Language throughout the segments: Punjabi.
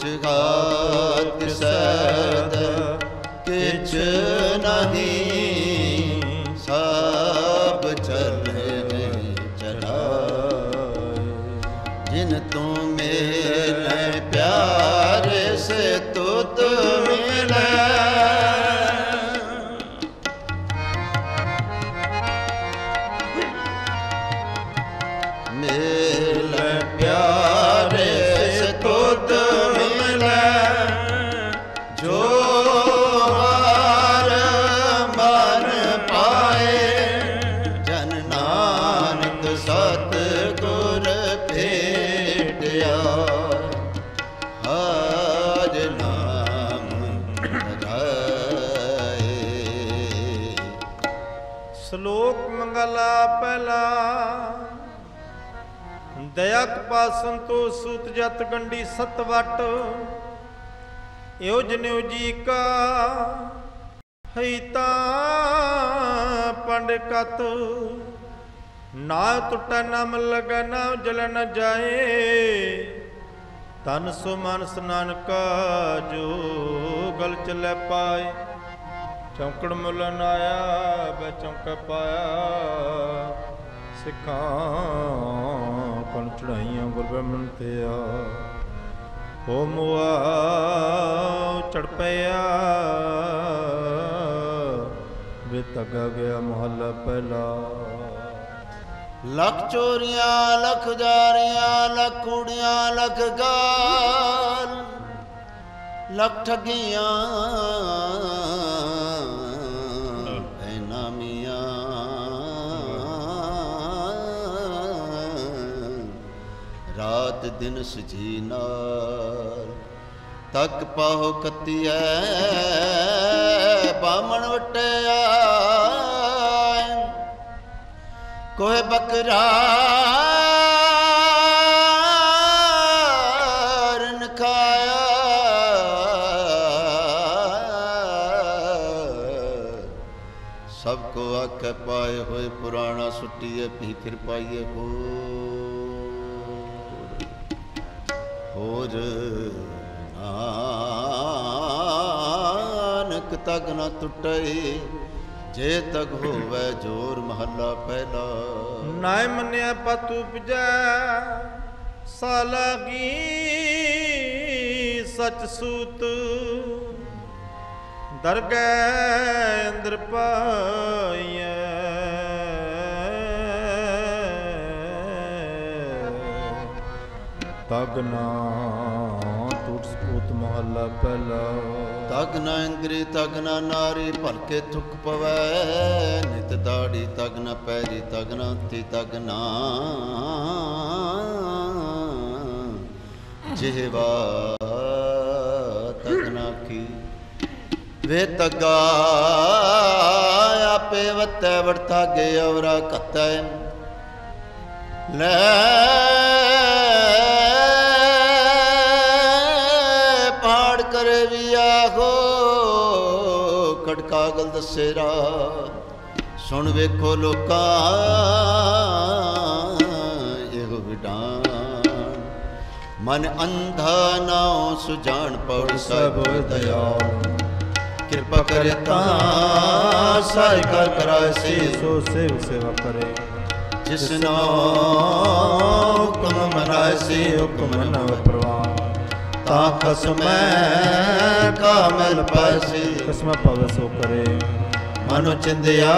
ਕਿਛ ਘਾਤ ਦਇਆ ਸੰਤੋਖ ਸੂਤ ਜਤ ਗੰਡੀ ਸਤ ਵਟ ਇਹੋ ਜਨਿਉ ਜੀ ਕਾ ਹੈ ਤਾਂ ਪੰਡ ਕਤ, ਨਾ ਟੁੱਟ ਨਾਮ ਲਗੈ, ਨਾ ਜਲ ਨ ਜਾਏ ਤਨ ਸੋ ਸਨਾਨ ਕਾ ਜੋ ਗਲ ਚਲੇ ਪਾਏ, ਚੌਂਕੜ ਮੁੱਲ ਆਇਆ, ਬੈ ਚੌਂਕ ਪਾਇਆ, ਸਿੱਖਾਂ ਕੋਲ ਚੜਾਈਆਂ ਗੁਰ ਤੇ ਆ ਹੋ ਮੁਆ ਚੜ ਪਿਆ। ਵੇ ਤਗ ਗਿਆ ਮਹੱਲਾ ਪਹਿਲਾ। ਲੱਖ ਚੋਰੀਆਂ, ਲੱਖ ਜਾਰੀਆਂ ਲੱਖ ਕੁੜੀਆਂ, ਲੱਖ ਗਾਲ, ਲੱਖ ਠਗੀਆਂ। ਦਿਨ ਸਜੀ ਨਾਲ ਤੱਕ ਪਾਹੋ ਕੱਤੀਐ ਬਾਮਣ ਵਟਿਆ। ਕੋਹ ਬਕਰਾ ਸਭ ਕੋ ਆਖੇ, ਪਾਏ ਹੋਏ ਪੁਰਾਣਾ ਸੁੱਟੀਏ ਵੀ ਫਿਰ ਪਾਈਏ ਹੋ ਹੋਰ। ਨਾਨਕ ਤਗ ਨ ਟੁੱਟੇ ਜੇ ਤਗ ਹੋਵੇ ਜੋਰ ਮਹੱਲਾ ਪਹਿਲਾ। ਨਾਇ ਮੰਨਿਆ ਪਤੂ ਪਜੈ ਸਾਲਾਗੀ ਸਚ ਸੂਤ। ਦਰਗਹਿ ਅੰਦਰ ਪਾਈਐ ਤਗਨਾ ਟੁੱਟ ਸਪੂਤ ਮਹੱਲਾ ਪਹਿਲਾ। ਤਗਨਾ ਨ ਇੰਦਰੀ, ਤਗ ਨਾਰੀ ਭਲਕੇ ਥੁੱਕ ਪਵੈ। ਨਿਤ ਦਾੜੀ, ਤਗ ਪੈਰੀ, ਤਗ ਨ ਤੀ ਤਗ ਨ ਜਿਹਵਾ। ਤਗ ਕੀ ਵੇ ਤਗਾ, ਆਪੇ ਵਤੈ ਵਰਤਾ ਗੇ ਔਰਾ ਕਤੈ ਲੈ ਕੜਕਾਗਲ ਦਸੇਰਾ। ਸੁਣ ਵੇਖੋ ਲੋਕਾਂ ਇਹੋ ਵਿਡਾਨ। ਮਨ ਅੰਧਾ ਨਾਉ ਸੁਜਾਨ ਪਉ ਸਭ ਦਇਆਲ। ਕਿਰਪਾ ਕਰੇ ਤਾਂ ਸਾਈ ਕਰ ਕਰਾਏ ਸੀ। ਸੋ ਸੇਵ ਸੇਵਾ ਕਰੇ। ਜਿਸਨੋ ਹੁਕਮ ਮਨਾਏ ਸੀ ਹੁਕਮ ਨਵ ਪ੍ਰਵਾਨ। ਤਾ ਖਸਮੈ ਕਾਮਲ ਪਾਸੀ। ਕਸਮ ਪਵ ਸੋ ਕਰੇ। ਮਨੁ ਚਿੰਦਿਆ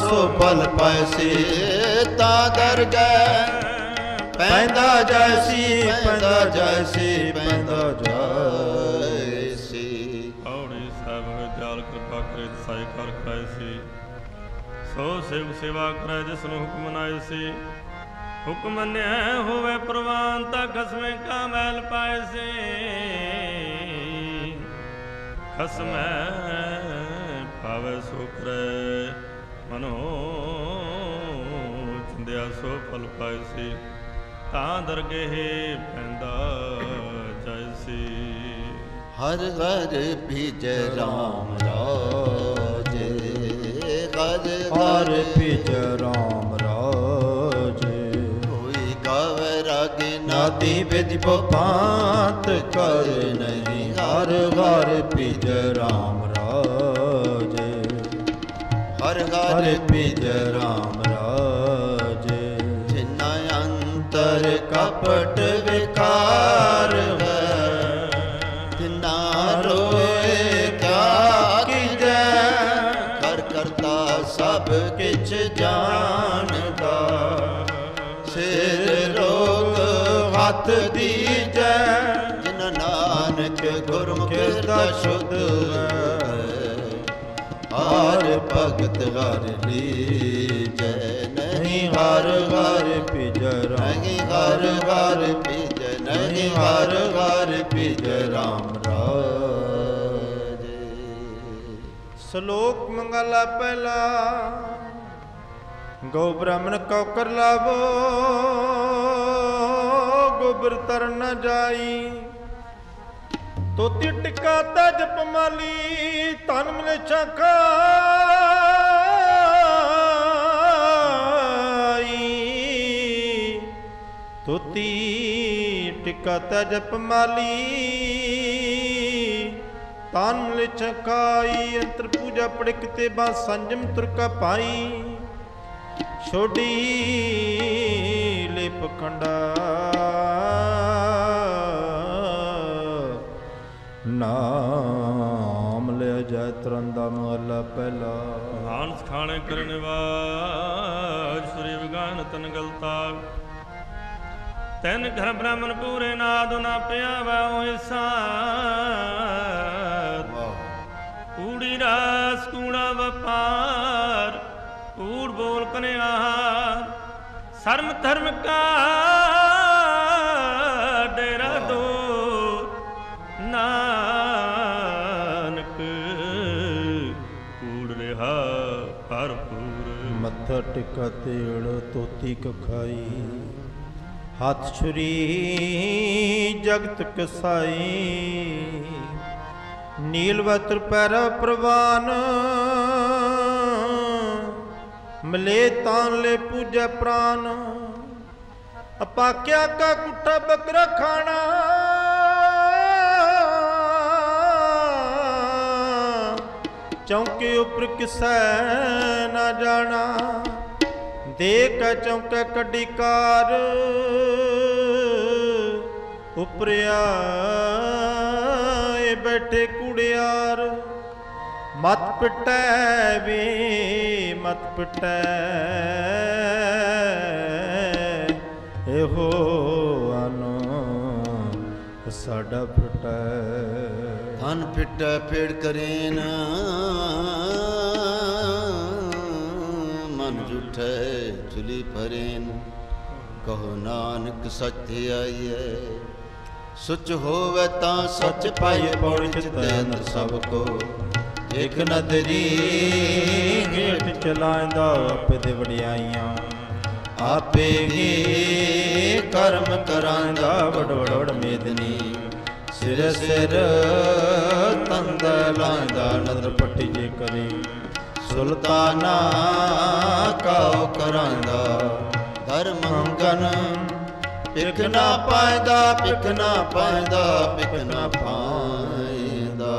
ਸੋ ਪਲ ਪਾਸੀ। ਤਾ ਦਰ ਗਏ ਪੈਂਦਾ ਜੈਸੀ ਪੈਂਦਾ ਜੈਸੀ ਪੈਂਦਾ ਜੈਸੀ। ਆਉਣੇ ਸਾਹਿਬ ਜਾਲ ਕਿਰਪਾ ਕਰੇ ਸਾਈ ਕਰ ਖਾਏ ਸੀ। ਸੋ ਸੇਵ ਸੇਵਾ ਕਰੇ ਜਿਸ ਨੂੰ ਹੁਕਮ ਨਾਏ ਸੀ। ਹੁਕਮ ਮੰਨਿਆ ਹੋਵੇ ਪ੍ਰਵਾਨ ਤਾਂ ਖਸਮੇ ਕਾ ਮੈਲ ਪਾਏ ਸੀ। ਖਸਮੈ ਪਾਵੇ ਸੋ ਕਰੇ ਮਨੋ ਚਿੰਦਿਆ ਸੋ ਫਲ ਪਾਏ ਸੀ। ਤਾਂ ਦਰਗਹਿ ਪੈਂਦਾ ਜੈਸੀ ਹਰ ਹਰ ਭੀਜੈ ਰਾਮ ਰਾਜੇ ਹਰ ਹਰ ਹਰ ਭਿਜ ਰਾਮ ਭਾਂਤੀ ਵਿਧ ਭਾਂਤ ਕਰ ਨਹੀਂ ਹਰ ਹਰ ਪਿਜ ਰਾਮ ਰਾਜੇ। ਹਰ ਹਰ ਹਰ ਪਿਜ ਰਾਮ ਰਾਜੇ। ਜਿਨਾ ਅੰਤਰ ਕਪਟ ਵਿਕਾਰ ਸ਼ੁੱਧ ਹਰ ਭਗਤ ਹਰ ਲੀਜੈ ਨਹੀਂ ਹਰ ਹਰ ਪਿਜ ਨਹੀਂ ਹਰ ਹਰ ਪੀਜ ਨਹੀਂ ਹਰ ਹਰ ਪੀਜ ਰਾਮ ਰਾਜੇ। ਸ਼ਲੋਕ ਮੰਗਲਾ ਪਹਿਲਾ ਗੋ ਬ੍ਰਾਹਮਣ ਕਉ ਕਰ ਲਾਵੋ ਗੋਬਰ ਤਰ ਨ ਜਾਈ। ਤੋਤੀ ਟਿੱਕਾ ਤਾ ਜਪ ਮਾਲੀ ਤਨ ਮਿਲੇ ਚਾਖਾਈ ਤੋਤੀ ਟਿੱਕਾ ਤਾ ਜਪ ਮਾਲੀ ਤਨ ਮਿਲੇ ਚਕਾਈ ਅੰਤਰ ਪੂਜਾ ਪੜਿਕ ਤੇ ਬਾ ਸੰਜਮ ਤੁਰਕਾ ਪਾਈ ਛੋਡੀ ਲਿਪ ਨਾਮ ਲਿਆ ਜੈ ਤਰੰਦਾ ਮਹਲਾ ਪਹਿਲਾ। ਹਾਨਸ ਖਾਣੇ ਕਰਨ ਵਾਜ ਸੁਰੀ ਵਿਗਾਨ ਤਨ ਗਲਤਾ। ਤੈਨ ਘਰ ਬ੍ਰਾਹਮਣ ਪੂਰੇ ਨਾਦ ਨਾ ਪਿਆ ਵਾ ਵਾਹ। ਊੜੀ ਰਾਸ ਕੂੜਾ ਵਪਾਰ ਊੜ ਬੋਲ ਕਨਿਆਰ। ਸ਼ਰਮ ਧਰਮ ਕਾ ਮੱਥਾ ਟਿਕਾ ਤੇੜ ਤੋਤੀ ਕਖਾਈ। ਹੱਥ ਛੁਰੀ ਜਗਤ ਕਸਾਈ। ਨੀਲ ਵਸਤਰ ਪੈਰ ਪ੍ਰਵਾਨ। ਮਲੇ ਤਾਨ ਲੈ ਪੂਜੈ ਪ੍ਰਾਨ। ਅਪਾਕਿਆ ਕਾ ਕੁੱਟਾ ਬੱਕਰਾ ਖਾਣਾ। ਚੌਂਕੇ ਉੱਪਰ ਕਿਸੈ ਨਾ ਜਾਣਾ। ਦੇਖ ਚੌਂਕੇ ਕੱਢੀ ਕਾਰ ਉੱਪਰ ਆਏ ਬੈਠੇ ਕੁੜਿਆਰ। ਮਤ ਪਿਟੈ ਵੇ, ਮਤ ਪਿਟੈ ਇਹੋ ਅਨੋ ਸਾਡਾ ਪਿਟੈ ਧਨ ਫਿਟੈ ਫੇੜ ਕਰੇਨ ਮਨ ਜੁਠੈ ਚੁਲੀ ਭਰੇਨ ਕਹੋ ਨਾਨਕ ਸੱਚ ਆਈਐ। ਸੁਚ ਹੋਵੇ ਤਾਂ ਸੱਚ ਪਾਈਏ ਪੌੜੀ ਚਿਤੈ ਅੰਦਰ ਸਭ ਕੋ। ਇਕ ਨਦਰੀ ਹੇਠ ਚਲਾਉਂਦਾ ਆਪੇ ਦੇ ਵਡਿਆਈਆਂ। ਆਪੇ ਹੀ ਕਰਮ ਕਰਾਂਦਾ ਵਡ ਵਡ ਮੇਦਨੀ। ਸਿਰ ਸਿਰ ਤੰਦ ਲਾਂਦਾ ਨਦਰ ਪੱਟੀ ਜੇ ਕਰੇ। ਸੁਲਤਾਨਾ ਕਾਉ ਕਰਾਂਦਾ ਧਰਮੰਗਨ ਪਿਖ ਨਾ ਪਾਇਦਾ ਪਿਖ ਨਾ ਪਾਇਦਾ ਪਿਖ ਨਾ ਪਾਇਦਾ।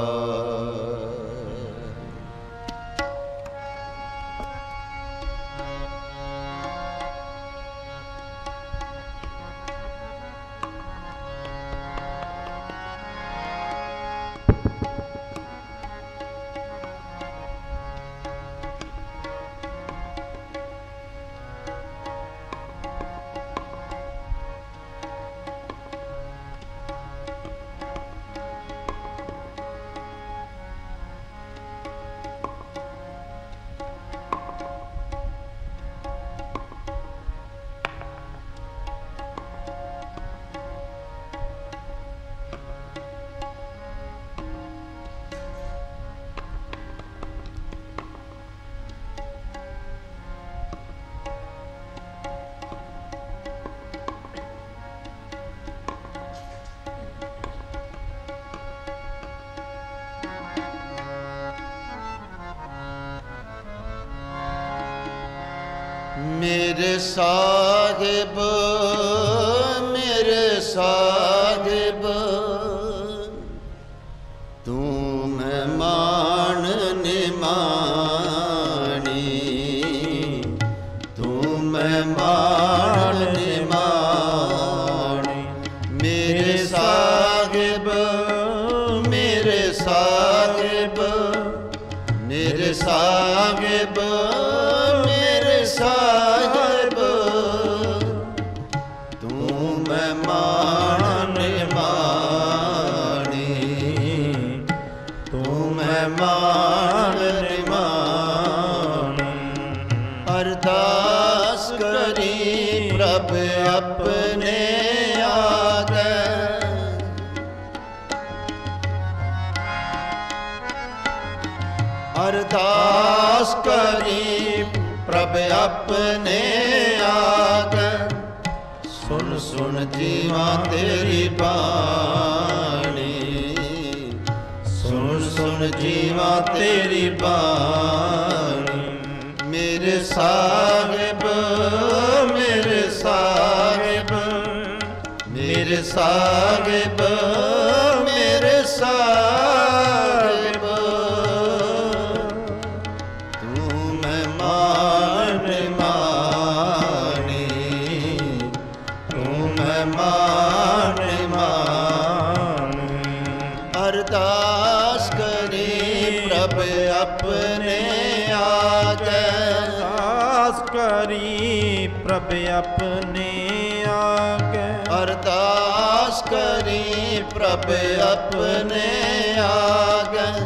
ਕਰੀ ਆਪਣੇ ਆਗੇ। ਅਰਦਾਸ ਕਰੀ ਪ੍ਰਭ ਆਪਣੇ ਆਗੇ।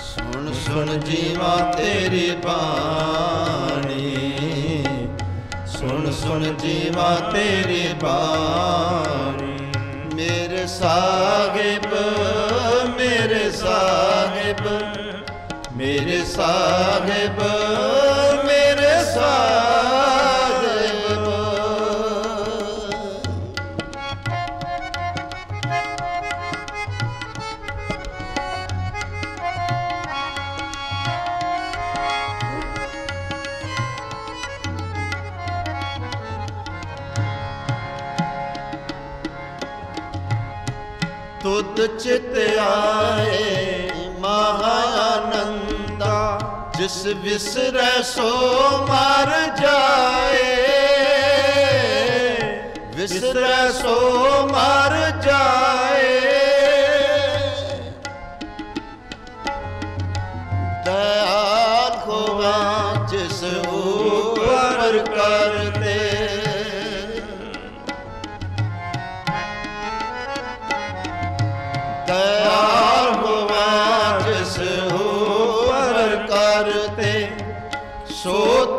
ਸੁਣ ਸੁਣ ਜੀਵਾ ਤੇਰੀ ਬਾਣੀ। ਸੁਣ ਸੁਣ ਜੀਵਾ ਤੇਰੀ ਬਾਣੀ। ਮੇਰੇ ਸਾਹਿਬ ਮੇਰੇ ਸਾਹਿਬ ਮੇਰੇ ਸਾਹਿਬ ਚਿਤ ਆਏ ਜਿਸ ਵਿਸਰੈ ਸੋ ਮਰ ਜਾਏ। ਵਿਸਰੈ ਸੋ ਮਰ ਜਾਏ। ਦਇਆਲ ਹੋਵਾ ਜਿਸ ਉਪਰ ਕਰਤੇ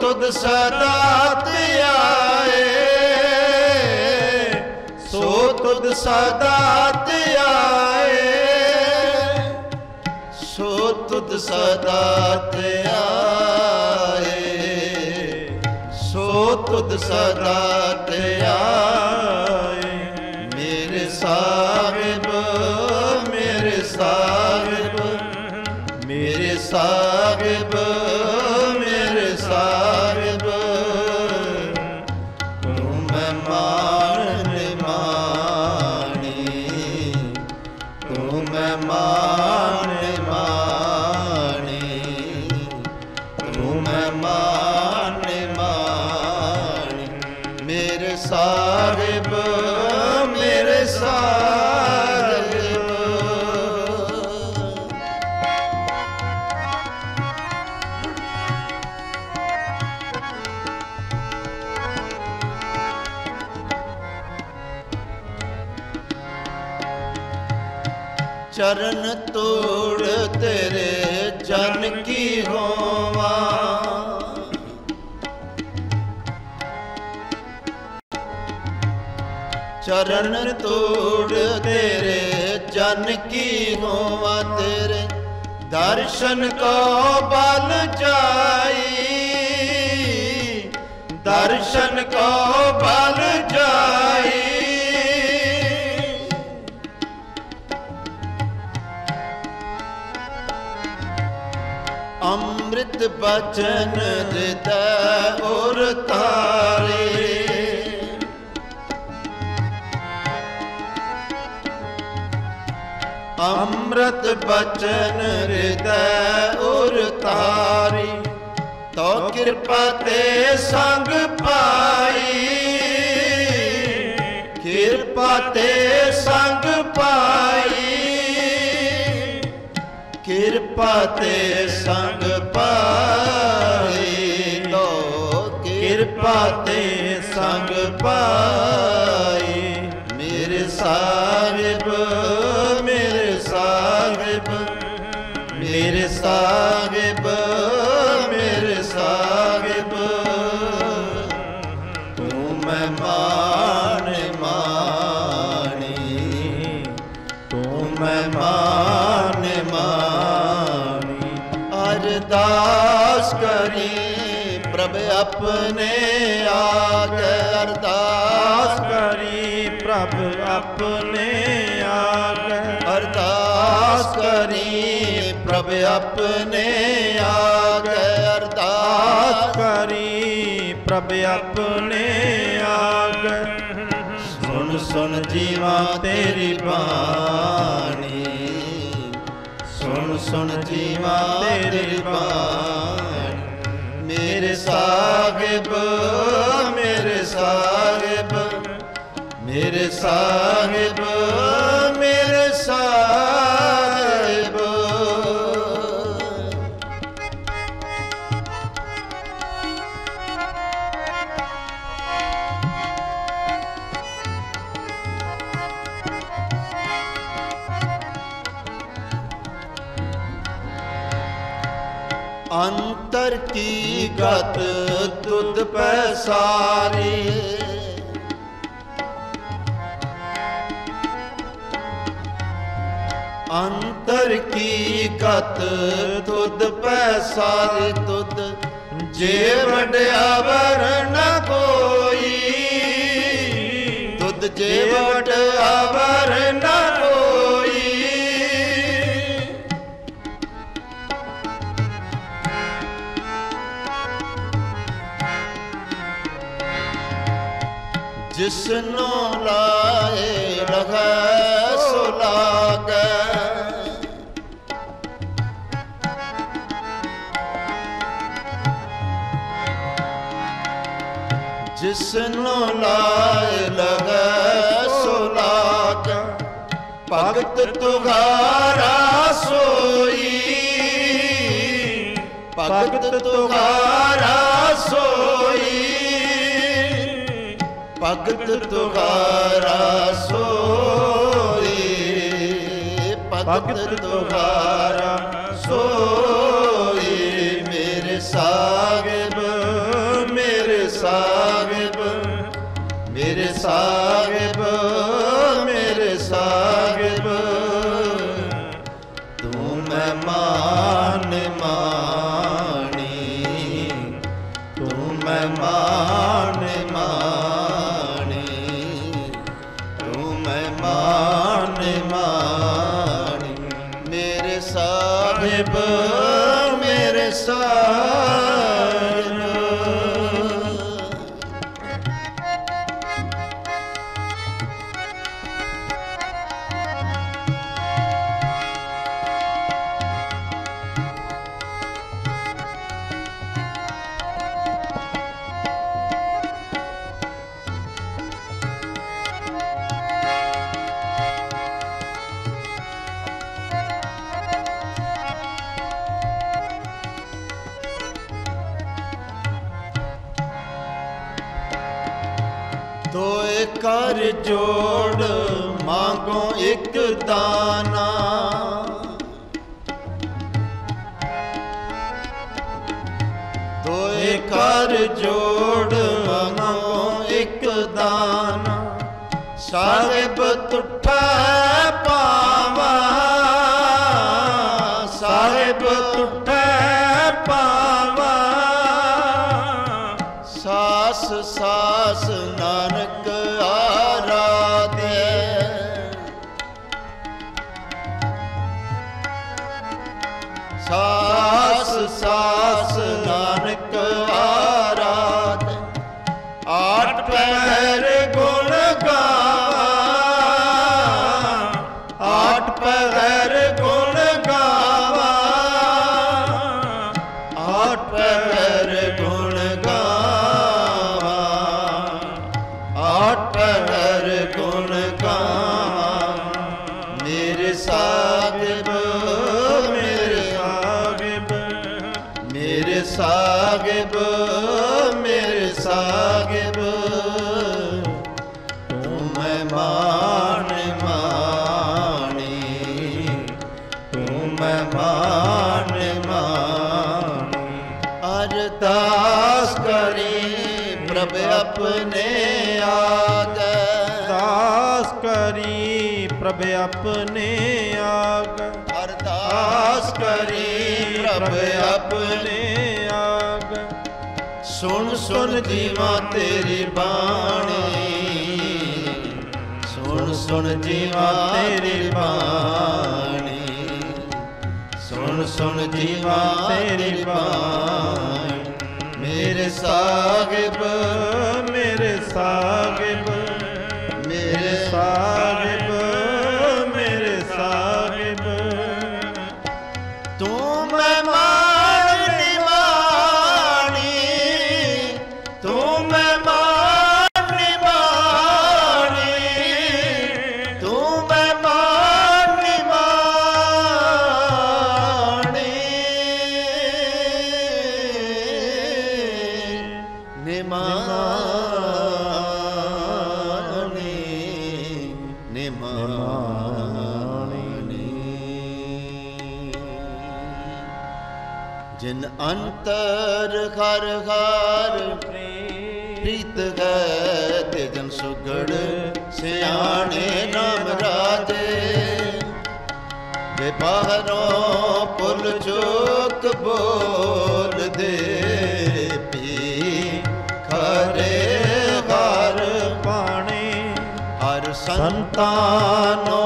ਸੋ ਤੁਧ ਸਦਾ ਧਿਆਏ ਸੋ ਤੁਧ ਸਦਾ ਧਿਆਏ ਸੋ ਤੁਧ ਸਦਾ ਧਿਆਏ ਸੋ ਤੁਧ ਸਦਾ ਧਿਆਏ ਚਰਨ ਤੋੜ ਤੇਰੇ, ਜਨ ਕੀ ਹੋਵਾ ਤੇਰੇ। ਦਰਸ਼ਨ ਕੋ ਬਲ ਜਾਈ, ਦਰਸ਼ਨ ਕੋ ਬਲ ਜਾਈ। ਅੰਮ੍ਰਿਤ ਬਚਨ ਹਿਰਦੈ ਔਰ ਤਾਰੇ। ਅੰਮ੍ਰਿਤ ਬਚਨ ਹਿਰਦੈ ਔਰ ਤਾਰੀ ਤੋ ਕਿਰਪਾ ਤੇ ਸੰਗ ਪਾਈ। ਕਿਰਪਾ ਤੇ ਸੰਗ ਪਾਈ। ਕਿਰਪਾ ਤੇ ਸੰਗ ਪਾਈ। ਤੋ ਕਿਰਪਾ ਤੇ ਸੰਗ ਪਾਈ। ਮੇਰੇ ਸਾਹਿਬ ਸਾਹਿਬ ਮੇਰੇ ਸਾਹਿਬ ਤੂੰ ਮਹਿਮਾਨ ਮਾਣੀ ਤੂੰ ਮਹਿਮਾਨ ਮਾਣੀ। ਅਰਦਾਸ ਕਰੀ ਪ੍ਰਭ ਆਪਣੇ ਆਗੇ, ਅਰਦਾਸ ਕਰੀ ਪ੍ਰਭ ਆਪਣੇ ਪ੍ਰਭ ਆਪਣੇ ਆਗੇ ਅਰਦਾਸ ਕਰੀ, ਪ੍ਰਭ ਆਪਣੇ ਆਗੇ। ਸੁਣ ਸੁਣ ਜੀਵਾ ਤੇਰੀ ਬਾਣੀ। ਸੁਣ ਸੁਣ ਜੀਵਾ ਤੇਰੀ ਬਾਣੀ। ਮੇਰੇ ਸਾਹਿਬ ਮੇਰੇ ਸਾਹਿਬ ਮੇਰੇ ਸਾਹਿਬ ਕੀ ਗਤ ਤੁਧ ਪੈ ਸਾਰੀ। ਅੰਤਰ ਕੀ ਕਤ ਤੁਧ ਪੈ ਸਾਰੀ ਤੁਧ, ਜੇ ਵਡਿਆਵਰ ਨ ਕੋਈ। ਤੁਧ ਜੇ ਵਡਿਆਵਰ ਨ ਜਿਸਨੂੰ ਲਾਏ ਲਗੈ ਸੋ ਲਾਗੈ। ਜਿਸਨੂੰ ਲਾਏ ਲਗੈ ਸੋ ਲਾਗੈ। ਭਗਤ ਤੁਗਾਰਾ ਸੋਈ। ਭਗਤ ਤੁਗਾਰਾ ਸੋਈ। ਭਗਤ ਤੁਗਾਰਾ ਸੋਈ ਭਗਤ ਤੁਗਾਰਾ ਸੋਈ ਸਾਹਿਬ ਪ੍ਰਭ ਆਪਣੇ ਆਗ। ਅਰਦਾਸ ਕਰੀ ਪ੍ਰਭ ਆਪਣੇ ਆਗ। ਸੁਣ ਸੁਣ ਜੀਵਾ ਤੇਰੀ ਬਾਣੀ। ਸੁਣ ਸੁਣ ਜੀਵਾ ਤੇਰੀ ਬਾਣੀ। ਸੁਣ ਸੁਣ ਜੀਵਾ ਤੇਰੀ ਬਾਣੀ। ਮੇਰੇ ਸਾਹਿਬ ਮੇਰੇ ਸਾਹਿਬ ਮੇਰੇ ਸਾਹਿਬ ਸੰਤਾਨ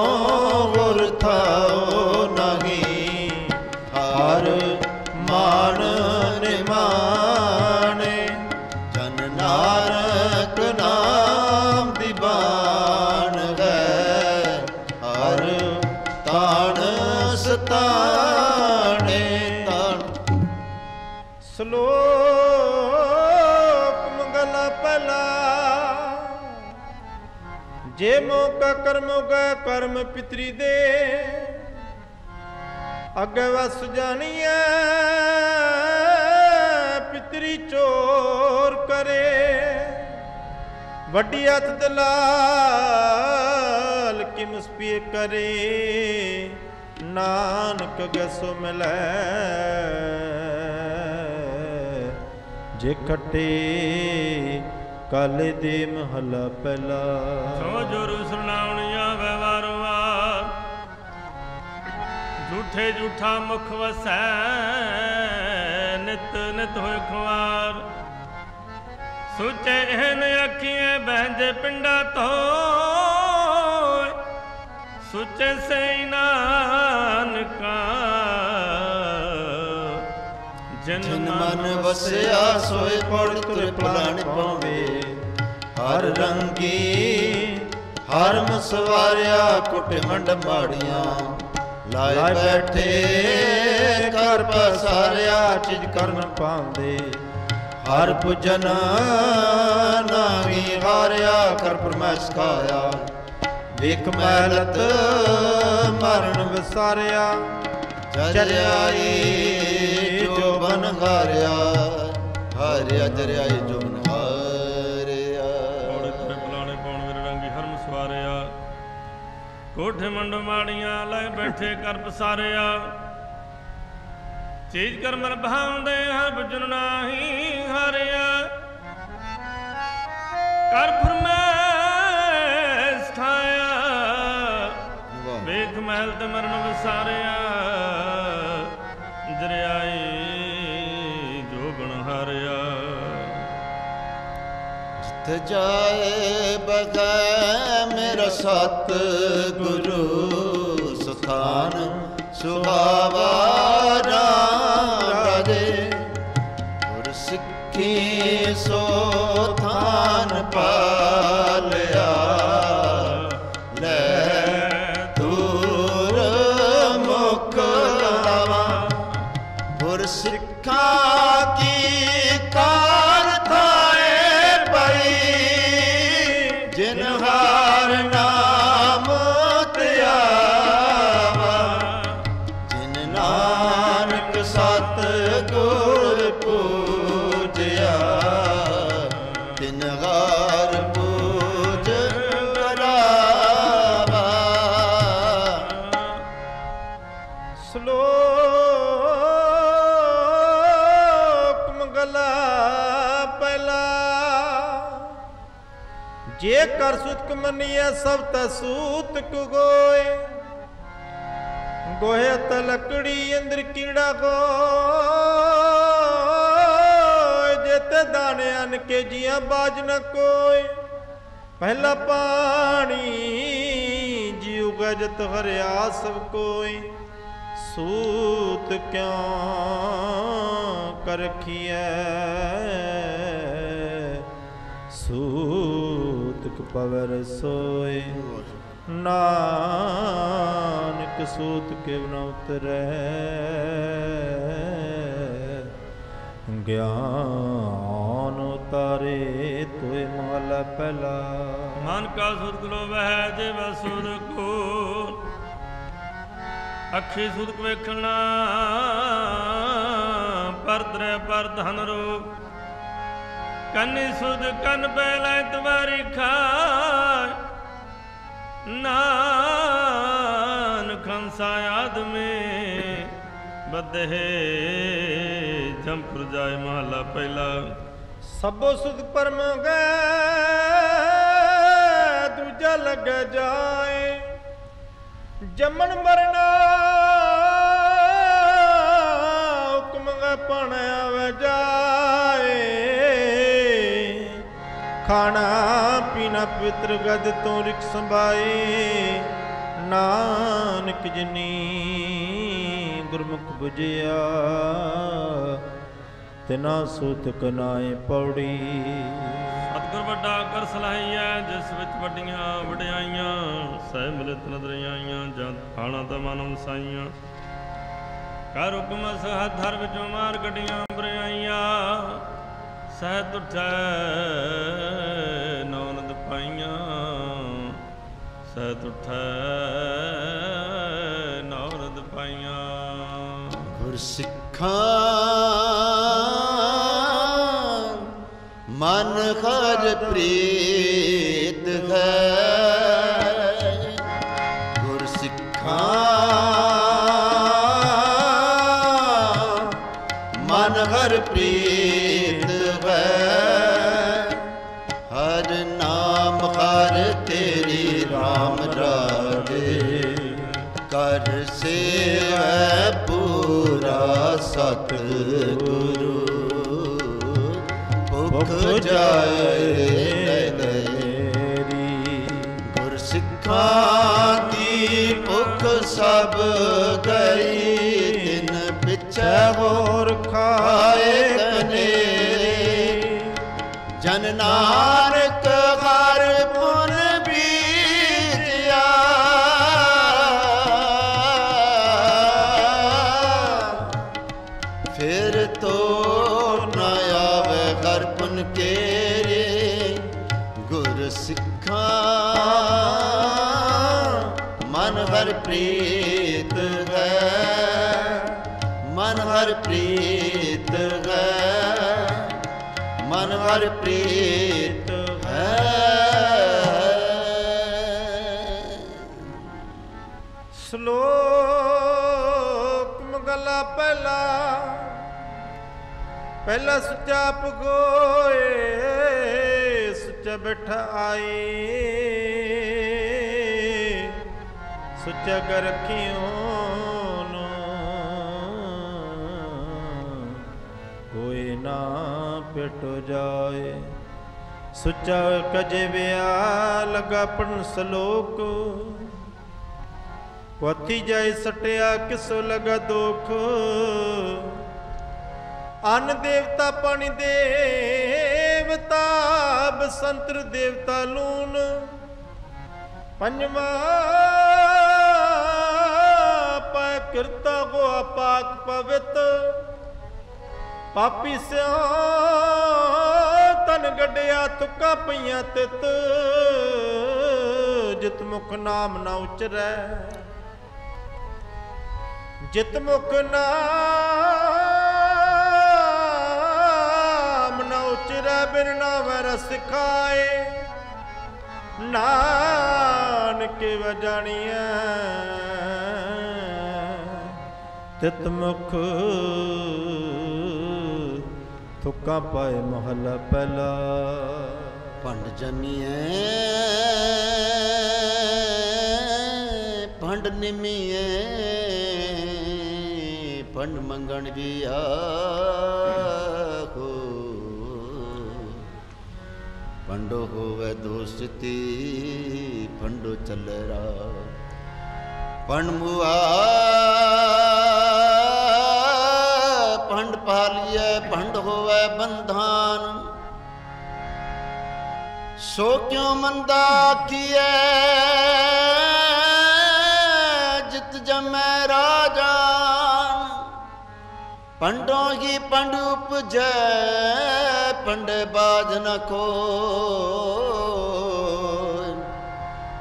ਜੇ ਮੋਕਾ ਕਰਮ ਗੈ ਕਰਮ ਪਿਤਰੀ ਦੇ। ਅੱਗੇ ਵਸ ਜਾਣੀਐ, ਪਿਤਰੀ ਚੋਰ ਕਰੇ। ਵੱਡੀ ਹੱਥ ਦਲਾਲ ਕੀ ਮੁਸਪੀਏ ਕਰੇ। ਨਾਨਕ ਗਸੋ ਮਿਲੈ। ਜੇ ਖੱਟੇ ਕਲ ਦੇ ਮਹਲਾ ਪਹਿਲਾ। ਸੋ ਜੁਰ ਸੁਣਾਉਣ ਆਵੇ ਵਾਰੋ ਵਾਰ ਝੂਠੇ ਝੂਠਾ ਮੁਖ ਵਸੈ, ਨਿਤ ਨਿਤ ਹੋਇ ਖਵਾਰ ਸੁਚੇ ਇਹਨ ਅੱਖੀਆਂ ਬਹਿੰਦੇ ਪਿੰਡਾ ਧੋਏ ਸੁਚੇ ਸੇ ਨਾਨਕਾ ਜਿਨ ਮਨ ਵਸਿਆ ਸੋਏ ਪੜ ਤੁਰ ਭਲਾਣ ਪਾਵੇ। ਹਰ ਰੰਗੀ ਹਰ ਮਸਵਾਰਿਆ ਕੁਟ ਮੰਡ ਮਾੜੀਆਂ। ਲਾਏ ਬੈਠੇ ਕਰ ਪਸਾਰਿਆ ਚਿਜ ਕਰਨ ਪਾਉਂਦੇ। ਹਰ ਪੁਜਨ ਨਾਵੀ ਹਾਰਿਆ ਕਰ ਪਰਮੈਸ ਖਾਇਆ ਵੇਖ ਮੈਲਤ ਮਰਨ ਵਿਸਾਰਿਆ ਚਰਿਆਈ ਜੋ ਬਨ ਹਾਰਿਆ ਹਾਰਿਆ ਚਰਿਆਈ ਜੋ ਬਨ ਹਾਰਿਆ। ਰੰਗੀ ਹਰਮ ਸਵਾਰਿਆ। ਕੋਠੇ ਮੰਡ ਮਾੜੀਆਂ ਲੈ ਬੈਠੇ ਕਰ ਪਸਾਰਿਆ। ਚੀਜ਼ ਕਰ ਮਨ ਭਾਉਂਦੇ ਹਰ ਬਜਨ ਨਾਹੀ ਹਾਰਿਆ। ਕਰ ਫਰਮਾਇਸ਼ ਖਾਇਆ ਵੇਖ ਮਹਿਲ ਤੇ ਮਰਨ ਵਿਸਾਰਿਆ। ਜਿਤ ਜਾਏ ਬਗੈ ਮੇਰਾ ਸਤ ਗੁਰੂ ਸਥਾਨ ਸੁਹਾਵਾ। ਸੁਤਕ ਸਭ ਤੈ ਸੂਤ ਗੋਏ। ਗੋਹੇ ਤ ਲਕੜੀ ਅੰਦਰ ਕੀੜਾ ਗੋਏ ਜਿਤ ਦਾਣੇ ਅਨ ਕੇ ਜੀਆਂ ਬਾਜ ਨ ਕੋਈ ਪਹਿਲਾ ਪਾਣੀ ਜੀਉ ਗਜਤ ਹਰਿਆ ਸਭ ਕੋਈ ਸੂਤ ਕਿਉ ਕਰਖੀਐ? ਸੂਤ ਪਵਰ ਸੋਏ। ਨਾਨਕ ਸੂਤ ਕੇ ਨ ਉਤਰੈ। ਗਿਆਨ ਉਤਾਰੇ ਤੋਏ ਮਹਲਾ ਪਹਿਲਾ। ਮਨ ਕਾ ਸੁਧ ਵਹਿ ਜੇ ਵੈ ਕੋ। ਅੱਖੀ ਸੁਧ ਵੇਖਣਾ ਪਰਦਰੇ ਪਰ ਧਨ ਰੋਗ ਕੰਨੀ ਸੁਧ ਕੰਨ ਪਹਿਲੇ ਤਵਾਰੀ ਖਾਇ ਨਾਨ ਖੰਸਾ ਆਦਮੇ ਬਦਹੇ ਜੰਪੁਰ ਜਾਏ ਮਹਲਾ ਪਹਿਲਾ। ਸਭੋ ਸੁਖ ਪਰਮ ਗੈ, ਦੂਜਾ ਲੱਗ ਜਾਏ। ਜੰਮਣ ਮਰਨਾ, ਹੁਕਮ ਗੈ ਪਣ ਖਾਣਾ ਪੀਣਾ ਪਵਿੱਤਰ ਗਦ ਤੋਂ ਰਿਕ ਸੰਭਾਏ। ਨਾਨਕ ਜਨੀ ਗੁਰਮੁਖ 부ਜਿਆ ਤਿਨਾ ਸੂਤ ਕਨਾਏ ਪੌੜੀ। ਸਤਿਗੁਰ ਵੱਡਾ ਕਰ ਸਲਾਹੀਐ ਜਿਸ ਵਿੱਚ ਵੱਡੀਆਂ ਵਡਿਆਈਆਂ, ਸਹਿ ਮਿਲਤ ਨਦਰ ਆਈਆਂ ਜਦ ਖਾਣਾ ਤਾਂ ਮਨ ਵਸਾਈਆਂ ਕਰ ਹੁਕਮ ਸਹਤ ਧਰ ਵਿੱਚੋਂ ਮਾਰ ਗੱਡੀਆਂ ਬਰਿਆਈਆਂ ਸਹਿ ਤੁਠੈ ਨੌਨਦ ਪਾਈਆਂ। ਸਹਿ ਤੁਠੈ ਨੌਨਦ ਪਾਈਆਂ। ਗੁਰਸਿੱਖਾਂ ਮਨ ਹਰ ਪ੍ਰੀਤ ਤੇਰੀ RAM ਰਾਜੇ ਕਰ ਸੇਵੈ ਪੂਰਾ ਸਤ ਗੁਰੂ ਭੁਖ ਜਾਏ ਤੇਰੀ ਗੁਰ ਸਿੱਖਾਂ ਦੀ ਭੁਖ ਸਭ ਗਈ ਤਿਨ ਪਿਛੈ ਹੋਰ ਖਾਏ ਕਨੇਰੇ। ਜਨ ਹਰ ਪ੍ਰੀਤ ਹੈ। ਸ਼ਲੋਕ ਮਗਲਾ ਪਹਿਲਾ ਪਹਿਲਾ ਸੁੱਚਾ ਪਗੋਏ ਸੁੱਚਾ ਬੈਠਾ ਆਏ ਸੁੱਚਾ ਕਰ ਕਿਉਂ ਪਟੋ ਜਾਏ। ਸੁੱਚਾ ਕਜੇ ਵਿਆ ਲਗਾ ਪੜਨ ਸ਼ਲੋਕ। ਪੋਥੀ ਜਾਏ ਸਟਿਆ ਕਿਸੋ ਲਗਾ ਦੁਖ। ਅਨ ਦੇਵਤਾ ਪਾਣੀ ਦੇਵਤਾ ਬਸੰਤਰ ਦੇਵਤਾ ਲੂਨ ਪੰਜਵਾ ਪੈ ਕਿਰਤਾ ਕੋ ਪਾਕ ਪਵਿੱਤ। ਪਾਪੀ ਸਿਓ ਤਨ ਗੱਡਿਆ ਤੁਕਾ ਪਈਆਂ ਤਿਤ, ਜਿਤ ਮੁਖ ਨਾਮ ਨਾ ਉਚਰੈ। ਜਿਤ ਮੁਖ ਨਾਮ ਨਾ ਉਚਰੈ, ਬਿਨ ਨਾਮ ਰਸ ਖਾਏ ਨਾਨਕ ਵਜਾਣੀਐ, ਤਿਤ ਮੁਖ ਤੁਕਾ ਪਾਏ ਮਹਲਾ ਪਹਿਲਾ। ਭੰਡ ਜਮੀਏ ਭੰਡ ਨਿਮੀਏ ਭੰਡ ਮੰਗਣ ਜੀ ਆਖੋ ਭੰਡੋ ਹੋਵੇ ਦੋਸਤੀ, ਭੰਡੋ ਚੱਲਰਾ। ਭੰਡ ਮੁਆ ਬੰਧਾਨ। ਸੋ ਕਿਉ ਮੰਦਾ ਕੀਏ ਜਿਤ ਜਮੈ ਰਾਜਾਨ ਪੰਡੋਂ ਹੀ ਪੰਡ ਉਪਜੈ, ਪੰਡੇ ਬਾਜ ਨ ਕੋ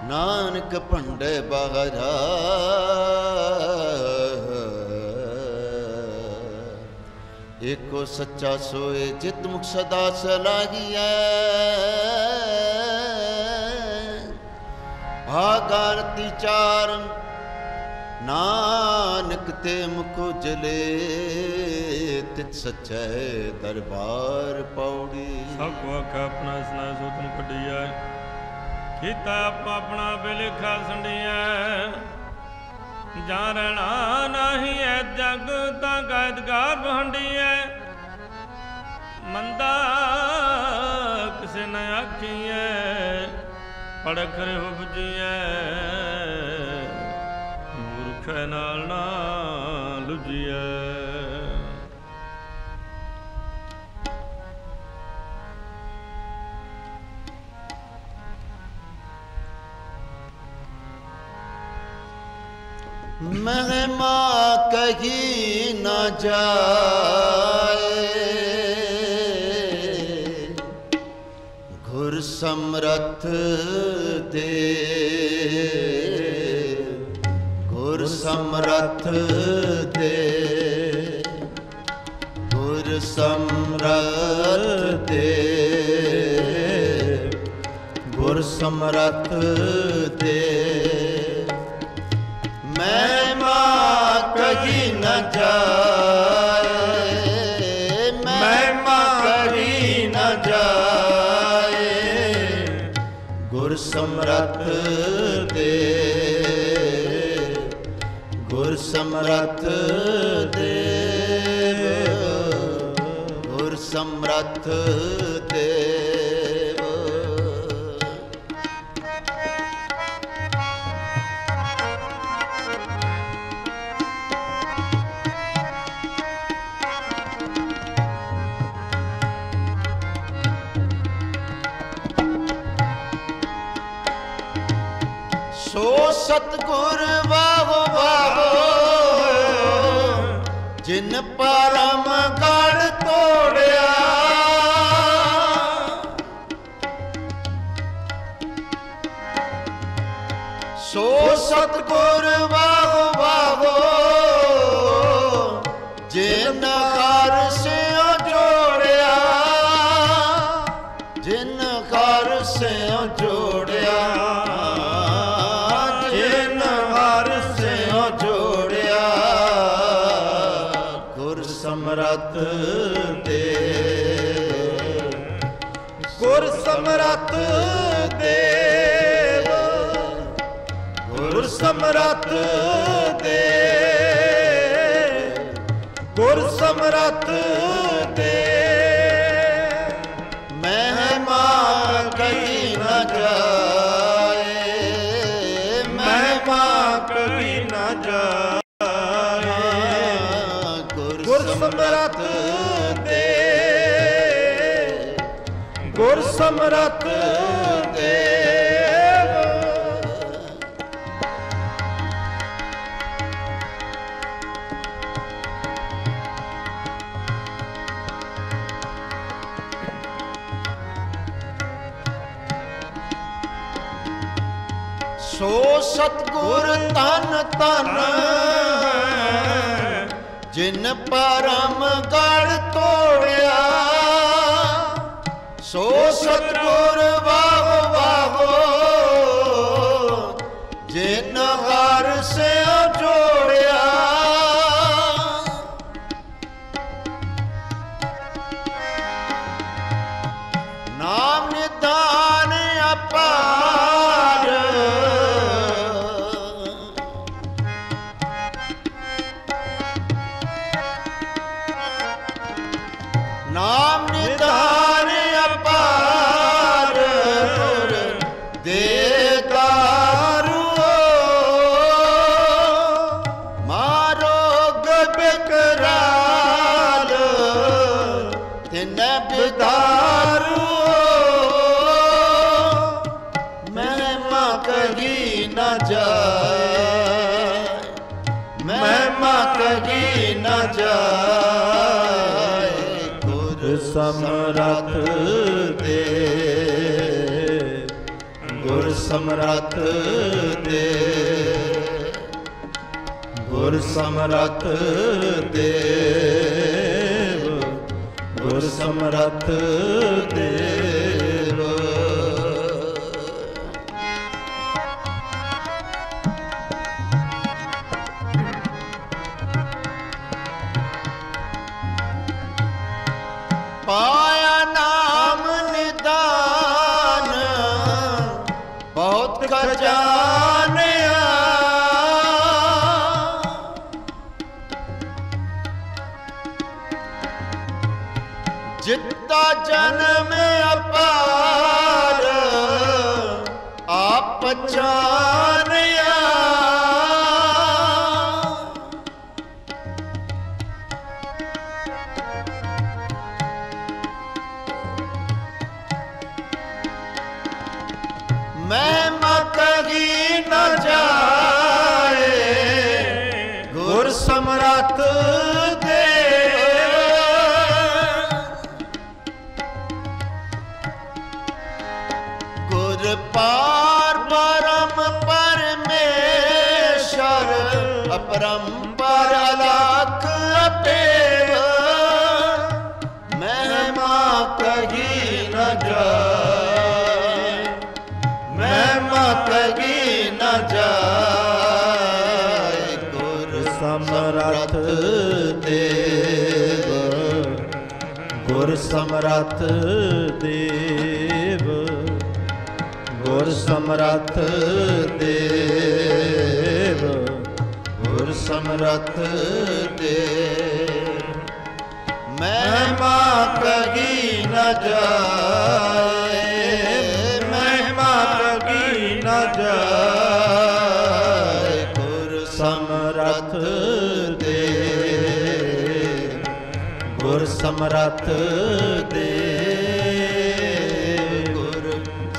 ਨਾਨਕ ਪੰਡੇ ਬਹਰਾ ਏਕੋ ਸੱਚਾ ਸੋਏ ਜਿਤ ਮੁਖ ਸਦਾ ਸਲਾਹੀਐ। ਭਾਗਾਰਤੀ ਚਾਰਨ ਨਾਨਕ ਤੇ ਮੁਖ ਜਲੇ ਤਿਤ ਸਚੈ ਦਰਬਾਰ ਪੌੜੀ। ਸਭ ਕੋ ਆਖਾ ਆਪਣਾ ਸੁਣਾ ਸੋ ਤਨ ਕੱਢੀਐ ਕੀਤਾ ਆਪਾ ਆਪਣਾ ਬਿਲਖਾ ਸੰਡੀਐ ਜਾਂ ਰਹਿਣਾ ਨਹੀਂ ਐ ਜਗ ਤਾਂ ਗਾਇਦਗਾਰ ਬਹੰਡੀਐ ਮੰਦਾ ਕਿਸੇ ਨ ਆਖੀਐ ਪੜਖ ਰੇ ਉਪਜੀਐ। ਮੂਰਖ ਨਾਲ ਨਾ ਮਹਿਮਾ ਕਹੀ ਨਾ ਜਾਏ ਘੁਰ ਸਮਰਥ ਦੇ ਘੁਰ ਸਮਰਥ ਦੇ ਗੁਰ ਸਮਰਥ ਦੇ ਗੁਰ ਸਮਰਥ ਦੇ ਮੈਂ ਮਹਿਮਾ ਕਹੀ ਨ ਜਾਏ। ਮਹਿਮਾ ਕਹੀ ਨਾ ਜਾਏ। ਗੁਰ ਸਮਰਥ ਦੇ ਗੁਰ ਸਮਰਥ ਦੇ ਗੁਰ ਸਮਰਥ ਪਰਮ ਗੜ ਤੋੜਿਆ। ਸੋ ਸਤਗੁਰ ਸਮਰੱਥ ਦੇ ਗੁਰ ਸਮਰੱਥ ਦੇ ਮਹਿਮਾ ਕਹੀ ਨ ਜਾਏ। ਮਹਿਮਾ ਕਹੀ ਨਾ ਜਾਏ। ਗੁਰ ਗੁਰ ਸਮਰੱਥ ਦੇ ਗੁਰ ਸਮਰੱਥ ਤਨ ਤਨ ਜਿਨ ਪਰਮ ਗੜ ਤੋੜਿਆ ਸੋ ਸਤਗੁਰ ਵਾਹ ਵਾਹੋ। ਜਿਨ ਹਰ ਸੇ ਸਮਰਥ ਦੇ ਗੁਰ ਸਮਰਥ ਦੇਵ ਗੁਰ ਸਮਰਥ ਦੇਵ ਅਪਰੰਪਰ ਅਲਖ ਅਪੇਵ ਮਹਿਮਾ ਕਹੀ ਨ ਜਾਏ। ਮਹਿਮਾ ਕਹੀ ਨ ਜਾਏ ਗੁਰ ਸਮਰਥ ਦੇਵ। ਗੁਰ ਸਮਰਥ ਦੇਵ। ਗੁਰ ਸਮਰਥ ਦੇਵ। ਗੁਰ ਸਮਰਥ ਦੇ ਮਹਿਮਾ ਕਹੀ ਨ ਜਾਏ। ਮਹਿਮਾ ਕਹੀ ਨ ਜਾਏ ਗੁਰ ਸਮਰਥ ਦੇ ਗੁਰ ਸਮਰਥ ਦੇ ਗੁਰ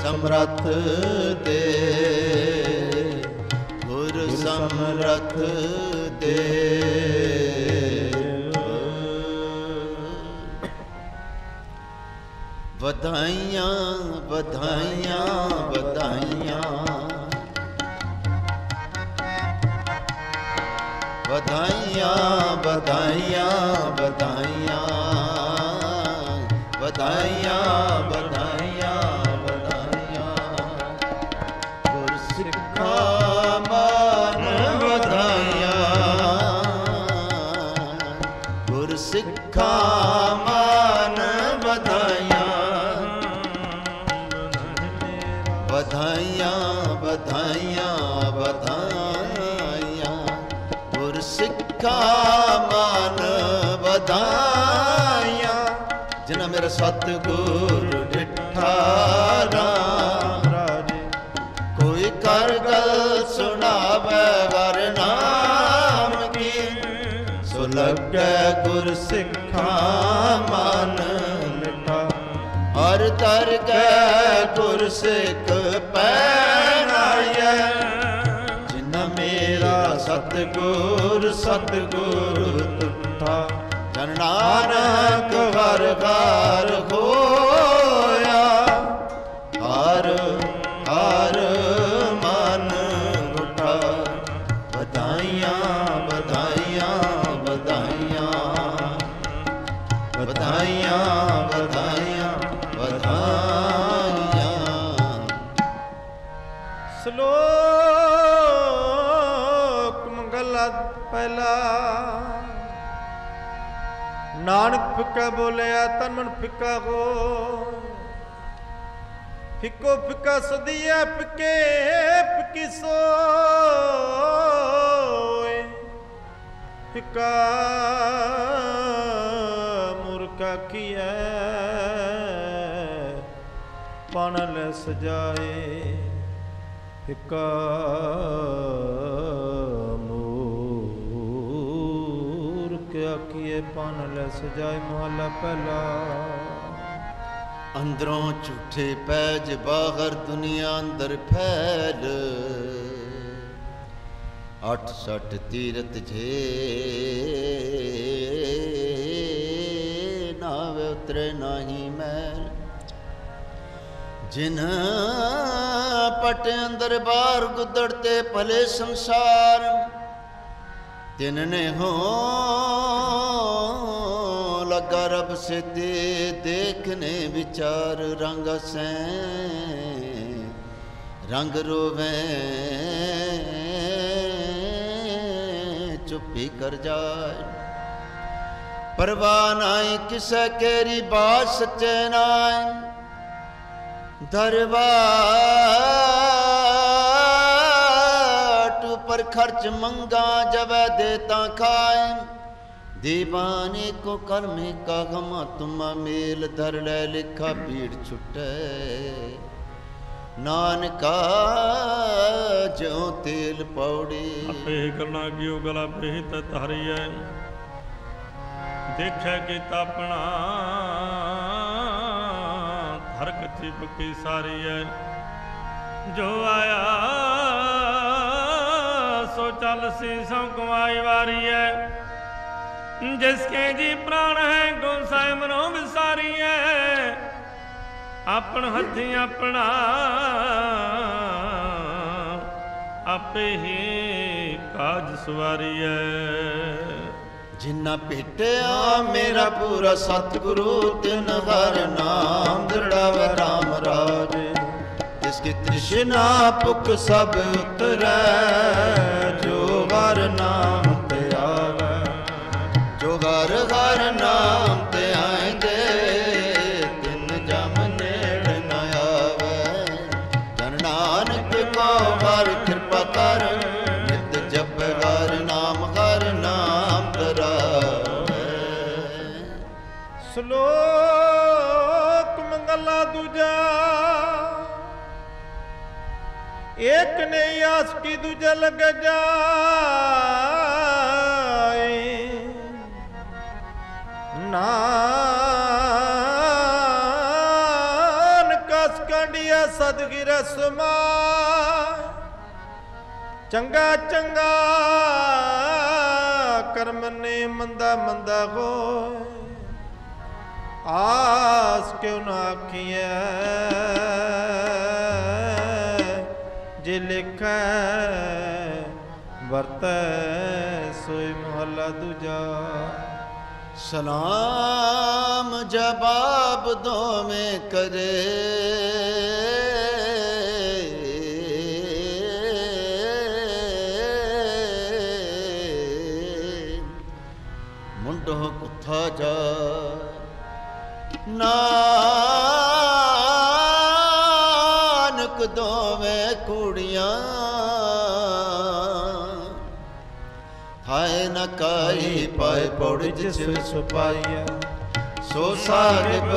ਸਮਰਥ ਵਧਾਈਆਂ ਵਧਾਈਆਂ ਵਧਾਈਆਂ। ਵਧਾਈਆਂ ਵਧਾਈਆਂ ਵਧਾਈਆਂ। ਸਿੱਖਾ ਮਾਨ ਵਧਾਈਆਂ, ਜਿਨ੍ਹਾਂ ਮੇਰਾ ਸਤਿਗੁਰ ਡਿਠਾ ਰਾਮ ਰਾਜੇ। ਕੋਈ ਕਰ ਗਲ ਸੁਣਾਵੇ ਵਰ ਨਾਮ ਕੀ? ਸੋ ਲੱਗੈ ਗੁਰ ਸਿੱਖਾਂ ਮਨ ਮਿਠਾ। ਹਰ ਤਰ ਕੈ ਗੁਰ ਸਿੱਖ ਪੈ ਸਤਿਗੁਰ ਸਤਿਗੁਰ ਤੁਠਾ ਜਨ ਨਾਨਕ ਹਰ ਘਰ ਹੋਇਆ ਨਾਨਕ ਫਿੱਕਾ ਬੋਲਿਆ ਤਨ ਮਨ ਫਿੱਕਾ ਹੋ। ਫਿੱਕੋ ਫਿੱਕਾ ਸਦੀਆ ਫਿੱਕੇ ਫਿੱਕੀ ਸੋਏ। ਫਿੱਕਾ ਮੁਰਕਾ ਕੀਐ ਪਨ ਲੈ ਸਜਾਏ। ਫਿੱਕਾ ਮੂਰਖ ਪਨ ਲੈ ਸਜਾਏ ਮਹਲਾ ਪਹਿਲਾ। ਅੰਦਰੋਂ ਝੂਠੇ ਪੈਜ ਬਾਹਰ ਦੁਨੀਆ ਅੰਦਰ ਫੈਲ। 68 ਤੀਰਤ ਜੇ ਨਾਵੇ ਉਤਰੇ ਨਾਹੀ ਮੈਲ ਜਿਨ ਪਟ ਅੰਦਰ ਬਾਹਰ ਗੁੱਦੜ ਤੇ ਭਲੇ ਸੰਸਾਰ ਤਿਨ ਨੇ ਹੋ ਲੱਗਾ ਰਬ ਸਿੱਧੇ ਤੇ ਦੇਖਨੇ ਵਿਚਾਰ ਰੰਗ ਸੈ। ਰੰਗ ਰੋਵੇ, ਚੁੱਪੀ ਕਰ ਜਾਏ। ਪਰਵਾਹ ਨਾਈ ਕਿਸੈ ਕੇਰੀ ਬਾਤ ਸੱਚੇ ਨਾਈ। ਦਰਬਾਰ ਪਰ ਖਰਚ ਮੰਗਾ ਜਵੈ ਦੇਤਾ ਖਾਏ दीवाने को कर्मे का गमा तुम मेल धर ले लिखा पीड़ छुटे ਨਾਨਕਾ ਜਿਉ ਤੇਲ ਪੌੜੀ ਆਪੇ ਹੀ ਕਰਨਾ ਕੀਓ ਗਲਾ ਆਪੇ ਹੀ ਤਤ ਹਰੀਐ ਦੇਖਿਆ ਕਿ ਤਾਪਣਾ ਹਰ ਕੱਚੀ ਪੱਕੀ ਸਾਰੀ ਐ ਜੋ ਆਇਆ ਸੋ ਚੱਲ ਸੀ ਸੋ ਕਮਾਈ ਵਾਰੀ ਹੈ। ਜਿਸ ਕੇ ਜੀ ਪ੍ਰਾਣ ਹੈ ਗੋਸਾਇ ਮਨੋ ਵਿਸਾਰੀ ਐ ਆਪਣ ਹੱਥੀ ਆਪਣਾ, ਆਪੇ ਹੀ ਕਾਜ ਸਵਾਰੀਐ ਜਿਨਾ ਭੇਟਿਆ, ਮੇਰਾ ਪੂਰਾ ਸਤਿਗੁਰੂ, ਤਿਨ ਹਰ ਨਾਮ ਦ੍ਰਿੜਾਵੇ ਰਾਮ ਰਾਜ। ਜਿਸ ਕੀ ਤ੍ਰਿਸ਼ਨਾ ਭੁਖ ਸਭ ਉਤਰੈ ਜੋ ਏਕ ਨੇ ਆਸ ਕੀ ਦੂਜਾ ਲਗ ਜਾਏ। ਨਾਨਕ ਕਸ ਕੰਡਿਆ ਸਦਗਿਰ ਸਮਾਏ ਚੰਗਾ ਚੰਗਾ ਕਰਮ ਨੇ ਮੰਦਾ ਮੰਦਾ ਹੋਏ। ਆਸ ਕਿਉ ਨਾ ਆਖੀਐ? ਜੇ ਲਿਖੈ ਵਰਤੈ ਸੋਈ ਮਹਲਾ ਦੂਜਾ। ਸਲਾਮ ਜਵਾਬ ਦੋਵੇਂ ਕਰੇ। ਮੁੰਡੋ ਕੁੱਥਾ ਜਾ। ਨਾ ਜਿਸ ਸੁਪਾਈਆ ਸੋ ਸਾਹਿਬ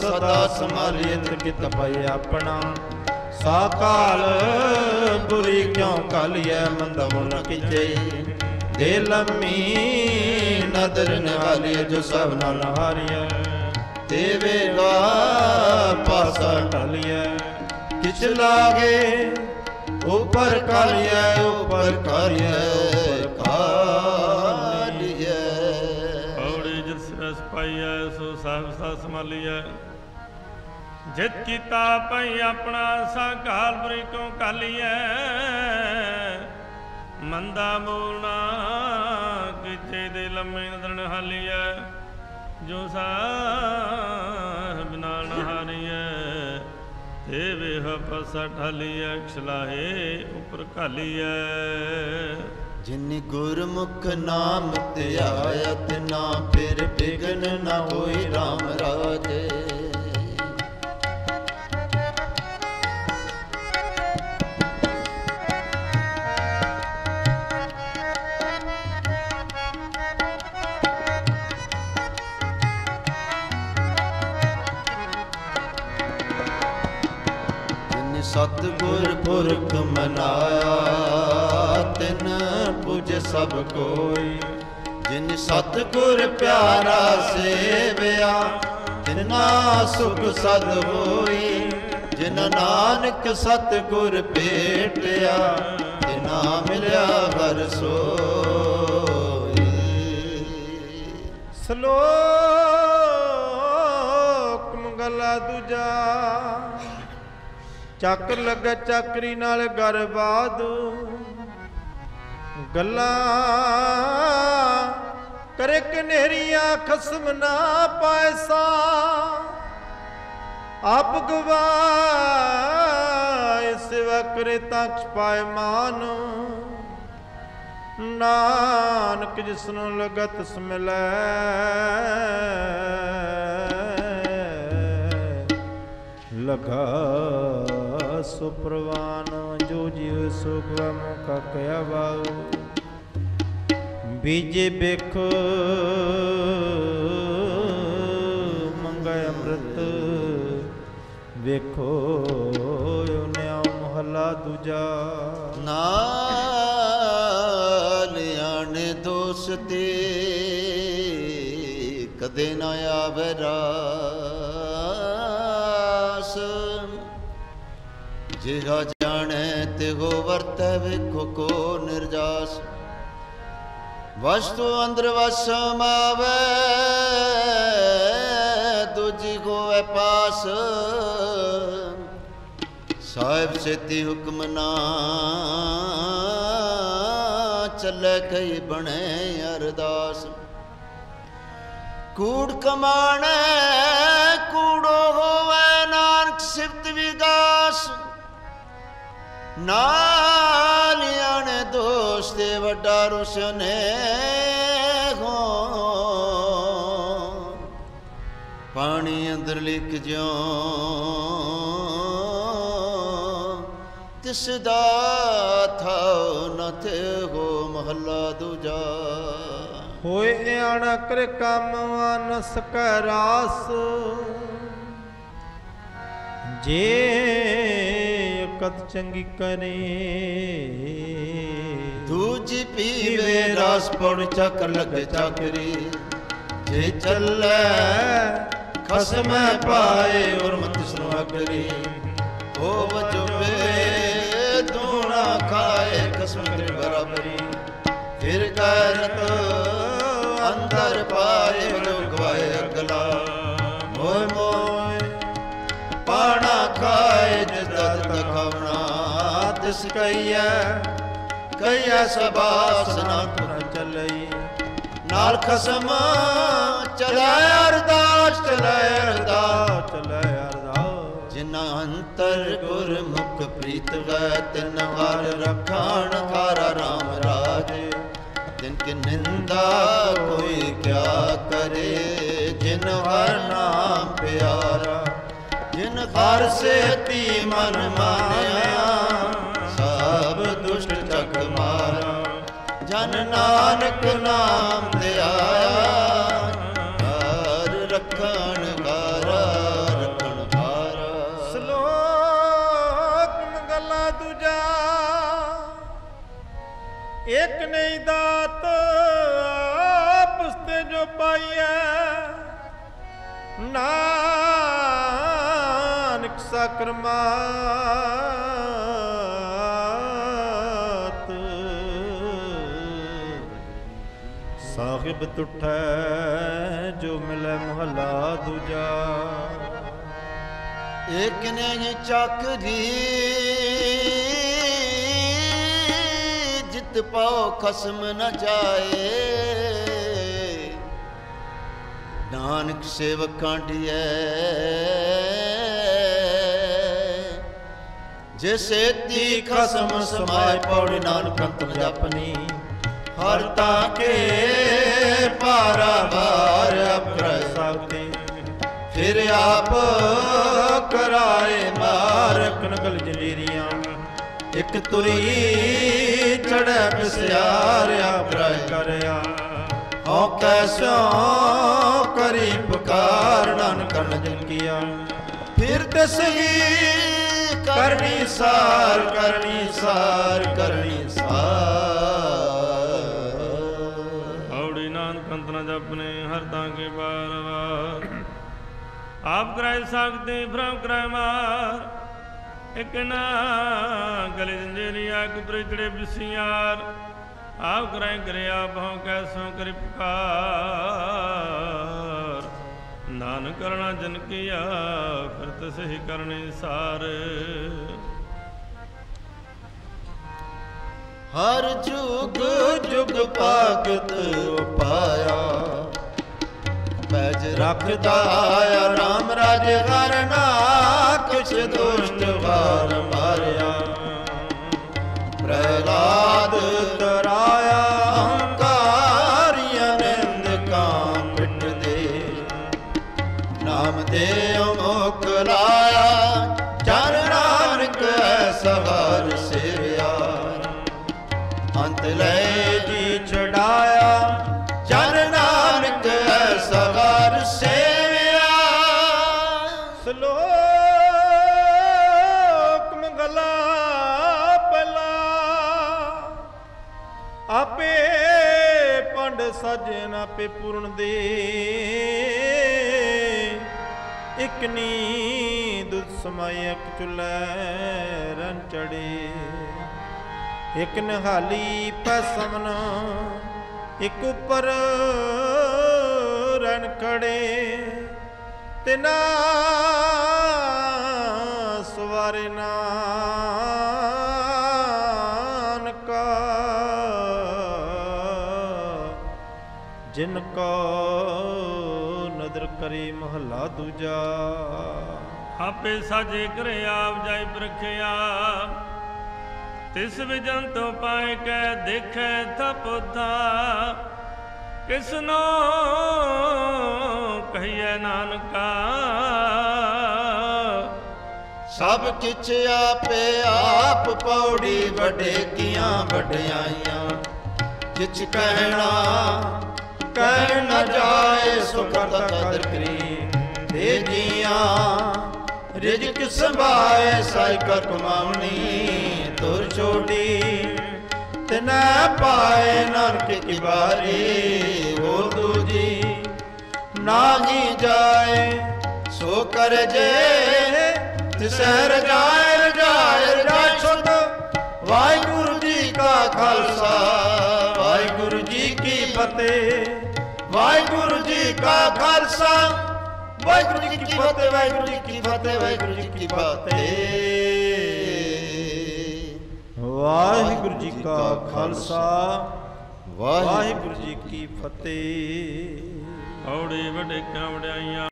ਸਦਾ ਸੰਭਾਲੀਤ ਕਿਤ ਪਈ ਆਪਣਾ। ਸਾਕਾਲ ਬੁਰੀ ਕਿਉ ਕਲਿਐ ਮੰਦਮੁ ਨ ਕੀਜੇ। ਦੇ ਲੰਮੀ ਨਦਰ ਨਿਵਾਲੀ ਜੋ ਸਭ ਨਾਲ ਹਾਰੀਐ। ਦੇਵੇਗਾ ਪਾਸਾ ਢਲਿਐ। ਕਿਛ ਲਾਗੇ ਉਪਰ ਕਰਿਐ ਉਪਰ ਕਰਿਐ ਕਾਲਿਐ ਸਾਹਿਬ ਸਾ ਸੰਭਾਲੀਐ ਜਿਤ ਕੀਤਾ ਪਈ ਆਪਣਾ ਸਾਘਾਲ ਬੁਰੀ ਕਿਉ ਕਾਲੀਐ। ਮੰਦਾ ਬੋਲਣਾ ਕਿਛੇ ਦੇ ਲੰਮੇ ਨਦਰਨ ਹਾਲੀਐ ਜੋ ਸਾਹਿਬ ਨਾਲ ਨਹਾਰੀਐ, ਤੇ ਵੇਹ ਪਸਾ ਢਾਲੀਐ ਖਲਾਹੇ ਉਪਰ ਘਾਲੀਐ ਜਿਨ ਗੁਰਮੁਖ ਨਾਮ ਧਿਆਇਆ ਨਾ ਫਿਰ ਬਿਗਨ ਨਾ ਹੋਈ RAM ਰਾਜੇ। ਜਿਨ ਸਤਿਗੁਰ ਪੁਰਖ ਮਨਾਇਆ ਪੁਜ ਸਭ ਕੋਈ। ਜਿਨ ਸਤਿਗੁਰ ਪਿਆਰਾ ਸੇਵਿਆ ਤਿਨਾ ਸੁਖ ਸਦ ਹੋਈ, ਜਿਨ ਨਾਨਕ ਸਤਿਗੁਰ ਭੇਟਿਆ ਤਿਨ ਮਿਲਿਆ ਹਰ ਸੋਈ। ਸ਼ਲੋਕ ਮੰਗਲਾ ਦੂਜਾ। ਚੱਕ ਲੱਗਾ ਚੱਕਰੀ ਨਾਲ ਗਰਬਾਦ ਗੱਲਾਂ ਕਰੇ ਕਨੇਰੀਆਂ ਖਸਮ ਨਾ ਪੈਸਾ ਆਪ ਗਵਾਏ, ਸਿਵਾ ਕਰੇ ਤਾਂ ਛਪਾਏ ਮਾਨ। ਨਾਨਕ ਜਿਸਨੂੰ ਲਗਤ ਸਮਿਲੈ ਲਗਾ ਸੋ ਪ੍ਰਵਾਨ ਜੋ ਜਿਉ ਸੁਖ ਮੁਕਾ ਕਹਿਆ ਬਿਖ ਮੰਗੈ ਅੰਮ੍ਰਿਤ। ਵੇਖੋ ਉਨਿਆ ਮਹਲਾ ਦੂਜਾ। ਨਾਲ ਆਣੇ ਦੋਸਤੀ ਕਦੇ ਨਾ ਆਵੇ ਰਾਸ। ਜਿਹਾ ਜਾਣੇ ਤੇ ਹੋ ਵਰਤੈ ਵੇਖੋ ਕੋ ਨਿਰਜਾਸ। ਵਸਤੂ ਅੰਦਰ ਵਸਮ ਆਵੇ, ਦੂਜੀ ਹੋਵੇ ਪਾਸ। ਸਾਹਿਬ ਸੇਤੀ ਹੁਕਮ ਨਾ ਚੱਲੇ ਕਈ ਬਣੇ ਅਰਦਾਸ। ਕੂੜ ਕਮਾਣੇ ਨਾਲਿਆਣੇ ਦੋਸਤ ਵੱਡਾ ਰੁਸਨੇ ਹੋ ਪਾਣੀ ਅੰਦਰ ਲਿਖ ਜਿਉ। ਤਿਸ ਦਾ ਥਾਉ ਨਥ ਥੇ ਹੋ ਮਹੱਲਾ ਦੂਜਾ। ਹੋਏ ਆਣਾ ਕਰ ਕੰਮ ਅਨਸ ਕੈ ਰਾਸ। ਜੇ ਕਦ ਚੰਗੀ ਕਰੇ ਦੂਜੀ ਪੀਵੇ ਰਸ ਪੜ ਚੱਕ ਲਗ ਚੱਕਰੀ ਜੇ ਚੱਲੇ ਖਸਮੈ ਪਾਏ ਔਰ ਮਤ ਸੁਨੋ ਅਗਰੀ ਹੋ ਵਜਵੇ ਦੂਣਾ ਖਾਏ ਖਸਮ ਤੇ ਬਰਾਬਰੀ ਫਿਰ ਕਰਤ ਅੰਦਰ ਪਾਏ ਜੋ ਗਵਾਏ ਅਗਲਾ ਮੋਏ ਮੋਏ ਪਾਣਾ ਖਾਏ ਜਿਦਤ ਤਖਵਣਾ ਤਿਸ ਕਈਐ ਕਈਐ ਸਬਾਸ ਨਾ ਤੁਰ ਚੱਲਈ। ਨਾਲ ਖਸਮ ਚਲਾਇ ਅਰਦਾਸ ਚਲਾਇ ਅਰਦਾਸ, ਚਲੇ ਅਰਦਾਸ। ਜਿਨਾ ਅੰਤਰ ਗੁਰਮੁਖ ਪ੍ਰੀਤ ਗੈ ਤਿਨ ਹਰ ਰਖਾਣ ਖਾਰਾ RAM ਰਾਜੇ। ਤਿਨ ਕੀ ਨਿੰਦਾ ਕੋਈ ਕਿਆ ਕਰੇ, ਜਿਨ ਹਰ ਨਾਮ ਪਿਆਰਾ। ਜਿਨ ਹਰ ਸੇਤੀ ਮਨ ਮਾਨਿਆ ਜਨ ਨਾਨਕ ਨਾਮ ਤੇ ਹਰ ਰੱਖਣ ਹਾਰਾ ਰੱਖਣ ਹਾਰਾ ਸ਼ਲੋਕ ਮੰਗਲਾ ਦੂਜਾ। ਇੱਕ ਨਹੀਂ ਦਾਤ ਆਪਸ ਤੇ ਜੋ ਪਾਈਐ। ਨਾਨਕ ਸ਼ਕਰਮਾ ਸਾਹਿਬ ਤੁਠੈ, ਜੋ ਮਿਲੇ ਮਹਲਾ ਦੂਜਾ। ਇੱਕ ਨਹੀਂ ਚੱਕਰੀ ਜਿੱਤ ਪਾਓ ਖਸਮ ਨ ਜਾਏ। ਨਾਨਕ ਸੇਵਕਾਂ ਢੀਐ ਜਿਸੇ ਤੀ ਖਸਮ ਸਮਾਏ, ਪੌੜੀ ਨਾਨਕ ਅੰਤ ਜਪਨੀ। ਹਰ ਤਾਂ ਕੇ ਪਾਰਾ ਬਾਰ ਅਪਰੈ ਫਿਰ ਆਪ ਕਰਾਏ ਮਾਰ ਕਨਗਲ ਜਲੀਰੀਆਂ ਇੱਕ ਤੁਰੀ ਚੜੈ ਪਿਸਿਆਰਿਆ ਪ੍ਰੈ ਕਰਿਆ। ਹਉ ਕੈਸੋ ਕਰੀ ਪੁਕਾਰ ਨਾਨਕ ਕਰਨ ਜਨ ਫਿਰ ਤਸਹੀ ਕਰਨੀ ਸਾਰ ਕਰਨੀ ਸਾਰ ਕਰਨੀ ਸਾਰ। ਆਪਣੇ ਅੰਤ ਕੇ ਬਾਰ ਬਾਰ ਆਪ ਕਰਾਇ ਸਕਤੇ ਭ੍ਰਮ ਕਰਾਇ ਮਾਰ। ਇਕ ਨਾ ਗਲੇ ਜੰਜੇਰੀਆ ਇਕ ਬ੍ਰਿਜੜੇ ਬਿਸੀਆਰ ਆਪ ਕਰਾਇ ਕਰਿਆ ਬਹੁ ਕੈਸੋ ਕਰਿ ਪੁਕਾਰ। ਨਾਨਕ ਕਰਣਾ ਜਨ ਕੀਆ ਫਿਰ ਤਸਹਿ ਕਰਨੇ ਸਾਰ। ਹਰ ਜੁਗ ਜੁਗ ਭਗਤ ਪਾਇਆ ਪੈਜ ਰੱਖਦਾ ਆਇਆ ਰਾਮ ਰਾਜ ਹਰਨਾ ਕਿਛ ਦੁਸ਼ਟ ਵਾਰ ਪੰਡ ਸਾਜਨ ਆਪੇ ਪੂਰਨ ਦੇ। ਇਕ ਨੀ ਦੁੱਧ ਸਮਾਇ ਇਕ ਚੁੱਲੈ ਰਨ ਚੜੇ ਇਕ ਨਿਹਾਲੀ ਪਸਮਨ, ਇਕ ਉੱਪਰ ਰਨ ਖੜੇ ਨਾ ਸਵਾਰੇ ਨਾ ਦੂਜਾ। ਆਪੇ ਸਾਜੇ ਕਰੇ ਆਪ ਜਾਈ ਪ੍ਰਖਿਆ। ਤਿਸ ਵਿਜਨ ਤੋਂ ਪਾਏ ਕੈ ਦੇਖੈ ਥਪੁੱਥਾ ਕਿਸਨੋ ਕਹੀਐ ਨਾਨਕਾ। ਸਭ ਕਿਛ ਆਪੇ ਆਪ ਪੌੜੀ ਵੱਡੇ ਕੀਆਂ ਵਡਿਆਈਆਂ। ਕਿਛ ਕਹਿਣਾ ਕਹਿ ਨ ਜਾਏ ਸੁਖ ਕਦਰ ਕਰੀ। ਦੇ ਜੀਆਂ ਰਿਜਕ ਸੰਭਾਏ ਸਾਈ ਕਰ ਕਮਾਵਣੀ ਤੁਰ ਛੋਟੀ। ਤਿਨੈ ਪਾਏ ਨਾਨਕ ਕੀ ਬਾਰੀ ਹੋ ਦੂਜੀ। ਨਾਹੀ ਜਾਏ, ਸੋ ਕਰ ਜੇ। ਤਿਸੈ ਰਜਾਇ ਰਜਾਇ ਰਜਾਇ ਛੁਟ। ਵਾਹਿਗੁਰੂ ਜੀ ਕਾ ਖਾਲਸਾ, ਵਾਹਿਗੁਰੂ ਜੀ ਕੀ ਫਤਿਹ। ਵਾਹਿਗੁਰੂ ਜੀ ਕਾ ਖਾਲਸਾ ਵਾਹਿਗੁਰੂ ਜੀ ਕੀ ਫਤਿਹ ਵਾਹਿਗੁਰੂ ਜੀ ਕੀ ਫਤਿਹ ਵਾਹਿਗੁਰੂ ਜੀ ਕੀ ਫਤਿਹ। ਵਾਹਿਗੁਰੂ ਜੀ ਕਾ ਖਾਲਸਾ ਵਾਹਿਗੁਰੂ ਜੀ ਕੀ ਫਤਿਹ। ਔੜੇ ਵੱਡੇ ਕਿਆਂ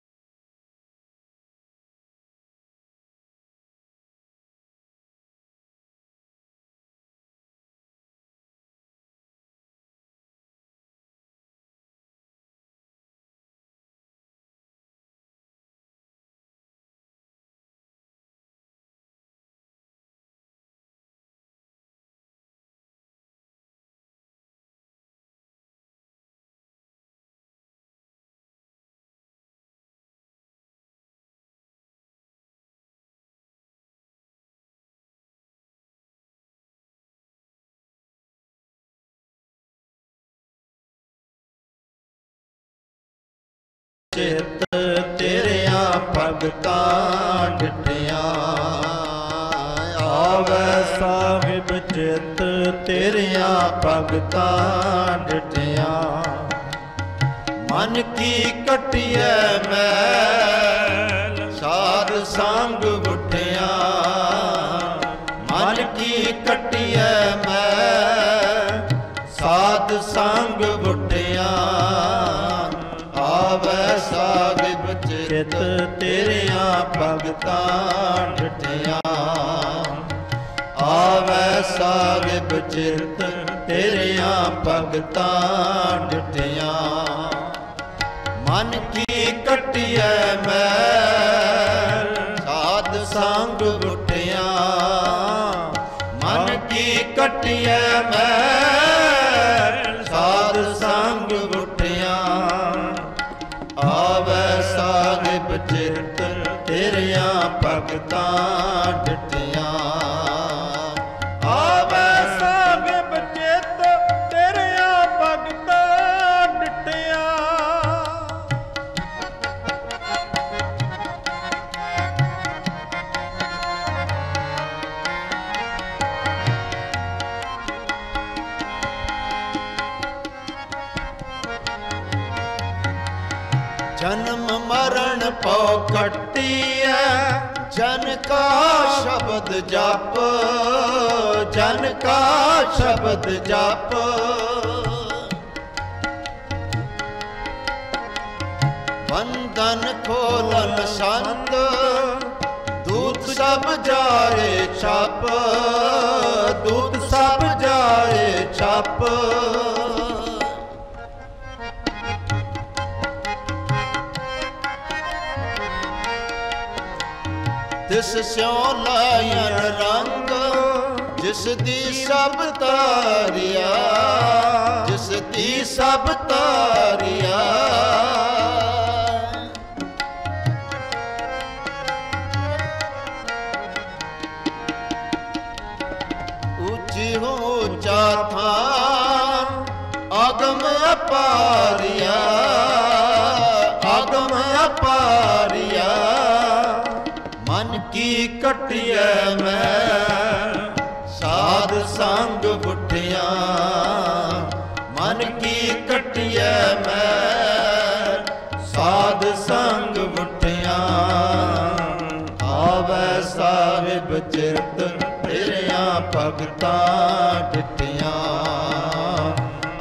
ਚਿਤ ਤੇਰਿਆਂ ਭਗਤਾਂ ਡਿਟਿਆ। ਆਵੈ ਸਾਹਿਬ ਚਿਤ ਤੇਰਿਆਂ ਭਗਤਾਂ ਡਿਟਿਆ। ਮਨ ਕੀ ਕਟਿਐ ਮੈਂ ਸਾਰ ਸੰਗ ਭਗਤਾਂ ਡਟਿਆ ਆਵੈ ਸਾਹਿਬ ਚਿਤ ਤੇਰੀਆਂ ਭਗਤਾਂ ਡਟਿਆ ਮਨ ਕੀ ਕਟਿਐ ਮੈਂ ਸਾਧ ਸੰਗ ਬੁੱਟਿਆ ਮਨ ਕੀ ਕਟਿਐ ਮੈਂ ਭਗਤਾਂ ਡਟਿਆ ਕਾ ਸ਼ਬਦ ਜਪ, ਜਨ ਕਾ ਸ਼ਬਦ ਜਪ। ਬੰਧਨ ਖੋਲਨ ਸੰਤ, ਦੂਤ ਸਭ ਜਾਏ ਛਾਪ, ਦੂਤ ਸਭ ਜਾਏ ਛਾਪ। ਤਿਸ ਸਿਉ ਲਾਇਨ ਰੰਗ, ਜਿਸ ਦੀ ਸਭ ਤਾਰਿਆ, ਜਿਸ ਦੀ ਸਭ ਤਾਰਿਆ। ਉੱਚੀ ਹੋ ਉੱਚਾ ਅਪਾਰਿਆ। ਕਟਿਐ ਮੈਂ। ਸਾਧ ਸੰਗ ਬੁੱਠਿਆ ਮਨ ਕੀ ਕਟਿਐ ਮੈਂ। ਸਾਧ ਸੰਗ ਬੁੱਠਿਆ ਆਵੈ ਸਾਹਿਬ ਚਿਰਤ ਤੇਰਿਆਂ ਭਗਤਾਂ ਡਿਟਿਆਂ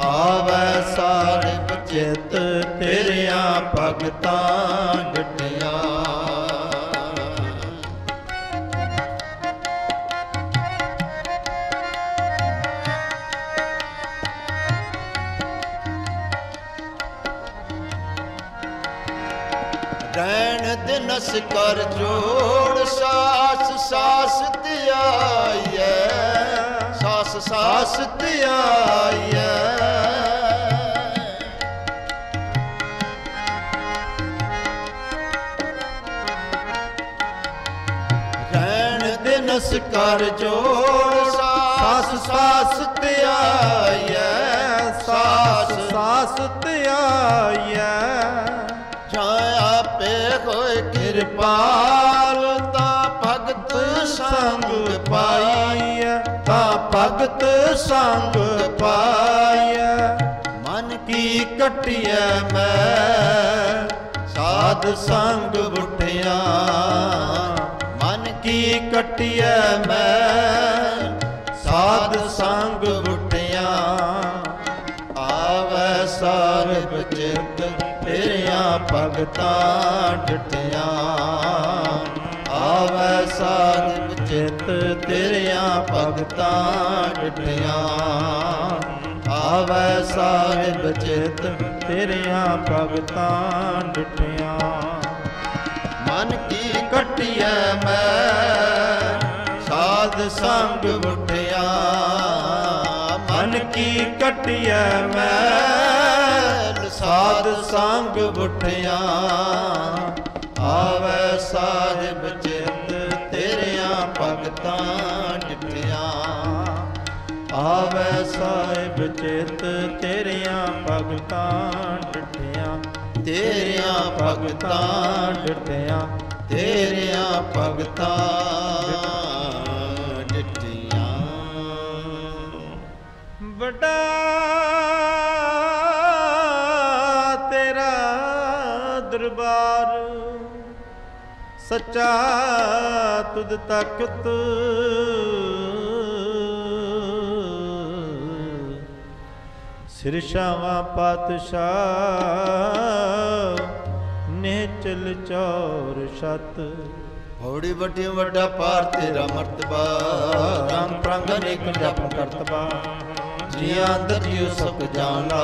ਆਵੈ ਸਾਹਿਬ ਚਿਤ ਤੇਰਿਆਂ ਭਗਤਾਂ ਰੈਣ ਕਰ ਜੋੜ, ਸਾਸ ਸਾਸ ਧਿਆਈਐ। ਸਾਸ ਸਾਸ ਧਿਆਈਐ। ਰੈਣ ਦਿਨਸ ਕਰ ਜੋੜ, ਸਾਸ ਸਾਸ ਧਿਆਈਐ। ਸਾਸ ਸਾਸ ਧਿਆਈਐ। ਕਿਰਪਾਲ ਤਾਂ ਭਗਤ ਸੰਗ ਪਾਈਐ। ਤਾਂ ਭਗਤ ਸੰਗ ਪਾਈਐ। ਮਨ ਕੀ ਕਟਿਐ ਮੈਂ? ਸਾਧ ਸੰਗ ਬੁੱਠਿਆ ਮਨ ਕੀ ਕਟਿਐ ਮੈਂ? ਸਾਧ ਸੰਗ ਬੁੱਠਿਆ ਆਵੈ ਸਰਬ ਚਿਤ, ਤੇਰਿਆਂ ਭਗਤਾਂ ਡਟਿਆ ਆਵੈ ਸਰਬ ਚਿਤ ਤੇਰਿਆਂ ਭਗਤਾਂ ਡਟਿਆ ਆਵੈ ਸਾਹਿਬ ਚਿਤ ਤੇਰਿਆਂ ਭਗਤਾਂ ਡਟਿਆਂ ਮਨ ਕੀ ਕਟਿਐ ਮੈਂ, ਸਾਧ ਸੰਗ ਉਠਿਆ। ਮਨ ਕੀ ਕਟਿਐ ਮੈਂ, ਸਾਧ ਸੰਗ ਉਠਿਆ। ਆਵੈ ਸਾਹਿਬ ਚਿਤ ਤੇਰਿਆਂ ਭਗਤਾਂ ਡਟਿਆਂ, ਤੇਰਿਆਂ ਭਗਤਾਂ ਡਟਿਆਂ, ਤੇਰਿਆਂ ਭਗਤਾਂ ਡਿਠਿਆ ਵੱਡਾ ਤੇਰਾ ਦਰਬਾਰ, ਸੱਚਾ ਤੁਧ ਤਖਤ ਸਿਰਸ਼ਾਵਾਂ ਪਾਤਸ਼ਾਹ, ਨੇਚਲ ਚੌਰ ਛਤ। ਹੋੜੀ ਵੱਡੀ ਵੱਡਾ ਪਾਰ ਤੇਰਾ ਮਰਤਬਾ, ਰੰਗ ਪ੍ਰੰਗ ਅਨੇਕ ਜਪ ਕਰਤਬਾ। ਜੀਆ ਅੰਦਰ ਜੀਉ ਸਭ ਜਾਣਾ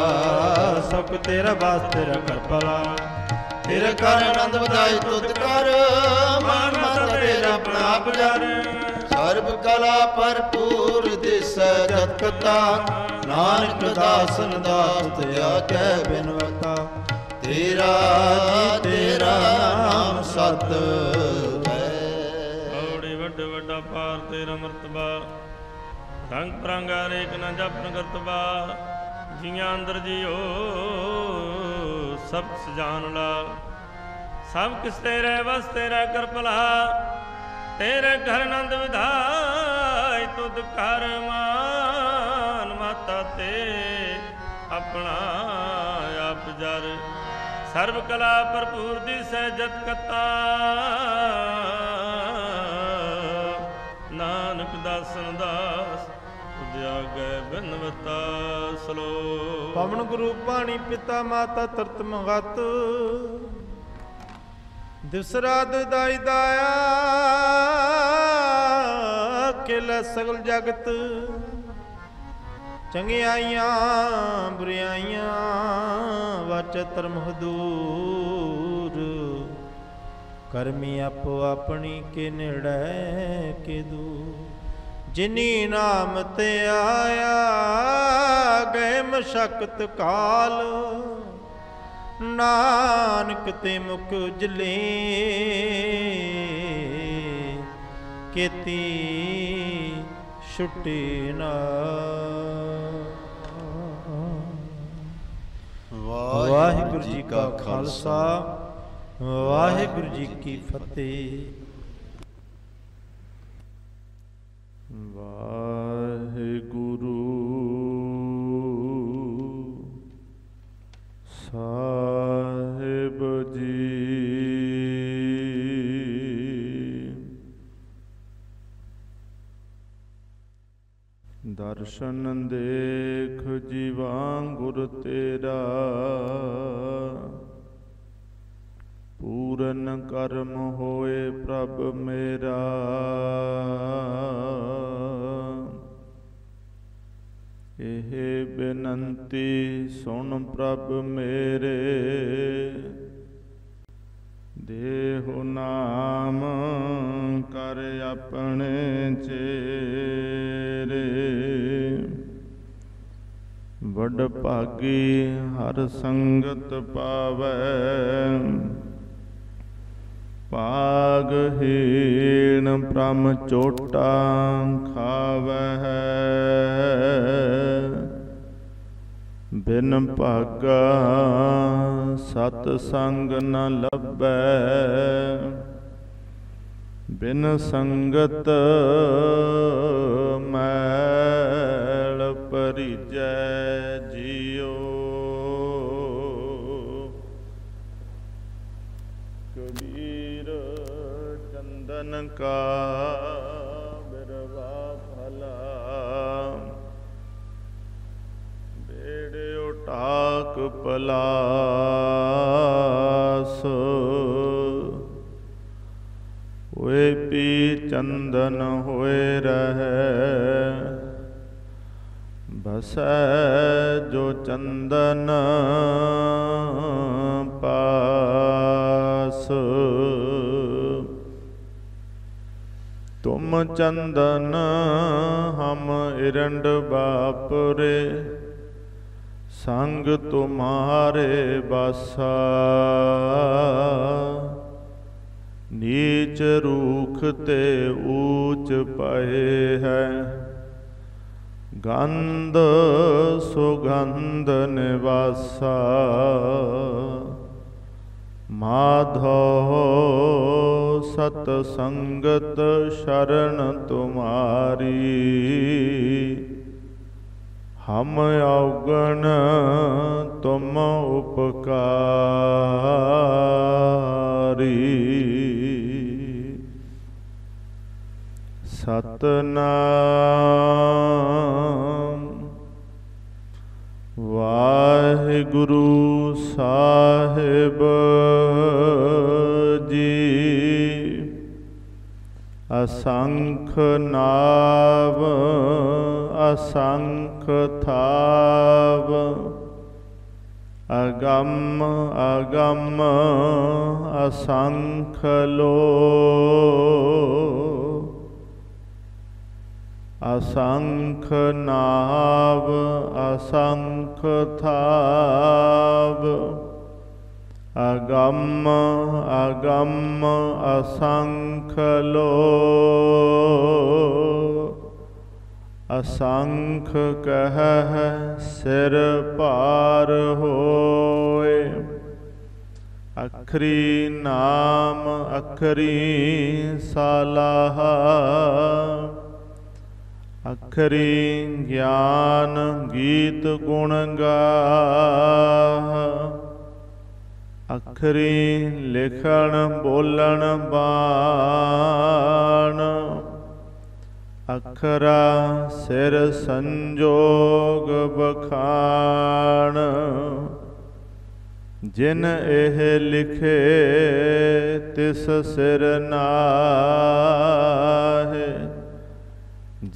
ਸਭ ਤੇਰਾ ਵਾਸ ਤੇਰਾ ਕਰਪਲਾ ਤੇਰੇ ਕਰ ਆਨੰਦ ਵਧਾਈ ਤੁਧ ਕਰ ਮਾਨ ਮਤ ਤੇਰਾ ਆਪਣਾ ਆਪ ਜਰ। ਸਰਬ ਕਲਾ ਭਰਪੂਰ ਦਿਸੈ ਜਤਕਤਾ ਨਾਨਕ ਦਾਸਨ ਦਾਸ ਆਗੇ ਬਿਨਵਤਾ। ਤੇਰਾ ਤੇਰਾ ਨਾਮ ਸਤ ਹੈ। ਵੱਡ ਵੱਡਾ ਪਾਰ ਤੇਰਾ ਮਰਤਬਾ ਰੰਗ ਪਰੰਗਾ ਅਨੇਕ ਨਾ ਜਪਨ ਕਰਤਬਾ ਜੀਆਂ ਅੰਦਰ ਜੀਓ, ਸਭ ਸਜਾਨ ਲਾ ਸਭ ਕਿਸ ਤੇਰੇ ਵਸ ਤੇਰਾ ਕਰਪਲਾ। ਤੇਰੇ ਘਰ ਆਨੰਦ ਵਿਧਾਇ, ਤੁਧ ਕਰ ਮਾਨ ਮਾਤਾ ਤੇ ਆਪਣਾ ਆਪ ਜਰ। ਸਰਬ ਕਲਾ ਭਰਪੂਰ ਦੀ ਸਹਿਜਤ ਕਤਾ ਨਾਨਕ ਦਾਸਨ ਦਾਸ ਉਦਿਆਗੈ ਬਿਨਵਤਾ ਸਲੋ ਪਵਨ ਗੁਰੂ ਪਾਣੀ ਪਿਤਾ ਮਾਤਾ ਤਰਤ ਮਗਤ ਦਿਵਸ ਰਾਤ ਦਾਈ ਦਾਇਆ ਕਿਲ ਸਗਲ ਜਗਤ। ਚੰਗਿਆਈਆਂ, ਬੁਰਿਆਈਆਂ, ਵਾਚ ਧਰਮ ਹਦੂਰ। ਕਰਮੀ ਆਪੋ ਆਪਣੀ ਕੇ ਨੇੜੇ, ਕੇ ਦੂਰ। ਜਿਨੀ ਨਾਮ ਤੇ ਆਇਆ ਗਏ ਮਸ਼ਕਤ ਕਾਲ। ਨਾਨਕ ਤੇ ਮੁਖ ਉਜਲੇ ਕੀਤੀ ਛੁੱਟੀ ਨਾ। ਵਾਹਿਗੁਰੂ ਜੀ ਕਾ ਖਾਲਸਾ, ਵਾਹਿਗੁਰੂ ਜੀ ਕੀ ਫਤਿਹ। ਵਾਹਿਗੁਰੂ ਸਾਹਿਬ ਜੀ। ਦਰਸ਼ਨ ਦੇਖ ਜੀਵਾਂ ਗੁਰ ਤੇਰਾ। ਪੂਰਨ ਕਰਮ ਹੋਏ ਪ੍ਰਭ ਮੇਰਾ। ਇਹ ਬੇਨੰਤੀ ਸੁਣ ਪ੍ਰਭ ਮੇਰੇ। ਦੇਹੁ ਨਾਮ ਕਰ ਆਪਣੇ ਚੇਰੇ। ਵਡ ਭਾਗੀ ਹਰ ਸੰਗਤ ਪਾਵੈ। ਪਾਗ ਹੀਣ ਪ੍ਰਮ ਚੋਟਾ ਖਾਵੈ ਬਿਨ ਭਾਗਾ ਸਤ ਸੰਗ ਨ ਲੱਭੈ ਬਿਨ ਸੰਗਤ ਮੈਲ ਪਰਿਜੈ ਕਾ ਬਿਰਵਾ ਭਲਾ। ਬੇੜਿਓ ਟਾਕ ਪਲਾਸ। ਓਏ ਪੀ ਚੰਦਨ ਹੋਏ ਰਹੈ। ਬਸੈ ਜੋ ਚੰਦਨ ਪਾਸ। ਤੁਮ ਚੰਦਨ ਹਮ ਇਰੰਡ ਬਾਪਰੇ ਸੰਗ ਤੁਮਾਰੇ ਬਾਸਾ ਨੀਚ ਰੂਖ ਤੇ ਊਚ ਪਏ ਹੈ, ਗੰਧ ਸੁਗੰਧ ਨਿਵਾਸਾ। ਮਾਧੋ ਸਤ ਸੰਗਤ ਸ਼ਰਨ ਤੁਮਾਰੀ। ਹਮ ਔਗਣ ਤੁਮ ਉਪਕਾਰੀ। ਸਤਨਾਮ ਵਾਹਿਗੁਰੂ ਸਾਹਿਬ ਜੀ। ਅਸੰਖ ਨਾਵ ਅਸੰਖ ਥਾਵ। ਅਗੰਮ ਅਗੰਮ ਅਸੰਖ ਲੋ ਅਸੰਖ ਨਾਵ, ਅਸੰਖ ਥਾਵ। ਅਗੰਮ ਅਗੰਮ, ਅਸੰਖ ਲੋ। ਅਸੰਖ ਕਹਿ ਸਿਰ ਭਾਰ ਹੋਏ। ਅਖਰੀ ਨਾਮ, ਅਖਰੀ ਸਾਲਾਹ। ਅਖਰੀ ਗਿਆਨ ਗੀਤ ਗੁਣ ਗਾ ਅਖਰੀ ਲਿਖਣ ਬੋਲਣ ਬਾਣ। ਅਖਰਾ ਸਿਰ ਸੰਜੋਗ ਬਖਾਣ ਜਿਨ ਇਹ ਲਿਖੇ ਤਿਸ ਸਿਰ ਨਾਹੇ।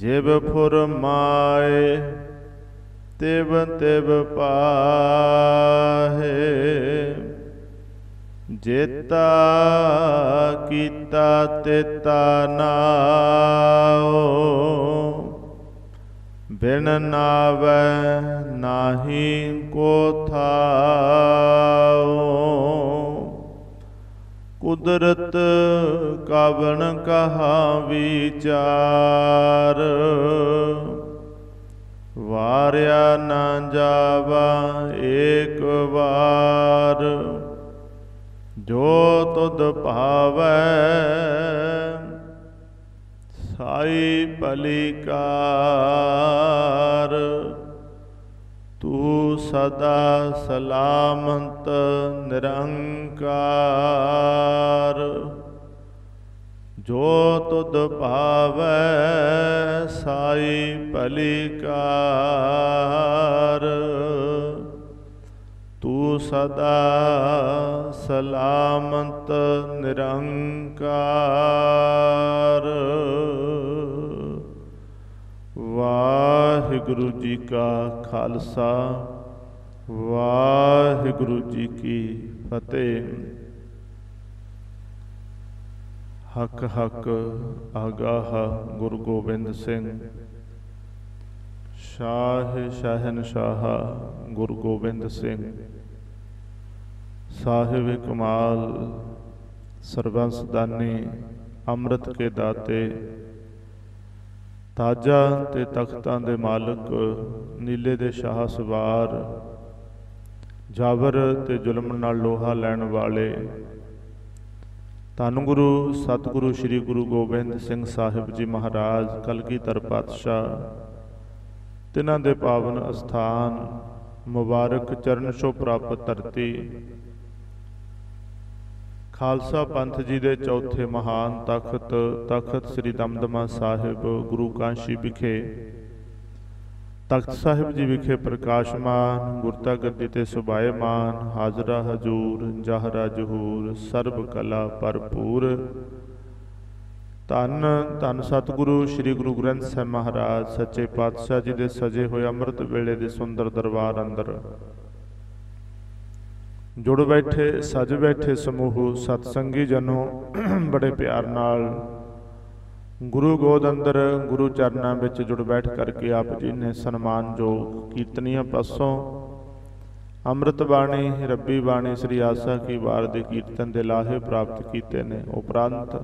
ਜਿਬ ਫੁਰਮਾਏ ਤਿਬ ਤਿਬ ਪਾਹੇ। ਜੇਤਾ ਕੀਤਾ ਤੇਤਾ ਨਾਉ ਬਿਨ ਨਾਵੈ ਨਾਹੀ ਕੋ ਥਾਉ। ਕੁਦਰਤ ਕਵਣ ਕਹਾ ਵਿਚਾਰ ਵਾਰਿਆ ਨਾ ਜਾਵਾ ਏਕ ਵਾਰ ਜੋ ਤੁਧ ਭਾਵੈ ਸਾਈ ਭਲੀਕਾਰ ਤੂੰ ਸਦਾ ਸਲਾਮਤ ਨਿਰੰਕਾਰ। ਜੋ ਤੁਧ ਭਾਵੈ ਸਾਈ ਭਲੀਕਾਰ। ਤੂੰ ਸਦਾ ਸਲਾਮਤ ਨਿਰੰਕਾਰ। ਵਾਹਿਗੁਰੂ ਜੀ ਕਾ ਖਾਲਸਾ, ਵਾਹਿਗੁਰੂ ਜੀ ਕੀ ਫਤਿਹ। ਹਕ ਹਕ ਆਗਾਹ ਗੁਰੂ ਗੋਬਿੰਦ ਸਿੰਘ, ਸ਼ਾਹ ਸ਼ਾਹਨ ਸ਼ਾਹ ਗੁਰੂ ਗੋਬਿੰਦ ਸਿੰਘ, ਸਾਹਿਬ ਕਮਾਲ ਸਰਬੰਸ ਦਾਨੀ ਅੰਮ੍ਰਿਤ ਕੇ ਦਾਤੇ ਤਾਜਾ ਤੇ ਤਖਤਾਂ ਦੇ ਮਾਲਕ, ਨੀਲੇ ਦੇ ਸ਼ਾਹ ਸਵਾਰ ਜਾਬਰ ਤੇ ਜ਼ੁਲਮ ਨਾਲ ਲੋਹਾ ਲੈਣ ਵਾਲੇ। ਧੰਨ ਗੁਰੂ, ਸਤਿਗੁਰੂ, ਸ੍ਰੀ ਗੁਰੂ ਗੋਬਿੰਦ ਸਿੰਘ ਸਾਹਿਬ ਜੀ ਮਹਾਰਾਜ ਕਲਗੀਧਰ ਪਾਤਸ਼ਾਹ। ਤਿਨਾਂ ਦੇ ਪਾਵਨ ਅਸਥਾਨ, ਮੁਬਾਰਕ ਚਰਨ ਛੋਹ ਪ੍ਰਾਪਤ ਧਰਤੀ। ਖਾਲਸਾ ਪੰਥ ਜੀ ਦੇ ਚੌਥੇ ਮਹਾਨ ਤਖਤ ਤਖਤ ਸ੍ਰੀ ਦਮਦਮਾ ਸਾਹਿਬ, ਗੁਰੂ ਕਾਂਸ਼ੀ ਵਿਖੇ। ਤਖਤ ਸਾਹਿਬ ਜੀ ਵਿਖੇ ਪ੍ਰਕਾਸ਼ਮਾਨ ਗੁਰਤਾ ਗੱਦੀ ਤੇ ਸੁਭਾਏਮਾਨ, ਹਾਜ਼ਰਾ ਹਜੂਰ, ਜਹਰਾ ਜਹੂਰ, ਸਰਬ ਕਲਾ ਭਰਪੂਰ। ਧੰਨ ਧੰਨ ਸਤਿਗੁਰੂ ਸ੍ਰੀ ਗੁਰੂ ਗ੍ਰੰਥ ਸਾਹਿਬ ਮਹਾਰਾਜ, ਸੱਚੇ ਪਾਤਸ਼ਾਹ ਜੀ ਦੇ ਸਜੇ ਹੋਏ ਅੰਮ੍ਰਿਤ ਵੇਲੇ ਦੇ ਸੁੰਦਰ ਦਰਬਾਰ ਅੰਦਰ। ਜੁੜ ਬੈਠੇ, ਸਜ ਬੈਠੇ ਸਮੂਹ, ਸਤਸੰਗੀ ਜਨੋ, ਬੜੇ ਪਿਆਰ ਨਾਲ। ਗੁਰੂ ਗੋਦ ਅੰਦਰ, ਗੁਰੂ ਚਰਨਾਂ ਵਿੱਚ ਜੁੜ ਬੈਠ ਕਰਕੇ ਆਪ ਜੀ ਨੇ ਸਨਮਾਨਯੋਗ ਕੀਰਤਨੀਆਂ ਪਾਸੋਂ ਅੰਮ੍ਰਿਤ ਬਾਣੀ, ਰੱਬੀ ਬਾਣੀ, ਸ੍ਰੀ ਆਸਾ ਕੀ ਵਾਰ ਦੇ ਕੀਰਤਨ ਦੇ ਲਾਹੇ ਪ੍ਰਾਪਤ ਕੀਤੇ ਨੇ ਉਪਰੰਤ।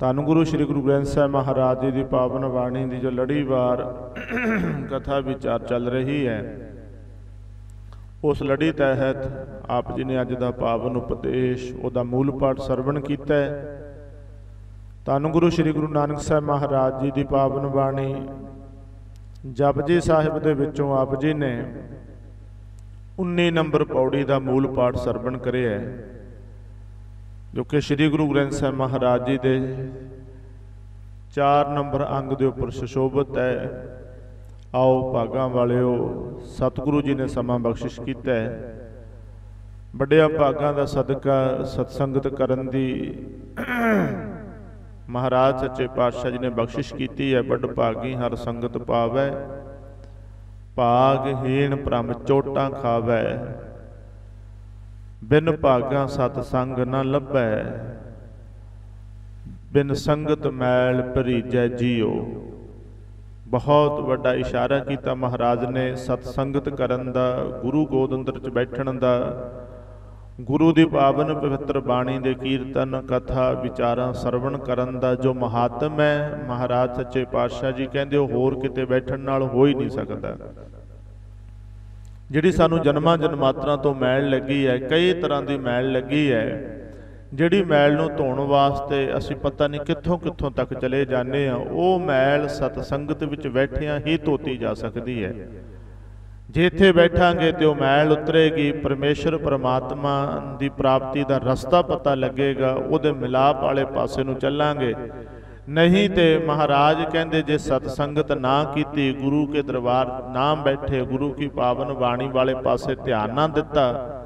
ਧੰਨ ਗੁਰੂ ਸ੍ਰੀ ਗੁਰੂ ਗ੍ਰੰਥ ਸਾਹਿਬ ਮਹਾਰਾਜ ਜੀ ਦੀ ਪਾਵਨ ਬਾਣੀ ਦੀ ਜੋ ਲੜੀਵਾਰ ਕਥਾ ਵਿਚਾਰ ਚੱਲ ਰਹੀ ਹੈ ਉਸ ਲੜੀ ਤਹਿਤ ਆਪ ਜੀ ਨੇ ਅੱਜ ਦਾ ਪਾਵਨ ਉਪਦੇਸ਼, ਉਹਦਾ ਮੂਲ ਪਾਠ ਸਰਵਣ ਕੀਤਾ ਹੈ। ਧੰਨ ਗੁਰੂ ਸ੍ਰੀ ਗੁਰੂ ਨਾਨਕ ਸਾਹਿਬ ਮਹਾਰਾਜ ਜੀ ਦੀ ਪਾਵਨ ਬਾਣੀ ਜਪਜੀ ਸਾਹਿਬ ਦੇ ਵਿੱਚੋਂ ਆਪ ਜੀ ਨੇ 19 ਨੰਬਰ ਪੌੜੀ ਦਾ ਮੂਲ ਪਾਠ ਸਰਵਣ ਕਰਿਆ ਹੈ, ਜੋ ਕਿ ਸ੍ਰੀ ਗੁਰੂ ਗ੍ਰੰਥ ਸਾਹਿਬ ਮਹਾਰਾਜ ਜੀ ਦੇ 4 ਨੰਬਰ ਅੰਗ ਦੇ ਉੱਪਰ ਸੁਸ਼ੋਭਿਤ ਹੈ। ਆਓ ਭਾਗਾਂ ਵਾਲਿਓ, ਸਤਿਗੁਰੂ ਜੀ ਨੇ ਸਮਾਂ ਬਖਸ਼ਿਸ਼ ਕੀਤਾ ਹੈ। ਵੱਡਿਆਂ ਭਾਗਾਂ ਦਾ ਸਦਕਾ, ਸਤਸੰਗਤ ਕਰਨ ਦੀ ਮਹਾਰਾਜ ਸੱਚੇ ਪਾਤਸ਼ਾਹ ਜੀ ਨੇ ਬਖਸ਼ਿਸ਼ ਕੀਤੀ ਹੈ। ਵੱਡ ਭਾਗੀ ਹਰ ਸੰਗਤ ਪਾਵੈ, ਭਾਗ ਹੀਣ ਭ੍ਰਮ ਚੋਟਾਂ ਖਾਵੈ। ਬਿਨ ਭਾਗਾਂ ਸਤ ਸੰਗ ਨ ਲੱਭੈ, ਬਿਨ ਸੰਗਤ ਮੈਲ ਭਰੀਜੈ ਜੀਓ। ਬਹੁਤ ਵੱਡਾ ਇਸ਼ਾਰਾ ਕੀਤਾ ਮਹਾਰਾਜ ਨੇ ਸਤ ਸੰਗਤ ਕਰਨ ਦਾ, ਗੁਰੂ ਗੋਦ ਅੰਦਰ ਚ ਬੈਠਣ ਦਾ, ਗੁਰੂ ਦੀ ਪਾਵਨ ਪਵਿੱਤਰ ਬਾਣੀ ਦੇ ਕੀਰਤਨ, ਕਥਾ, ਵਿਚਾਰਾਂ ਸਰਵਣ ਕਰਨ ਦਾ ਜੋ ਮਹਾਤਮ ਹੈ, ਮਹਾਰਾਜ ਸੱਚੇ ਪਾਤਸ਼ਾਹ ਜੀ ਕਹਿੰਦੇ ਉਹ ਹੋਰ ਕਿਤੇ ਬੈਠਣ ਨਾਲ ਹੋ ਹੀ ਨਹੀਂ ਸਕਦਾ। ਜਿਹੜੀ ਸਾਨੂੰ ਜਨਮਾਂ ਜਨਮਾਤਰਾਂ ਤੋਂ ਮੈਲ ਲੱਗੀ ਹੈ, ਕਈ ਤਰ੍ਹਾਂ ਦੀ ਮੈਲ ਲੱਗੀ ਹੈ ਜਿਹੜੀ ਮੈਲ ਨੂੰ ਧੋਣ ਵਾਸਤੇ ਅਸੀਂ ਪਤਾ ਨਹੀਂ ਕਿੱਥੋਂ ਕਿੱਥੋਂ ਤੱਕ ਚਲੇ ਜਾਂਦੇ ਆ ਉਹ ਮੈਲ ਸਤ ਸੰਗਤ ਵਿੱਚ ਬੈਠਿਆਂ ਹੀ ਧੋਤੀ ਜਾ ਸਕਦੀ ਹੈ। ਜੇ ਇੱਥੇ ਬੈਠਾਂਗੇ ਤੇ ਉਹ ਮੈਲ ਉਤਰੇਗੀ, ਪਰਮੇਸ਼ਰ ਪਰਮਾਤਮਾ ਦੀ ਪ੍ਰਾਪਤੀ ਦਾ ਰਸਤਾ ਪਤਾ ਲੱਗੇਗਾ, ਉਹਦੇ ਮਿਲਾਪ ਵਾਲੇ ਪਾਸੇ ਨੂੰ ਚੱਲਾਂਗੇ। ਨਹੀਂ ਤੇ ਮਹਾਰਾਜ ਕਹਿੰਦੇ ਜੇ ਸਤ ਸੰਗਤ ਨਾ ਕੀਤੀ, ਗੁਰੂ ਕੇ ਦਰਬਾਰ ਨਾ ਬੈਠੇ, ਗੁਰੂ ਕੀ ਪਾਵਨ ਬਾਣੀ ਵਾਲੇ ਪਾਸੇ ਧਿਆਨ ਨਾ ਦਿੱਤਾ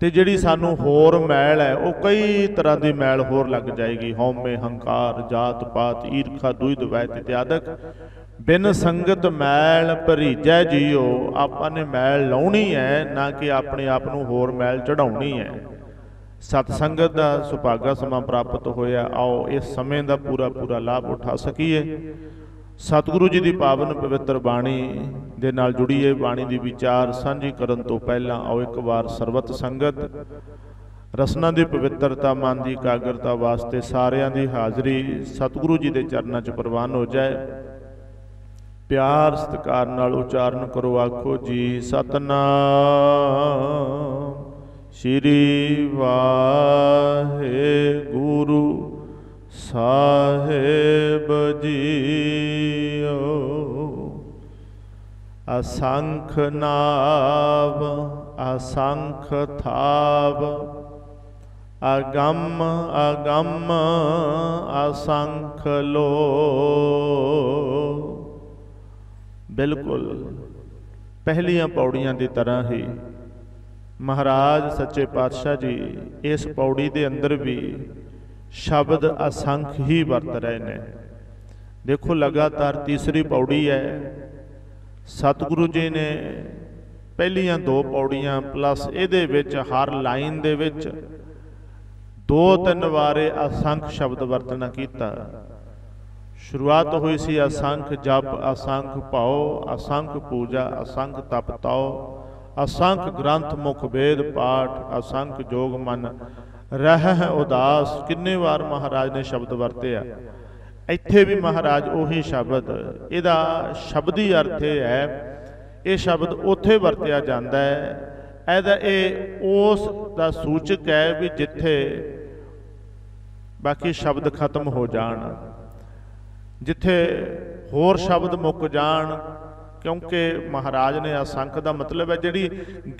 ਤੇ ਜਿਹੜੀ ਸਾਨੂੰ ਹੋਰ ਮੈਲ ਹੈ, ਉਹ ਕਈ ਤਰ੍ਹਾਂ ਦੀ ਮੈਲ ਹੋਰ ਲੱਗ ਜਾਏਗੀ। ਹਉਮੈ ਹੰਕਾਰ, ਜਾਤ ਪਾਤ, ਈਰਖਾ ਦੁਇਦ ਵੈਤ ਇਤਿਆਦਕ। ਬਿਨ ਸੰਗਤ ਮੈਲ ਭਰੀਜੈ ਜੀਓ, ਆਪਾਂ ਨੇ ਮੈਲ ਲਾਉਣੀ ਹੈ, ਨਾ ਕਿ ਆਪਣੇ ਆਪ ਨੂੰ ਹੋਰ ਮੈਲ ਚੜਾਉਣੀ ਹੈ। ਸਤ ਸੰਗਤ ਦਾ ਸੁਭਾਗਾ ਸਮਾਂ ਪ੍ਰਾਪਤ ਹੋਇਆ, ਆਓ ਇਸ ਸਮੇਂ ਦਾ ਪੂਰਾ ਪੂਰਾ ਲਾਭ ਉਠਾ ਸਕੀਏ। ਸਤਿਗੁਰੂ ਜੀ ਦੀ ਪਾਵਨ ਪਵਿੱਤਰ ਬਾਣੀ ਦੇ ਨਾਲ ਜੁੜੀ ਜੁੜੀਏ ਬਾਣੀ ਦੀ ਵਿਚਾਰ ਸਾਂਝੀ ਕਰਨ ਤੋਂ ਪਹਿਲਾਂ ਆਓ ਇੱਕ ਵਾਰ ਸਰਬਤ ਸੰਗਤ, ਰਸਨਾ ਦੀ ਪਵਿੱਤਰਤਾ, ਮਨ ਦੀ ਇਕਾਗਰਤਾ ਵਾਸਤੇ ਸਾਰਿਆਂ ਦੀ ਹਾਜ਼ਰੀ ਸਤਿਗੁਰੂ ਜੀ ਦੇ ਚਰਨਾਂ 'ਚ ਪ੍ਰਵਾਨ ਹੋ ਜਾਏ। ਪਿਆਰ, ਸਤਿਕਾਰ ਨਾਲ ਉਚਾਰਨ ਕਰੋ, ਆਖੋ ਜੀ, ਸਤਨਾਮ। ਸ਼੍ਰੀ ਵਾਹਿਗੁਰੂ। ਸਾਹਿਬ ਜੀਓ, ਅਸੰਖ ਨਾਮ ਅਸੰਖ ਥਾਵ, ਅਗੰਮ ਅਗੰਮ, ਅਸੰਖ ਲੋ। ਬਿਲਕੁਲ, ਪਹਿਲੀਆਂ ਪੌੜੀਆਂ ਦੀ ਤਰ੍ਹਾਂ ਹੀ ਮਹਾਰਾਜ ਸੱਚੇ ਪਾਤਸ਼ਾਹ ਜੀ ਇਸ ਪੌੜੀ ਦੇ ਅੰਦਰ ਵੀ ਸ਼ਬਦ ਅਸੰਖ ਹੀ ਵਰਤ ਰਹੇ ਨੇ। ਦੇਖੋ, ਲਗਾਤਾਰ ਤੀਸਰੀ ਪੌੜੀ ਹੈ। ਸਤਿਗੁਰੂ ਜੀ ਨੇ ਪਹਿਲੀਆਂ ਦੋ ਪੌੜੀਆਂ ਪਲੱਸ ਇਹਦੇ ਵਿੱਚ ਹਰ ਲਾਈਨ ਦੇ ਵਿੱਚ ਦੋ ਤਿੰਨ ਵਾਰੇ ਅਸੰਖ ਸ਼ਬਦ ਵਰਤਣਾ ਕੀਤਾ। ਸ਼ੁਰੂਆਤ ਹੋਈ ਸੀ ਅਸੰਖ ਜਪ, ਅਸੰਖ ਭਾਉ ਅਸੰਖ ਪੂਜਾ, ਅਸੰਖ ਤਪ ਤਾਉ ਅਸੰਖ ਗ੍ਰੰਥ ਮੁਖ ਵੇਦ ਪਾਠ, ਅਸੰਖ ਜੋਗ ਮਨ ਰਹਿ ਉਦਾਸ। ਕਿੰਨੇ ਵਾਰ ਮਹਾਰਾਜ ਨੇ ਸ਼ਬਦ ਵਰਤੇ ਆ। ਇੱਥੇ ਵੀ ਮਹਾਰਾਜ ਉਹੀ ਸ਼ਬਦ। ਇਹਦਾ ਸ਼ਬਦੀ ਅਰਥ ਇਹ ਹੈ, ਇਹ ਸ਼ਬਦ ਉੱਥੇ ਵਰਤਿਆ ਜਾਂਦਾ ਹੈ। ਇਹਦਾ ਇਹ ਉਸ ਦਾ ਸੂਚਕ ਹੈ ਵੀ ਜਿੱਥੇ ਬਾਕੀ ਸ਼ਬਦ ਖਤਮ ਹੋ ਜਾਣ। ਜਿੱਥੇ ਹੋਰ ਸ਼ਬਦ ਮੁੱਕ ਜਾਣ, ਕਿਉਂਕਿ ਮਹਾਰਾਜ ਨੇ ਅਸੰਖ ਦਾ ਮਤਲਬ ਹੈ ਜਿਹੜੀ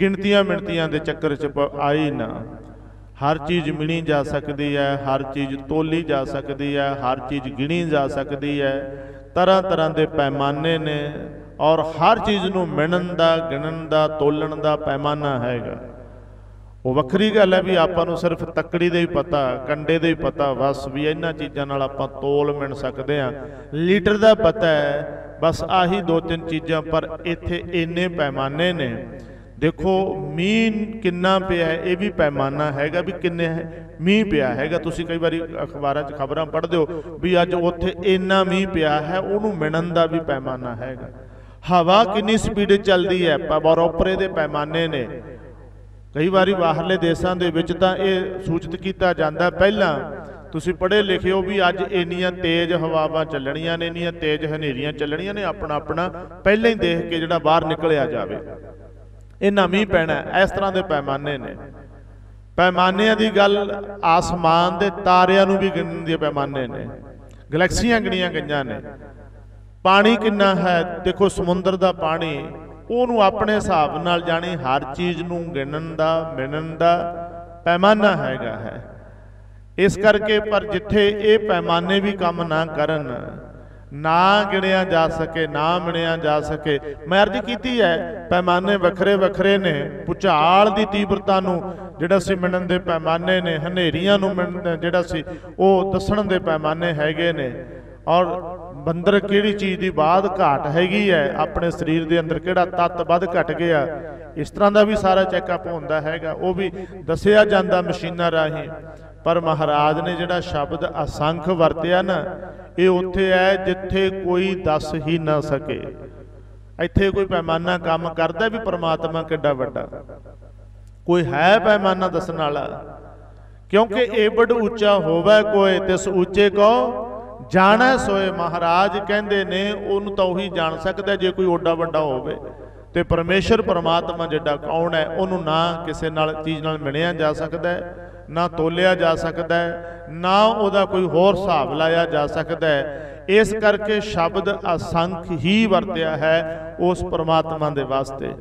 ਗਿਣਤੀਆਂ ਮਿਣਤੀਆਂ ਦੇ ਚੱਕਰ 'ਚ ਆਈ ਨਾ। ਹਰ ਚੀਜ਼ ਮਿਣੀ ਜਾ ਸਕਦੀ ਹੈ ਹਰ ਚੀਜ਼ ਤੋਲੀ ਜਾ ਸਕਦੀ ਹੈ ਹਰ ਚੀਜ਼ ਗਿਣੀ ਜਾ ਸਕਦੀ ਹੈ ਤਰ੍ਹਾਂ ਤਰ੍ਹਾਂ ਦੇ ਪੈਮਾਨੇ ਨੇ ਔਰ ਹਰ ਚੀਜ਼ ਨੂੰ ਮਿਣਨ ਦਾ ਗਿਣਨ ਦਾ ਤੋਲਣ ਦਾ ਪੈਮਾਨਾ ਹੈਗਾ। ਉਹ ਵੱਖਰੀ ਗੱਲ ਹੈ ਵੀ ਆਪਾਂ ਨੂੰ ਸਿਰਫ ਤੱਕੜੀ ਦੇ ਹੀ ਪਤਾ ਕੰਡੇ ਦੇ ਹੀ ਪਤਾ ਬਸ ਵੀ ਇਹਨਾਂ ਚੀਜ਼ਾਂ ਨਾਲ ਆਪਾਂ ਤੋਲ ਮਿਣ ਸਕਦੇ ਆ ਲੀਟਰ ਦਾ ਪਤਾ ਹੈ ਬਸ ਆਹੀ ਦੋ ਤਿੰਨ ਚੀਜ਼ਾਂ ਪਰ ਇੱਥੇ ਇੰਨੇ ਪੈਮਾਨੇ ਨੇ। ਦੇਖੋ, ਮੀਂਹ ਕਿੰਨਾ ਪਿਆ ਇਹ ਵੀ ਪੈਮਾਨਾ ਹੈਗਾ ਵੀ ਕਿੰਨੇ ਮੀਂਹ ਪਿਆ ਹੈਗਾ, ਤੁਸੀਂ ਕਈ ਵਾਰੀ ਅਖਬਾਰਾਂ 'ਚ ਖਬਰਾਂ ਪੜ੍ਹਦੇ ਹੋ ਵੀ ਅੱਜ ਉੱਥੇ ਇੰਨਾ ਮੀਂਹ ਪਿਆ ਹੈ, ਉਹਨੂੰ ਮਿਣਨ ਦਾ ਵੀ ਪੈਮਾਨਾ ਹੈਗਾ। ਹਵਾ ਕਿੰਨੀ ਸਪੀਡ ਚੱਲਦੀ ਹੈ ਬਰੋਪਰੇ ਦੇ ਪੈਮਾਨੇ ਨੇ। ਕਈ ਵਾਰੀ ਬਾਹਰਲੇ ਦੇਸ਼ਾਂ ਦੇ ਵਿੱਚ ਤਾਂ ਇਹ ਸੂਚਿਤ ਕੀਤਾ ਜਾਂਦਾ, ਪਹਿਲਾਂ ਤੁਸੀਂ ਪੜ੍ਹੇ ਲਿਖਿਓ ਵੀ ਅੱਜ ਇੰਨੀਆਂ ਤੇਜ਼ ਹਵਾਵਾਂ ਚੱਲਣੀਆਂ ਨੇ, ਇੰਨੀਆਂ ਤੇਜ਼ ਹਨੇਰੀਆਂ ਚੱਲਣੀਆਂ ਨੇ ਆਪਣਾ ਆਪਣਾ ਪਹਿਲਾਂ ਹੀ ਦੇਖ ਕੇ ਜਿਹੜਾ ਬਾਹਰ ਨਿਕਲਿਆ ਜਾਵੇ। ਇਹਨਾਂ ਮੀਂਹ ਪੈਣਾ ਇਸ ਤਰ੍ਹਾਂ ਦੇ ਪੈਮਾਨੇ ਨੇ। ਪੈਮਾਨਿਆਂ ਦੀ ਗੱਲ ਆਸਮਾਨ ਦੇ ਤਾਰਿਆਂ ਨੂੰ ਵੀ ਗਿਣਨ ਦੇ ਪੈਮਾਨੇ ਨੇ। ਗੈਲੈਕਸੀਆਂ ਗਿਣੀਆਂ ਗਈਆਂ ਨੇ। ਪਾਣੀ ਕਿੰਨਾ ਹੈ? ਦੇਖੋ, ਸਮੁੰਦਰ ਦਾ ਪਾਣੀ, ਉਹਨੂੰ ਆਪਣੇ ਹਿਸਾਬ ਨਾਲ ਜਾਣੀ ਹਰ ਚੀਜ਼ ਨੂੰ ਗਿਣਨ ਦਾ, ਮਿਣਨ ਦਾ ਪੈਮਾਨਾ ਹੈਗਾ ਹੈ। ਇਸ ਕਰਕੇ ਪਰ ਜਿੱਥੇ ਇਹ ਪੈਮਾਨੇ ਵੀ ਕੰਮ ਨਾ ਕਰਨ ਨਾ ਗਿਣਿਆ ਜਾ ਸਕੇ, ਨਾ ਮਿਣਿਆ ਜਾ ਸਕੇ। ਮੈਂ ਅਰਜ਼ ਕੀਤੀ ਹੈ, ਪੈਮਾਨੇ ਵੱਖਰੇ ਵੱਖਰੇ ਨੇ। ਪੁਚਾਲ ਦੀ ਤੀਬਰਤਾ ਨੂੰ ਜਿਹੜਾ ਸੀ ਮਿਣਨ ਦੇ ਪੈਮਾਨੇ ਨੇ, ਹਨੇਰੀਆਂ ਨੂੰ ਮਿਣਨ ਜਿਹੜਾ ਸੀ ਉਹ ਦੱਸਣ ਦੇ ਪੈਮਾਨੇ ਹੈਗੇ ਨੇ। ਔਰ ਬੰਦਰ ਕਿਹੜੀ ਚੀਜ਼ ਦੀ ਬਾਦ ਘਾਟ ਹੈਗੀ ਹੈ, ਆਪਣੇ ਸਰੀਰ ਦੇ ਅੰਦਰ ਕਿਹੜਾ ਤੱਤ ਵੱਧ ਘਟ ਗਿਆ, ਇਸ ਤਰ੍ਹਾਂ ਦਾ ਵੀ ਸਾਰਾ ਚੈੱਕਅਪ ਹੁੰਦਾ ਹੈਗਾ। ਉਹ ਵੀ ਦੱਸਿਆ ਜਾਂਦਾ ਮਸ਼ੀਨਾਂ ਰਾਹੀਂ। ਪਰ ਮਹਾਰਾਜ ਨੇ ਜਿਹੜਾ ਸ਼ਬਦ ਅਸੰਖ ਵਰਤਿਆ ਨਾ, ਇਹ ਉੱਥੇ ਹੈ ਜਿੱਥੇ ਕੋਈ ਦੱਸ ਹੀ ਨਾ ਸਕੇ। ਇੱਥੇ ਕੋਈ ਪੈਮਾਨਾ ਕੰਮ ਕਰਦਾ ਵੀ ਪ੍ਰਮਾਤਮਾ ਕਿੱਡਾ ਵੱਡਾ। ਕੋਈ ਹੈ ਪੈਮਾਨਾ ਦੱਸਣ ਵਾਲਾ? ਕਿਉਂਕਿ ਏ ਉੱਚਾ ਹੋਵੇ ਕੋਈ, ਤਿਸ ਉੱਚੇ ਕੋ ਜਾਣੈ ਸੋਏ। ਮਹਾਰਾਜ ਕਹਿੰਦੇ ਨੇ, ਉਹਨੂੰ ਤਾਂ ਉਹੀ ਜਾਣ ਸਕਦਾ ਜੇ ਕੋਈ ਓਡਾ ਵੱਡਾ ਹੋਵੇ। ਤੇ ਪਰਮੇਸ਼ਰ, ਪਰਮਾਤਮਾ ਜਿਹੜਾ ਕੌਣ ਹੈ, ਉਹਨੂੰ ਨਾ ਕਿਸੇ ਨਾਲ, ਚੀਜ਼ ਨਾਲ ਮਿਲਿਆ ਜਾ ਸਕਦਾ। ਹੈ ਨਾ ਤੋਲਿਆ ਜਾ ਸਕਦਾ ਹੈ, ਨਾ ਉਹਦਾ ਕੋਈ ਹੋਰ ਹਿਸਾਬ ਲਾਇਆ ਜਾ ਸਕਦਾ ਹੈ। ਇਸ ਕਰਕੇ ਸ਼ਬਦ ਅਸੰਖ ਹੀ ਵਰਤਿਆ ਹੈ ਉਸ ਪਰਮਾਤਮਾ ਦੇ ਵਾਸਤੇ।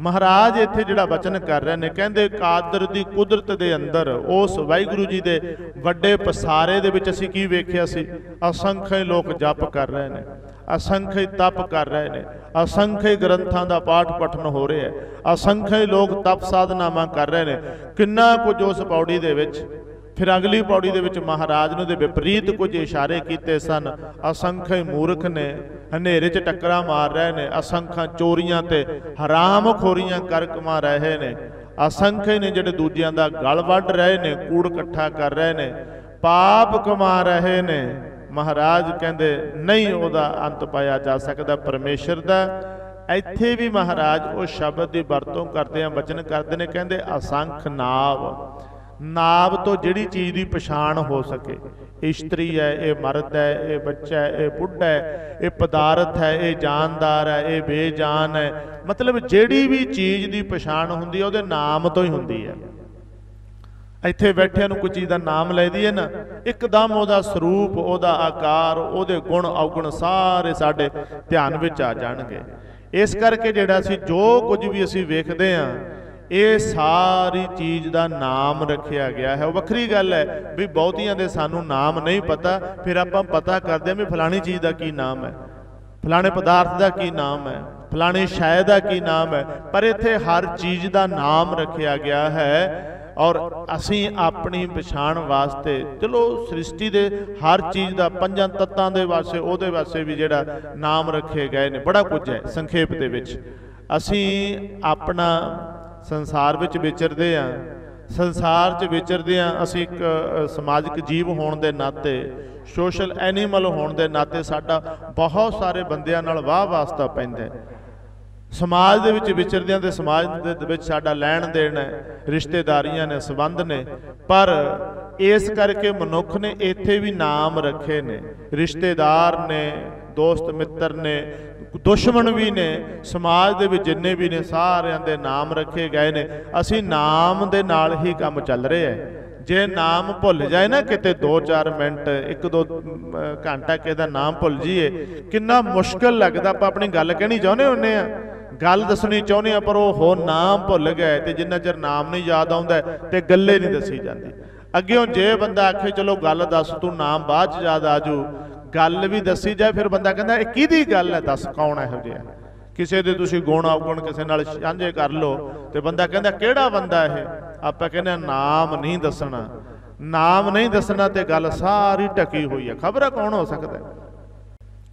ਮਹਾਰਾਜ ਇੱਥੇ ਜਿਹੜਾ ਬਚਨ ਕਰ ਰਹੇ ਨੇ, ਕਹਿੰਦੇ ਕਾਦਰ ਦੀ ਕੁਦਰਤ ਦੇ ਅੰਦਰ ਉਸ ਵਾਹਿਗੁਰੂ ਜੀ ਦੇ ਵੱਡੇ ਪਸਾਰੇ ਦੇ ਵਿੱਚ ਅਸੀਂ ਕੀ ਵੇਖਿਆ ਸੀ? ਅਸੰਖੇ ਲੋਕ ਜਪ ਕਰ ਰਹੇ ਨੇ। ਅਸੰਖੇ ਤਪ ਕਰ ਰਹੇ ਨੇ। ਅਸੰਖੇ ਗ੍ਰੰਥਾਂ ਦਾ ਪਾਠ ਪਠਨ ਹੋ ਰਿਹਾ ਹੈ। ਅਸੰਖੇ ਲੋਕ ਤਪ ਸਾਧਨਾਵਾਂ ਕਰ ਰਹੇ ਨੇ। ਕਿੰਨਾ ਕੁਝ ਉਸ ਪੌੜੀ ਦੇ ਵਿੱਚ, ਫਿਰ ਅਗਲੀ ਪੌੜੀ ਦੇ ਵਿੱਚ ਮਹਾਰਾਜ ਨੂੰ ਦੇ ਵਿਪਰੀਤ ਕੁਝ ਇਸ਼ਾਰੇ ਕੀਤੇ ਸਨ। ਅਸੰਖੇ ਮੂਰਖ ਨੇ ਹਨੇਰੇ 'ਚ ਟੱਕਰਾਂ ਮਾਰ ਰਹੇ ਨੇ। ਅਸੰਖਾਂ ਚੋਰੀਆਂ ਤੇ ਹਰਾਮ ਖੋਰੀਆਂ ਕਰ ਕਮਾ ਰਹੇ ਨੇ। ਅਸੰਖੇ ਨੇ ਜਿਹੜੇ ਦੂਜਿਆਂ ਦਾ ਗਲ ਵੱਢ ਰਹੇ ਨੇ, ਕੂੜ ਇਕੱਠਾ ਕਰ ਰਹੇ ਨੇ, ਪਾਪ ਕਮਾ ਰਹੇ ਨੇ। ਮਹਾਰਾਜ ਕਹਿੰਦੇ, ਨਹੀਂ ਉਹਦਾ ਅੰਤ ਪਾਇਆ ਜਾ ਸਕਦਾ, ਪਰਮੇਸ਼ਰ ਦਾ। ਇੱਥੇ ਵੀ ਮਹਾਰਾਜ ਉਹ ਸ਼ਬਦ ਦੀ ਵਰਤੋਂ ਕਰਦੇ ਆ, ਵਚਨ ਕਰਦੇ ਨੇ, ਕਹਿੰਦੇ ਅਸੰਖ ਨਾਵ। ਨਾਵ ਤੋਂ ਜਿਹੜੀ ਚੀਜ਼ ਦੀ ਪਛਾਣ ਹੋ ਸਕੇ। ਇਸਤਰੀ ਹੈ, ਇਹ ਮਰਦ ਹੈ, ਇਹ ਬੱਚਾ ਹੈ, ਇਹ ਬੁੱਢਾ ਹੈ, ਇਹ ਪਦਾਰਥ ਹੈ, ਇਹ ਜਾਨਦਾਰ ਹੈ, ਇਹ ਬੇਜਾਨ ਹੈ। ਮਤਲਬ ਜਿਹੜੀ ਵੀ ਚੀਜ਼ ਦੀ ਪਛਾਣ ਹੁੰਦੀ ਹੈ, ਉਹਦੇ ਨਾਮ ਤੋਂ ਹੀ ਹੁੰਦੀ ਹੈ। ਇੱਥੇ ਬੈਠਿਆਂ ਨੂੰ ਕੋਈ ਚੀਜ਼ ਦਾ ਨਾਮ ਲੈ ਦਈਏ ਨਾ, ਇੱਕਦਮ ਉਹਦਾ ਸਰੂਪ, ਉਹਦਾ ਆਕਾਰ, ਉਹਦੇ ਗੁਣ, ਔਗਣ ਸਾਰੇ ਸਾਡੇ ਧਿਆਨ ਵਿੱਚ ਆ ਜਾਣਗੇ। ਇਸ ਕਰਕੇ ਜਿਹੜਾ ਅਸੀਂ ਜੋ ਕੁਝ ਵੀ ਅਸੀਂ ਵੇਖਦੇ ਆਂ ਇਹ ਸਾਰੀ ਚੀਜ਼ ਦਾ ਨਾਮ ਰੱਖਿਆ ਗਿਆ ਹੈ। ਉਹ ਵੱਖਰੀ ਗੱਲ ਹੈ ਵੀ ਬਹੁਤੀਆਂ ਦੇ ਸਾਨੂੰ ਨਾਮ ਨਹੀਂ ਪਤਾ, ਫਿਰ ਆਪਾਂ ਪਤਾ ਕਰਦੇ ਆਂ ਵੀ ਫਲਾਣੀ ਚੀਜ਼ ਦਾ ਕੀ ਨਾਮ ਹੈ, ਫਲਾਣੇ ਪਦਾਰਥ ਦਾ ਕੀ ਨਾਮ ਹੈ, ਫਲਾਣੇ ਸ਼ੈ ਦਾ ਕੀ ਨਾਮ ਹੈ। ਪਰ ਇੱਥੇ ਹਰ ਚੀਜ਼ ਦਾ ਨਾਮ ਰੱਖਿਆ ਗਿਆ ਹੈ। ਔਰ ਅਸੀਂ ਆਪਣੀ ਪਛਾਣ ਵਾਸਤੇ, ਚਲੋ ਸ੍ਰਿਸ਼ਟੀ ਦੇ ਹਰ ਚੀਜ਼ ਦਾ ਪੰਜਾਂ ਤੱਤਾਂ ਦੇ ਵਾਸਤੇ, ਉਹਦੇ ਵਾਸਤੇ ਵੀ ਜਿਹੜਾ ਨਾਮ ਰੱਖੇ ਗਏ ਨੇ, ਬੜਾ ਕੁਝ ਹੈ ਸੰਖੇਪ ਦੇ ਵਿੱਚ। ਅਸੀਂ ਆਪਣਾ ਸੰਸਾਰ ਵਿੱਚ ਵਿਚਰਦੇ ਆਂ ਸੰਸਾਰ 'ਚ ਵਿਚਰਦੇ ਆਂ ਅਸੀਂ ਇੱਕ ਸਮਾਜਿਕ ਜੀਵ ਹੋਣ ਦੇ ਨਾਤੇ, ਸੋਸ਼ਲ ਐਨੀਮਲ ਹੋਣ ਦੇ ਨਾਤੇ ਸਾਡਾ ਬਹੁਤ ਸਾਰੇ ਬੰਦਿਆਂ ਨਾਲ ਵਾਹ ਵਾਸਤਾ ਪੈਂਦਾ ਸਮਾਜ ਦੇ ਵਿੱਚ ਵਿਚਰਦਿਆਂ ਤੇ ਸਮਾਜ ਦੇ ਵਿੱਚ ਸਾਡਾ ਲੈਣ ਦੇਣ ਹੈ, ਰਿਸ਼ਤੇਦਾਰੀਆਂ ਨੇ, ਸਬੰਧ ਨੇ, ਪਰ ਇਸ ਕਰਕੇ ਮਨੁੱਖ ਨੇ ਇੱਥੇ ਵੀ ਨਾਮ ਰੱਖੇ ਨੇ। ਰਿਸ਼ਤੇਦਾਰ ਨੇ, ਦੋਸਤ ਮਿੱਤਰ ਨੇ, ਦੁਸ਼ਮਣ ਵੀ ਨੇ, ਸਮਾਜ ਦੇ ਵਿੱਚ ਜਿੰਨੇ ਵੀ ਨੇ, ਸਾਰਿਆਂ ਦੇ ਨਾਮ ਰੱਖੇ ਗਏ ਨੇ। ਅਸੀਂ ਨਾਮ ਦੇ ਨਾਲ ਹੀ ਕੰਮ ਚੱਲ ਰਿਹਾ ਹੈ। ਜੇ ਨਾਮ ਭੁੱਲ ਜਾਏ ਨਾ ਕਿਤੇ 2-4 ਮਿੰਟ 1-2 ਘੰਟਾ ਕਿਸੇ ਦਾ ਨਾਮ ਭੁੱਲ ਜਾਈਏ, ਕਿੰਨਾ ਮੁਸ਼ਕਲ ਲੱਗਦਾ। ਆਪਾਂ ਆਪਣੀ ਗੱਲ ਕਹਿਣੀ ਚਾਹੁੰਦੇ ਹੁੰਨੇ ਆ ਗੱਲ ਦੱਸਣੀ ਚਾਹੁੰਦੇ ਆ ਪਰ ਉਹ ਹੋ ਨਾਮ ਭੁੱਲ ਗਏ ਤੇ ਜਿੰਨਾ ਚਿਰ ਨਾਮ ਨਹੀਂ ਯਾਦ ਆਉਂਦਾ ਤੇ ਗੱਲੇ ਨਹੀਂ ਦੱਸੀ ਜਾਂਦੀ। ਅੱਗਿਓਂ ਜੇ ਬੰਦਾ ਆਖੇ, ਚਲੋ ਗੱਲ ਦੱਸ, ਤੂੰ ਨਾਮ ਬਾਅਦ ਚ ਯਾਦ ਆਜੂ ਗੱਲ ਵੀ ਦੱਸੀ ਜਾਏ, ਫਿਰ ਬੰਦਾ ਕਹਿੰਦਾ, ਇਹ ਕਿਹਦੀ ਗੱਲ ਹੈ? ਦੱਸ ਕੌਣ ਇਹੋ ਜਿਹਾ? ਕਿਸੇ ਦੇ ਤੁਸੀਂ ਗੁਣ ਔਗਣ ਕਿਸੇ ਨਾਲ ਸਾਂਝੇ ਕਰ ਲਓ ਤੇ ਬੰਦਾ ਕਹਿੰਦਾ, ਕਿਹੜਾ ਬੰਦਾ ਇਹ? ਆਪਾਂ ਕਹਿੰਦੇ ਨਾਮ ਨਹੀਂ ਦੱਸਣਾ। ਨਾਮ ਨਹੀਂ ਦੱਸਣਾ ਤੇ ਗੱਲ ਸਾਰੀ ਟਕੀ ਹੋਈ ਹੈ। ਖਬਰ ਕੌਣ ਹੋ ਸਕਦਾ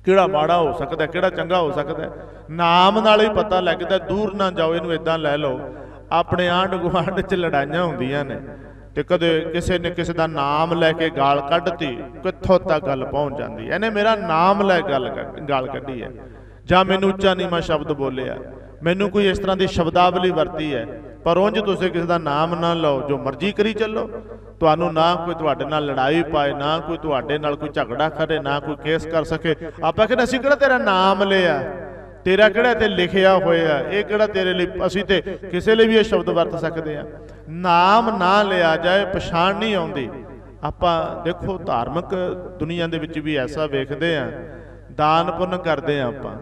ਕਿਹੜਾ ਮਾੜਾ ਹੋ ਸਕਦਾ, ਕਿਹੜਾ ਚੰਗਾ ਹੋ ਸਕਦਾ। ਨਾਮ ਨਾਲ ਹੀ ਪਤਾ ਲੱਗਦਾ, ਦੂਰ ਨਾ ਜਾਓ, ਇਹਨੂੰ ਇਦਾਂ ਲੈ ਲਓ। ਆਪਣੇ ਆਂਢ ਗੁਆਂਢ 'ਚ ਲੜਾਈਆਂ ਹੁੰਦੀਆਂ ਨੇ ਤੇ ਕਦੇ ਕਿਸੇ ਨੇ ਕਿਸੇ ਦਾ ਨਾਮ ਲੈ ਕੇ ਗਾਲ ਕੱਢਤੀ, ਕਿੱਥੋਂ ਤੱਕ ਗੱਲ ਪਹੁੰਚ ਜਾਂਦੀ ਹੈ? ਇਹਨੇ ਮੇਰਾ ਨਾਮ ਲੈ ਗੱਲ ਕੱਢ- ਗਾਲ ਕੱਢੀ ਹੈ। ਜਾਂ ਮੈਨੂੰ ਉੱਚਾ ਨੀਵਾਂ ਸ਼ਬਦ ਬੋਲਿਆ। ਮੈਨੂੰ ਕੋਈ ਇਸ ਤਰ੍ਹਾਂ ਦੀ ਸ਼ਬਦਾਵਲੀ ਵਰਤੀ ਹੈ। ਪਰ ਉਂਝ ਤੁਸੀਂ ਕਿਸੇ ਦਾ ਨਾਮ ਨਾ ਲਓ, ਜੋ ਮਰਜ਼ੀ ਕਰੀ ਚੱਲੋ। ਤੁਹਾਨੂੰ ਨਾ ਕੋਈ ਤੁਹਾਡੇ ਨਾਲ ਲੜਾਈ ਪਾਏ, ਨਾ ਕੋਈ ਤੁਹਾਡੇ ਨਾਲ ਕੋਈ ਝਗੜਾ ਕਰੇ, ਨਾ ਕੋਈ ਕੇਸ ਕਰ ਸਕੇ। ਆਪਾਂ ਕਹਿੰਦੇ ਅਸੀਂ ਕਿਹੜਾ ਤੇਰਾ ਨਾਮ ਲਿਆ? ਤੇਰਾ ਕਿਹੜਾ ਤੇ ਲਿਖਿਆ ਹੋਇਆ? ਇਹ ਕਿਹੜਾ ਤੇਰੇ ਲਈ ਅਸੀਂ ਤੇ ਕਿਸੇ ਲਈ ਵੀ ਇਹ ਸ਼ਬਦ ਵਰਤ ਸਕਦੇ ਆ ਨਾਮ ਨਾ ਲਿਆ ਜਾਏ, ਪਛਾਣ ਨਹੀਂ ਆਉਂਦੀ। ਆਪਾਂ ਦੇਖੋ ਧਾਰਮਿਕ ਦੁਨੀਆ ਦੇ ਵਿੱਚ ਵੀ ਐਸਾ ਵੇਖਦੇ ਆ ਦਾਨ ਪੁੰਨ ਕਰਦੇ ਆ ਆਪਾਂ।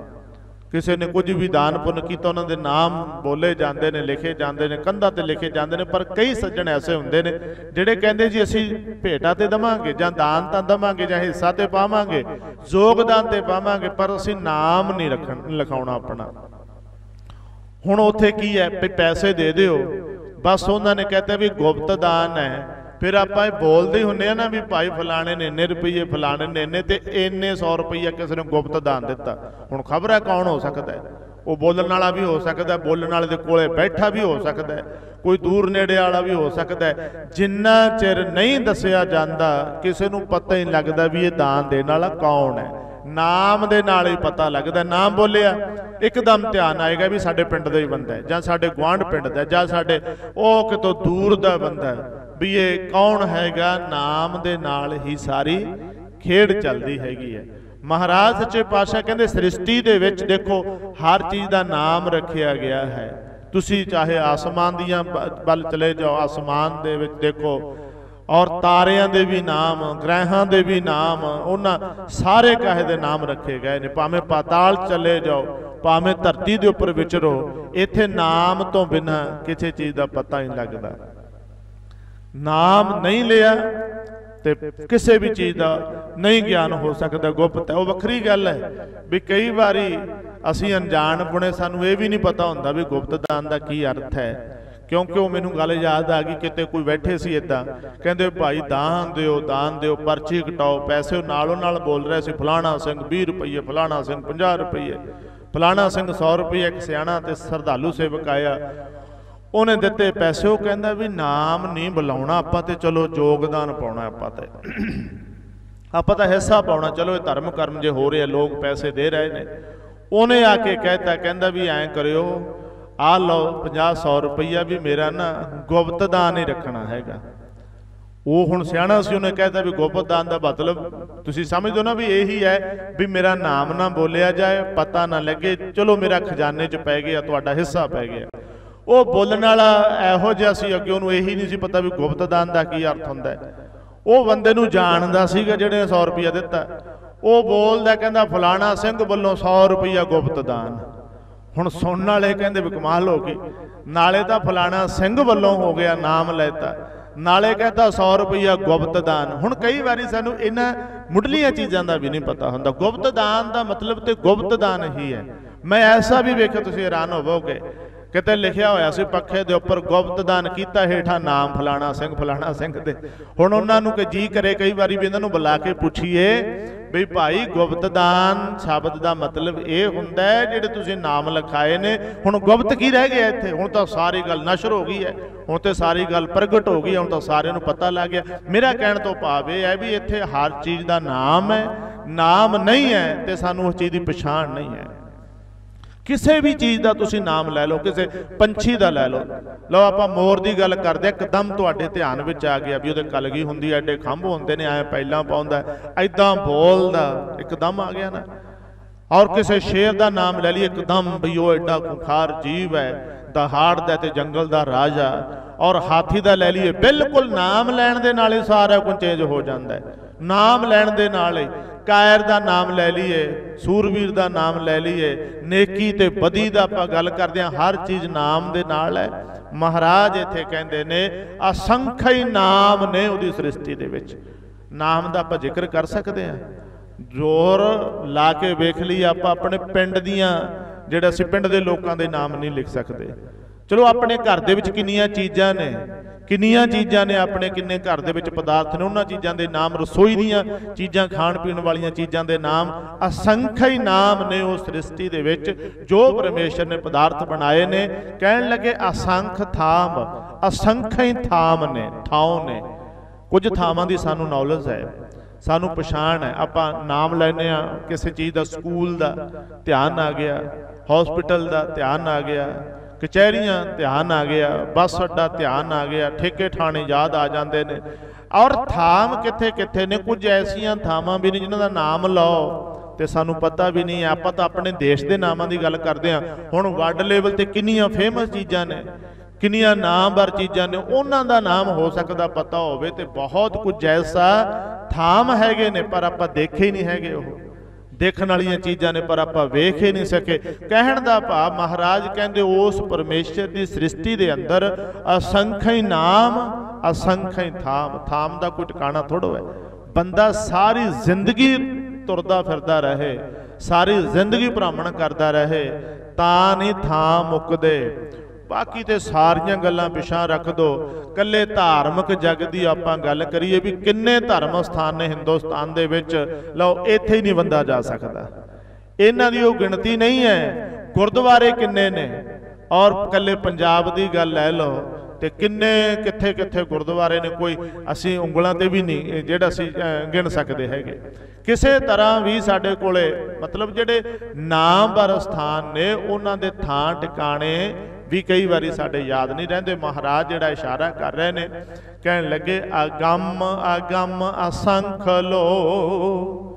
ਕਿਸੇ ਨੇ ਕੁਝ ਵੀ ਦਾਨ ਪੁੰਨ ਕੀਤਾ, ਉਹਨਾਂ ਦੇ ਨਾਮ ਬੋਲੇ ਜਾਂਦੇ ਨੇ, ਲਿਖੇ ਜਾਂਦੇ ਨੇ, ਕੰਧਾਂ ਤੇ ਲਿਖੇ ਜਾਂਦੇ ਨੇ, ਪਰ ਕਈ ਸੱਜਣ ਐਸੇ ਹੁੰਦੇ ਨੇ ਜਿਹੜੇ ਕਹਿੰਦੇ ਜੀ ਅਸੀਂ ਭੇਟਾ ਤੇ ਦਵਾਂਗੇ ਜਾਂ ਦਾਨ ਤਾਂ ਦਵਾਂਗੇ ਜਾਂ ਹਿੱਸਾ ਤੇ ਪਾਵਾਂਗੇ, ਯੋਗਦਾਨ ਤੇ ਪਾਵਾਂਗੇ, ਪਰ ਅਸੀਂ ਨਾਮ ਨਹੀਂ ਰੱਖਣ, ਲਿਖਾਉਣਾ ਆਪਣਾ। ਹੁਣ ਉੱਥੇ ਕੀ ਹੈ? ਵੀ ਪੈਸੇ ਦੇ ਦਿਓ। ਬਸ ਉਹਨਾਂ ਨੇ ਕਹਤਾ ਵੀ ਗੁਪਤ ਦਾਨ ਹੈ। ਫਿਰ ਆਪਾਂ ਇਹ ਬੋਲਦੇ ਹੀ ਹੁੰਨੇ ਆ ਨਾ ਵੀ ਭਾਈ ਫਲਾਣੇ ਨੇ ਇੰਨੇ ਰੁਪਏ ਫਲਾਣੇ ਨੇ ਇੰਨੇ, ਤੇ ਇੰਨੇ 100 ਰੁਪਏ ਕਿਸੇ ਨੂੰ ਗੁਪਤ ਦਾਨ ਦਿੱਤਾ। ਹੁਣ ਖਬਰ ਹੈ ਕੌਣ ਹੋ ਸਕਦਾ ਹੈ? ਉਹ ਬੋਲਣ ਵਾਲਾ ਵੀ ਹੋ ਸਕਦਾ ਬੋਲਣ ਵਾਲੇ ਦੇ ਕੋਲੇ ਬੈਠਾ ਵੀ ਹੋ ਸਕਦਾ ਕੋਈ ਦੂਰ ਨੇੜੇ ਵਾਲਾ ਵੀ ਹੋ ਸਕਦਾ ਜਿੰਨਾ ਚਿਰ ਨਹੀਂ ਦੱਸਿਆ ਜਾਂਦਾ, ਕਿਸੇ ਨੂੰ ਪਤਾ ਹੀ ਨਹੀਂ ਲੱਗਦਾ ਵੀ ਇਹ ਦਾਨ ਦੇਣ ਵਾਲਾ ਕੌਣ ਹੈ। ਨਾਮ ਦੇ ਨਾਲ ਹੀ ਪਤਾ ਲੱਗਦਾ, ਨਾਮ ਬੋਲਿਆ, ਇੱਕਦਮ ਧਿਆਨ ਆਏਗਾ ਵੀ ਸਾਡੇ ਪਿੰਡ ਦਾ ਹੀ ਬੰਦਾ ਹੈ, ਜਾਂ ਸਾਡੇ ਗੁਆਂਢ ਪਿੰਡ ਦਾ ਜਾਂ ਸਾਡੇ ਉਹ ਕਿਤੋਂ ਦੂਰ ਦਾ ਬੰਦਾ ਹੈ। ਵੀ ਇਹ ਕੌਣ ਹੈਗਾ? ਨਾਮ ਦੇ ਨਾਲ ਹੀ ਸਾਰੀ ਖੇਡ ਚੱਲਦੀ ਹੈਗੀ ਹੈ। ਮਹਾਰਾਜ ਸੱਚੇ ਪਾਤਸ਼ਾਹ ਕਹਿੰਦੇ, ਸ੍ਰਿਸ਼ਟੀ ਦੇ ਵਿੱਚ ਦੇਖੋ, ਹਰ ਚੀਜ਼ ਦਾ ਨਾਮ ਰੱਖਿਆ ਗਿਆ ਹੈ। ਤੁਸੀਂ ਚਾਹੇ ਆਸਮਾਨ ਦੀਆਂ ਵੱਲ ਚਲੇ ਜਾਓ, ਆਸਮਾਨ ਦੇ ਵਿੱਚ ਦੇਖੋ, ਔਰ ਤਾਰਿਆਂ ਦੇ ਵੀ ਨਾਮ, ਗ੍ਰਹਿਾਂ ਦੇ ਵੀ ਨਾਮ, ਉਹਨਾਂ ਸਾਰੇ ਕਾਹੇ ਦੇ ਨਾਮ ਰੱਖੇ ਗਏ ਨੇ। ਭਾਵੇਂ ਪਾਤਾਲ ਚਲੇ ਜਾਓ, ਭਾਵੇਂ ਧਰਤੀ ਦੇ ਉੱਪਰ ਵਿਚਰੋ, ਇੱਥੇ ਨਾਮ ਤੋਂ ਬਿਨਾ ਕਿਸੇ ਚੀਜ਼ ਦਾ ਪਤਾ ਨਹੀਂ ਲੱਗਦਾ। ਨਾਮ ਨਹੀਂ ਲਿਆ ਤੇ ਕਿਸੇ ਵੀ ਚੀਜ਼ ਦਾ ਨਹੀਂ ਗਿਆਨ ਹੋ ਸਕਦਾ। ਗੁਪਤ ਹੈ, ਉਹ ਵੱਖਰੀ ਗੱਲ ਹੈ ਵੀ ਕਈ ਵਾਰੀ ਅਸੀਂ ਅਣਜਾਣ ਪੁਣੇ ਸਾਨੂੰ ਇਹ ਵੀ ਨਹੀਂ ਪਤਾ ਹੁੰਦਾ ਵੀ ਗੁਪਤ ਦਾਨ ਦਾ ਕੀ ਅਰਥ ਹੈ। ਕਿਉਂਕਿ ਉਹ ਮੈਨੂੰ ਗੱਲ ਯਾਦ ਆ ਗਈ, ਕਿਤੇ ਕੋਈ ਬੈਠੇ ਸੀ ਇਦਾਂ ਕਹਿੰਦੇ ਭਾਈ ਦਾਨ ਦਿਓ ਦਾਨ ਦਿਓ, ਪਰਚੀ ਕਟਾਓ, ਪੈਸੇ ਨਾਲੋਂ ਨਾਲ ਬੋਲ ਰਿਹਾ ਸੀ, ਫਲਾਣਾ ਸਿੰਘ 20 ਰੁਪਏ ਫਲਾਣਾ ਸਿੰਘ 50 ਰੁਪਏ ਫਲਾਣਾ ਸਿੰਘ 100 ਰੁਪਏ ਇੱਕ ਸਿਆਣਾ ਤੇ ਸਰਦਾਲੂ ਸੇਵਕ ਆਇਆ ਉਹਨੇ ਦਿੱਤੇ ਪੈਸੇ, ਉਹ ਕਹਿੰਦਾ ਵੀ ਨਾਮ ਨਹੀਂ ਬੁਲਾਉਣਾ, ਆਪਾਂ ਤੇ ਚਲੋ ਯੋਗਦਾਨ ਪਾਉਣਾ ਆਪਾਂ ਤੇ। ਆਪਾਂ ਤਾਂ ਹਿੱਸਾ ਪਾਉਣਾ, ਚਲੋ ਇਹ ਧਰਮ ਕਰਮ ਜੇ ਹੋ ਰਿਹਾ ਲੋਕ ਪੈਸੇ ਦੇ ਰਹੇ ਨੇ। ਉਹਨੇ ਆ ਕੇ ਕਹਿਤਾ, ਕਹਿੰਦਾ ਵੀ ਐਂ ਕਰਿਓ, ਆ ਲਓ 50 100 ਰੁਪਈਆ ਵੀ ਮੇਰਾ ਨਾ ਗੁਪਤ ਦਾਨ ਹੀ ਰੱਖਣਾ ਹੈਗਾ। ਉਹ ਹੁਣ ਸਿਆਣਾ ਸੀ, ਉਹਨੇ ਕਹਿਤਾ ਵੀ ਗੁਪਤ ਦਾਨ ਦਾ ਮਤਲਬ ਤੁਸੀਂ ਸਮਝਦੇ ਹੋ ਨਾ ਵੀ ਇਹੀ ਹੈ ਵੀ ਮੇਰਾ ਨਾਮ ਨਾ ਬੋਲਿਆ ਜਾਏ, ਪਤਾ ਨਾ ਲੱਗੇ, ਚਲੋ ਮੇਰਾ ਖਜ਼ਾਨੇ 'ਚ ਪੈ ਗਿਆ, ਤੁਹਾਡਾ ਹਿੱਸਾ ਪੈ ਗਿਆ। ਉਹ ਬੋਲਣ ਵਾਲਾ ਇਹੋ ਜਿਹਾ ਸੀ, ਅੱਗੇ ਉਹਨੂੰ ਇਹੀ ਨਹੀਂ ਸੀ ਪਤਾ ਵੀ ਗੁਪਤ ਦਾਨ ਦਾ ਕੀ ਅਰਥ ਹੁੰਦਾ ਹੈ। ਉਹ ਬੰਦੇ ਨੂੰ ਜਾਣਦਾ ਸੀਗਾ ਜਿਹੜੇ 100 ਰੁਪਇਆ ਦਿੱਤਾ। ਉਹ ਬੋਲਦਾ ਕਹਿੰਦਾ, ਫਲਾਣਾ ਸਿੰਘ ਵੱਲੋਂ 100 ਰੁਪਇਆ ਗੁਪਤ ਦਾਨ ਹੁਣ ਸੁਣਨ ਵਾਲੇ ਕਹਿੰਦੇ ਵੀ ਕਮਾਲ ਹੋ ਗਈ। ਨਾਲੇ ਤਾਂ ਫਲਾਣਾ ਸਿੰਘ ਵੱਲੋਂ ਹੋ ਗਿਆ ਨਾਮ ਲੈਤਾ। ਨਾਲੇ ਕਹਿੰਦਾ 100 ਰੁਪਇਆ ਗੁਪਤ ਦਾਨ ਹੁਣ ਕਈ ਵਾਰੀ ਸਾਨੂੰ ਇਹਨਾਂ ਮੁੱਢਲੀਆਂ ਚੀਜ਼ਾਂ ਦਾ ਵੀ ਨਹੀਂ ਪਤਾ ਹੁੰਦਾ। ਗੁਪਤ ਦਾਨ ਦਾ ਮਤਲਬ ਤੇ ਗੁਪਤ ਦਾਨ ਹੀ ਹੈ। ਮੈਂ ਐਸਾ ਵੀ ਵੇਖਿਆ, ਤੁਸੀਂ ਹੈਰਾਨ ਹੋਵੋਗੇ। ਕਿਤੇ ਲਿਖਿਆ ਹੋਇਆ ਸੀ, ਪੱਖੇ ਦੇ ਉੱਪਰ ਗੁਪਤ ਦਾਨ ਕੀਤਾ ਹੇਠਾਂ ਨਾਮ ਫਲਾਣਾ ਸਿੰਘ ਫਲਾਣਾ ਸਿੰਘ ਦੇ ਹੁਣ ਉਹਨਾਂ ਨੂੰ ਕਿ ਜੀ ਕਰੇ, ਕਈ ਵਾਰੀ ਵੀ ਇਹਨਾਂ ਨੂੰ ਬੁਲਾ ਕੇ ਪੁੱਛੀਏ ਵੀ ਭਾਈ ਗੁਪਤ ਦਾਨ ਸ਼ਬਦ ਦਾ ਮਤਲਬ ਇਹ ਹੁੰਦਾ ਹੈ ਜਿਹੜੇ ਤੁਸੀਂ ਨਾਮ ਲਿਖਾਏ ਨੇ। ਹੁਣ ਗੁਪਤ ਕੀ ਰਹਿ ਗਿਆ ਇੱਥੇ? ਹੁਣ ਤਾਂ ਸਾਰੀ ਗੱਲ ਨਸ਼ਰ ਹੋ ਗਈ ਹੈ। ਹੁਣ ਤੇ ਸਾਰੀ ਗੱਲ ਪ੍ਰਗਟ ਹੋ ਗਈ ਹੁਣ ਤਾਂ ਸਾਰਿਆਂ ਨੂੰ ਪਤਾ ਲੱਗ ਗਿਆ। ਮੇਰਾ ਕਹਿਣ ਤੋਂ ਭਾਵ ਇਹ ਹੈ ਵੀ ਇੱਥੇ ਹਰ ਚੀਜ਼ ਦਾ ਨਾਮ ਹੈ। ਨਾਮ ਨਹੀਂ ਹੈ ਤੇ ਸਾਨੂੰ ਉਸ ਚੀਜ਼ ਦੀ ਪਛਾਣ ਨਹੀਂ ਹੈ। ਕਿਸੇ ਵੀ ਚੀਜ਼ ਦਾ ਤੁਸੀਂ ਨਾਮ ਲੈ ਲਓ, ਕਿਸੇ ਪੰਛੀ ਦਾ ਲੈ ਲਓ। ਲਓ, ਆਪਾਂ ਮੋਰ ਦੀ ਗੱਲ ਕਰਦੇ ਇੱਕਦਮ ਤੁਹਾਡੇ ਧਿਆਨ ਵਿੱਚ ਆ ਗਿਆ ਵੀ ਉਹਦੇ ਕਲਗੀ ਹੁੰਦੀ ਐ ਐਡੇ ਖੰਭ ਹੁੰਦੇ ਨੇ, ਐ ਪਹਿਲਾਂ ਪਾਉਂਦਾ ਐਦਾਂ ਬੋਲਦਾ, ਇੱਕਦਮ ਆ ਗਿਆ ਨਾ। ਔਰ ਕਿਸੇ ਸ਼ੇਰ ਦਾ ਨਾਮ ਲੈ ਲਈ ਇੱਕਦਮ ਵੀ ਉਹ ਐਡਾ ਖੁਖਾਰ ਜੀਵ ਹੈ ਦਹਾੜਦਾ ਤੇ ਜੰਗਲ ਦਾ ਰਾਜਾ। ਔਰ ਹਾਥੀ ਦਾ ਲੈ ਲਈਏ, ਬਿਲਕੁਲ ਨਾਮ ਲੈਣ ਦੇ ਨਾਲ ਹੀ ਸਾਰਾ ਕੁਝ ਚੇਂਜ ਹੋ ਜਾਂਦਾ ਨਾਮ ਲੈਣ ਦੇ ਨਾਲ ਹੀ। ਕਾਇਰ ਦਾ ਨਾਮ ਲੈ ਲਈਏ, ਸੂਰਵੀਰ ਦਾ ਨਾਮ ਲੈ ਲਈਏ, ਨੇਕੀ ਤੇ ਬਦੀ ਦਾ ਆਪਾਂ ਗੱਲ ਕਰਦੇ ਹਾਂ, ਹਰ ਚੀਜ਼ ਨਾਮ ਦੇ ਨਾਲ ਹੈ। ਮਹਾਰਾਜ ਇੱਥੇ ਕਹਿੰਦੇ ਨੇ, ਅਸੰਖ ਹੀ ਨਾਮ ਨੇ ਉਹਦੀ ਸ੍ਰਿਸ਼ਟੀ ਦੇ ਵਿੱਚ। ਨਾਮ ਦਾ ਆਪਾਂ ਜ਼ਿਕਰ ਕਰ ਸਕਦੇ ਹਾਂ। ਜ਼ੋਰ ਲਾ ਕੇ ਵੇਖ ਲਈ, ਆਪਾਂ ਆਪਣੇ ਪਿੰਡ ਦੀਆਂ, ਜਿਹੜਾ ਅਸੀਂ ਪਿੰਡ ਦੇ ਲੋਕਾਂ ਦੇ ਨਾਮ ਨਹੀਂ ਲਿਖ ਸਕਦੇ। ਚਲੋ, ਆਪਣੇ ਘਰ ਦੇ ਵਿੱਚ ਕਿੰਨੀਆਂ ਚੀਜ਼ਾਂ ਨੇ। ਕਿੰਨੀਆਂ ਚੀਜ਼ਾਂ ਨੇ ਆਪਣੇ ਕਿੰਨੇ ਘਰ ਦੇ ਵਿੱਚ ਪਦਾਰਥ ਨੇ, ਉਹਨਾਂ ਚੀਜ਼ਾਂ ਦੇ ਨਾਮ ਰਸੋਈ ਦੀਆਂ ਚੀਜ਼ਾਂ, ਖਾਣ ਪੀਣ ਵਾਲੀਆਂ ਚੀਜ਼ਾਂ ਦੇ ਨਾਮ, ਅਸੰਖਈ ਨਾਮ ਨੇ ਉਸ ਸ੍ਰਿਸ਼ਟੀ ਦੇ ਵਿੱਚ ਜੋ ਪਰਮੇਸ਼ਰ ਨੇ ਪਦਾਰਥ ਬਣਾਏ ਨੇ। ਕਹਿਣ ਲੱਗੇ ਅਸੰਖ ਥਾਮ, ਅਸੰਖਈ ਥਾਮ ਨੇ, ਥਾਉ ਨੇ। ਕੁਝ ਥਾਵਾਂ ਦੀ ਸਾਨੂੰ ਨੌਲੇਜ ਹੈ, ਸਾਨੂੰ ਪਛਾਣ ਹੈ। ਆਪਾਂ ਨਾਮ ਲੈਨੇ ਆ ਕਿਸੇ ਚੀਜ਼ ਦਾ, ਸਕੂਲ ਦਾ ਧਿਆਨ ਆ ਗਿਆ ਹਸਪੀਟਲ ਦਾ ਧਿਆਨ ਆ ਗਿਆ ਕਚਹਿਰੀਆਂ ਧਿਆਨ ਆ ਗਿਆ, ਬੱਸ ਅੱਡਾ ਧਿਆਨ ਆ ਗਿਆ, ਠੇਕੇ ਠਾਣੇ ਯਾਦ ਆ ਜਾਂਦੇ ਨੇ। ਔਰ ਥਾਮ ਕਿੱਥੇ ਕਿੱਥੇ ਨੇ? ਕੁਝ ਐਸੀਆਂ ਥਾਵਾਂ ਵੀ ਨੇ ਜਿਨ੍ਹਾਂ ਦਾ ਨਾਮ ਲਓ ਤੇ ਸਾਨੂੰ ਪਤਾ ਵੀ ਨਹੀਂ, ਆਪਾਂ ਤਾਂ ਆਪਣੇ ਦੇਸ਼ ਦੇ ਨਾਮਾਂ ਦੀ ਗੱਲ ਕਰਦੇ ਆ ਹੁਣ ਵਰਲਡ ਲੈਵਲ ਤੇ ਕਿੰਨੀਆਂ ਫੇਮਸ ਚੀਜ਼ਾਂ ਨੇ, ਕਿੰਨੀਆਂ ਨਾਮਵਰ ਚੀਜ਼ਾਂ ਨੇ, ਉਹਨਾਂ ਦਾ ਨਾਮ ਹੋ ਸਕਦਾ ਪਤਾ ਹੋਵੇ ਤੇ ਬਹੁਤ ਕੁਝ ਐਸਾ ਥਾਮ ਹੈਗੇ ਨੇ, ਪਰ ਆਪਾਂ ਦੇਖੇ ਹੀ ਨਹੀਂ ਹੈਗੇ ਉਹ। ਦੇਖਣ ਵਾਲੀਆਂ ਚੀਜ਼ਾਂ ਨੇ, ਪਰ ਆਪਾਂ ਵੇਖ ਹੀ ਨਹੀਂ ਸਕੇ। ਕਹਿਣ ਦਾ ਭਾਵ, ਮਹਾਰਾਜ ਕਹਿੰਦੇ, ਉਸ ਪਰਮੇਸ਼ਰ ਦੀ ਸ੍ਰਿਸ਼ਟੀ ਦੇ ਅੰਦਰ ਅਸੰਖਈ ਨਾਮ ਅਸੰਖਈ ਥਾਮ। ਥਾਮ ਦਾ ਕੋਈ ਟਿਕਾਣਾ ਥੋੜੋ ਹੈ ਬੰਦਾ ਸਾਰੀ ਜ਼ਿੰਦਗੀ ਤੁਰਦਾ ਫਿਰਦਾ ਰਹੇ, ਸਾਰੀ ਜ਼ਿੰਦਗੀ ਭ੍ਰਮਣ ਕਰਦਾ ਰਹੇ, ਤਾਂ ਨਹੀਂ ਥਾਂ ਮੁੱਕਦੇ। ਬਾਕੀ ਤੇ ਸਾਰੀਆਂ ਗੱਲਾਂ ਪਿਛਾਂ ਰੱਖ ਦੋ। ਕੱਲੇ ਧਾਰਮਿਕ ਜਗ ਦੀ ਆਪਾਂ ਗੱਲ ਕਰੀਏ ਵੀ ਕਿੰਨੇ ਧਰਮ ਸਥਾਨ ਨੇ ਹਿੰਦੁਸਤਾਨ ਦੇ ਵਿੱਚ। ਲਓ, ਇੱਥੇ ਹੀ ਨਹੀਂ ਬੰਦਾ ਜਾ ਸਕਦਾ। ਇਹਨਾਂ ਦੀ ਉਹ ਗਿਣਤੀ ਨਹੀਂ ਹੈ। ਗੁਰਦੁਆਰੇ ਕਿੰਨੇ ਨੇ? ਔਰ ਕੱਲੇ ਪੰਜਾਬ ਦੀ ਗੱਲ ਲੈ ਲਓ, ਤੇ ਕਿੰਨੇ ਕਿੱਥੇ ਕਿੱਥੇ ਗੁਰਦੁਆਰੇ ਨੇ? ਕੋਈ ਅਸੀਂ ਉਂਗਲਾਂ ਤੇ ਵੀ ਨਹੀਂ ਜਿਹੜਾ ਅਸੀਂ ਗਿਣ ਸਕਦੇ ਹੈਗੇ। ਕਿਸੇ ਤਰ੍ਹਾਂ ਵੀ ਸਾਡੇ ਕੋਲੇ, ਮਤਲਬ ਜਿਹੜੇ ਨਾਮਵਰ ਸਥਾਨ ਨੇ, ਉਹਨਾਂ ਦੇ ਥਾਂ ਟਿਕਾਣੇ ਵੀ ਕਈ ਵਾਰੀ ਸਾਡੇ ਯਾਦ ਨਹੀਂ ਰਹਿੰਦੇ, ਮਹਾਰਾਜ ਜਿਹੜਾ ਇਸ਼ਾਰਾ ਕਰ ਰਹੇ ਨੇ, ਕਹਿਣ ਲੱਗੇ, ਅਗੰਮ ਅਗੰਮ ਅਸੰਖ ਲੋ।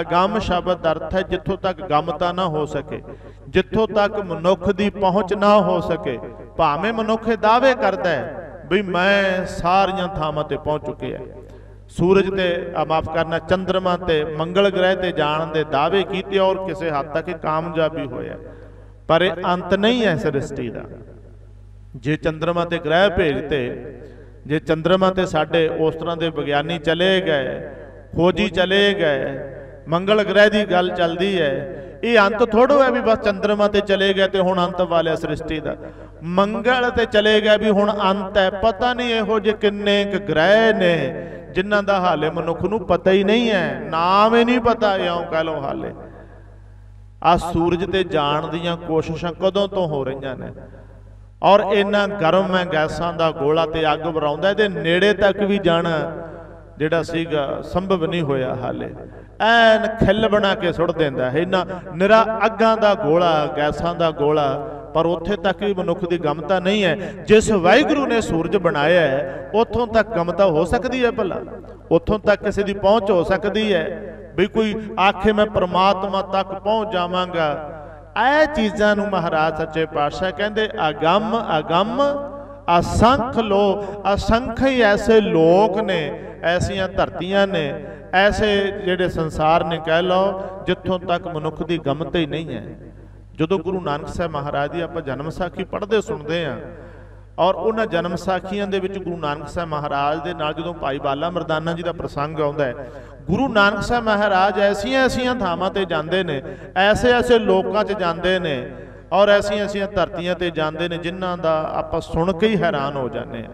ਅਗੰਮ ਸ਼ਬਦ ਅਰਥ ਹੈ ਜਿੱਥੋਂ ਤੱਕ ਗਮ ਤਾਂ ਨਾ ਹੋ ਸਕੇ, ਜਿੱਥੋਂ ਤੱਕ ਮਨੁੱਖ ਦੀ ਪਹੁੰਚ ਨਾ ਹੋ ਸਕੇ, ਭਾਵੇਂ ਮਨੁੱਖ ਦਾਅਵੇ ਕਰਦਾ ਹੈ ਵੀ ਮੈਂ ਸਾਰੀਆਂ ਥਾਵਾਂ ਤੇ ਪਹੁੰਚ ਚੁੱਕਿਆ ਸੂਰਜ ਤੇ ਮਾਫ ਕਰਨਾ ਚੰ드ਰਮਾ ਤੇ, ਮੰਗਲ ਗ੍ਰਹਿ ਤੇ ਜਾਣ ਦੇ ਦਾਅਵੇ ਕੀਤੇ ਔਰ ਕਿਸੇ ਹੱਦ ਤੱਕ ਕਾਮਯਾਬੀ ਹੋਇਆ ਪਰ ਇਹ ਅੰਤ ਨਹੀਂ ਹੈ ਸ੍ਰਿਸ਼ਟੀ ਦਾ। ਜੇ ਚੰਦਰਮਾ ਤੇ ਗ੍ਰਹਿ ਭੇਜਤੇ, ਜੇ ਚੰਦਰਮਾ ਤੇ ਸਾਡੇ ਉਸ ਤਰ੍ਹਾਂ ਦੇ ਵਿਗਿਆਨੀ ਚਲੇ ਗਏ, ਖੋਜੀ ਚਲੇ ਗਏ, ਮੰਗਲ ਗ੍ਰਹਿ ਦੀ ਗੱਲ ਚੱਲਦੀ ਹੈ, ਇਹ ਅੰਤ ਥੋੜੋ ਹੈ ਵੀ ਬਸ ਚੰਦਰਮਾ ਤੇ ਚਲੇ ਗਏ ਤੇ ਹੁਣ ਅੰਤ ਵਾਲਿਆ ਸ੍ਰਿਸ਼ਟੀ ਦਾ। ਮੰਗਲ ਤੇ ਚਲੇ ਗਏ ਵੀ ਹੁਣ ਅੰਤ ਹੈ, ਪਤਾ ਨਹੀਂ ਇਹੋ ਜਿਹੇ ਕਿੰਨੇ ਕੁ ਗ੍ਰਹਿ ਨੇ ਜਿਨ੍ਹਾਂ ਦਾ ਹਾਲੇ ਮਨੁੱਖ ਨੂੰ ਪਤਾ ਹੀ ਨਹੀਂ ਹੈ। ਨਾਮ ਹੀ ਨਹੀਂ ਪਤਾ, ਇਉਂ ਕਹ ਲਓ ਹਾਲੇ। ਆ ਸੂਰਜ ਤੇ ਜਾਣ ਦੀਆਂ ਕੋਸ਼ਿਸ਼ਾਂ ਕਦੋਂ ਤੋਂ ਹੋ ਰਹੀਆਂ ਨੇ? ਔਰ ਇੰਨਾ ਗਰਮ ਹੈ ਗੈਸਾਂ ਦਾ ਗੋਲਾ ਤੇ ਅੱਗ ਵਰਾਉਂਦਾ ਇਹਦੇ ਨੇੜੇ ਤੱਕ ਵੀ ਜਾਣਾ ਜਿਹੜਾ ਸੀਗਾ ਸੰਭਵ ਨਹੀਂ ਹੋਇਆ ਹਾਲੇ। ਐਨ ਖਿੱਲ ਬਣਾ ਕੇ ਸੁੱਟ ਦਿੰਦਾ ਹੈ। ਇਹਨਾਂ ਨਿਰਾ ਅੱਗਾਂ ਦਾ ਗੋਲਾ, ਗੈਸਾਂ ਦਾ ਗੋਲਾ, ਪਰ ਉੱਥੇ ਤੱਕ ਵੀ ਮਨੁੱਖ ਦੀ ਗਮਤਾ ਨਹੀਂ ਹੈ। ਜਿਸ ਵਾਹਿਗੁਰੂ ਨੇ ਸੂਰਜ ਬਣਾਇਆ ਹੈ, ਉੱਥੋਂ ਤੱਕ ਗਮਤਾ ਹੋ ਸਕਦੀ ਹੈ ਭਲਾ। ਉੱਥੋਂ ਤੱਕ ਕਿਸੇ ਦੀ ਪਹੁੰਚ ਹੋ ਸਕਦੀ ਹੈ। ਵੀ ਕੋਈ ਆਖੇ ਮੈਂ ਪ੍ਰਮਾਤਮਾ ਤੱਕ ਪਹੁੰਚ ਜਾਵਾਂਗਾ। ਇਹ ਚੀਜ਼ਾਂ ਨੂੰ ਮਹਾਰਾਜ ਸੱਚੇ ਪਾਤਸ਼ਾਹ ਕਹਿੰਦੇ, ਅਗੰਮ ਅਗੰਮ, ਅਸੰਖ ਲੋ, ਅਸੰਖ ਹੀ ਐਸੇ ਲੋਕ ਨੇ, ਐਸੀਆਂ ਧਰਤੀਆਂ ਨੇ, ਐਸੇ ਜਿਹੜੇ ਸੰਸਾਰ ਨੇ ਕਹਿ ਲਓ, ਜਿੱਥੋਂ ਤੱਕ ਮਨੁੱਖ ਦੀ ਗਮਤ ਹੀ ਨਹੀਂ ਹੈ। ਜਦੋਂ ਗੁਰੂ ਨਾਨਕ ਸਾਹਿਬ ਮਹਾਰਾਜ ਦੀ ਆਪਾਂ ਜਨਮ ਸਾਖੀ ਪੜ੍ਹਦੇ ਸੁਣਦੇ ਆਂ ਔਰ ਉਹਨਾਂ ਜਨਮ ਸਾਖੀਆਂ ਦੇ ਵਿੱਚ ਗੁਰੂ ਨਾਨਕ ਸਾਹਿਬ ਮਹਾਰਾਜ ਦੇ ਨਾਲ ਜਦੋਂ ਭਾਈ ਬਾਲਾ ਮਰਦਾਨਾ ਜੀ ਦਾ ਪ੍ਰਸੰਗ ਆਉਂਦਾ ਹੈ, ਗੁਰੂ ਨਾਨਕ ਸਾਹਿਬ ਮਹਾਰਾਜ ਐਸੀਆਂ ਐਸੀਆਂ ਥਾਵਾਂ ਤੇ ਜਾਂਦੇ ਨੇ, ਐਸੇ ਐਸੇ ਲੋਕਾਂ 'ਚ ਜਾਂਦੇ ਨੇ ਔਰ ਐਸੀਆਂ ਐਸੀਆਂ ਧਰਤੀਆਂ ਤੇ ਜਾਂਦੇ ਨੇ ਜਿਨ੍ਹਾਂ ਦਾ ਆਪਾਂ ਸੁਣ ਕੇ ਹੀ ਹੈਰਾਨ ਹੋ ਜਾਂਦੇ ਆ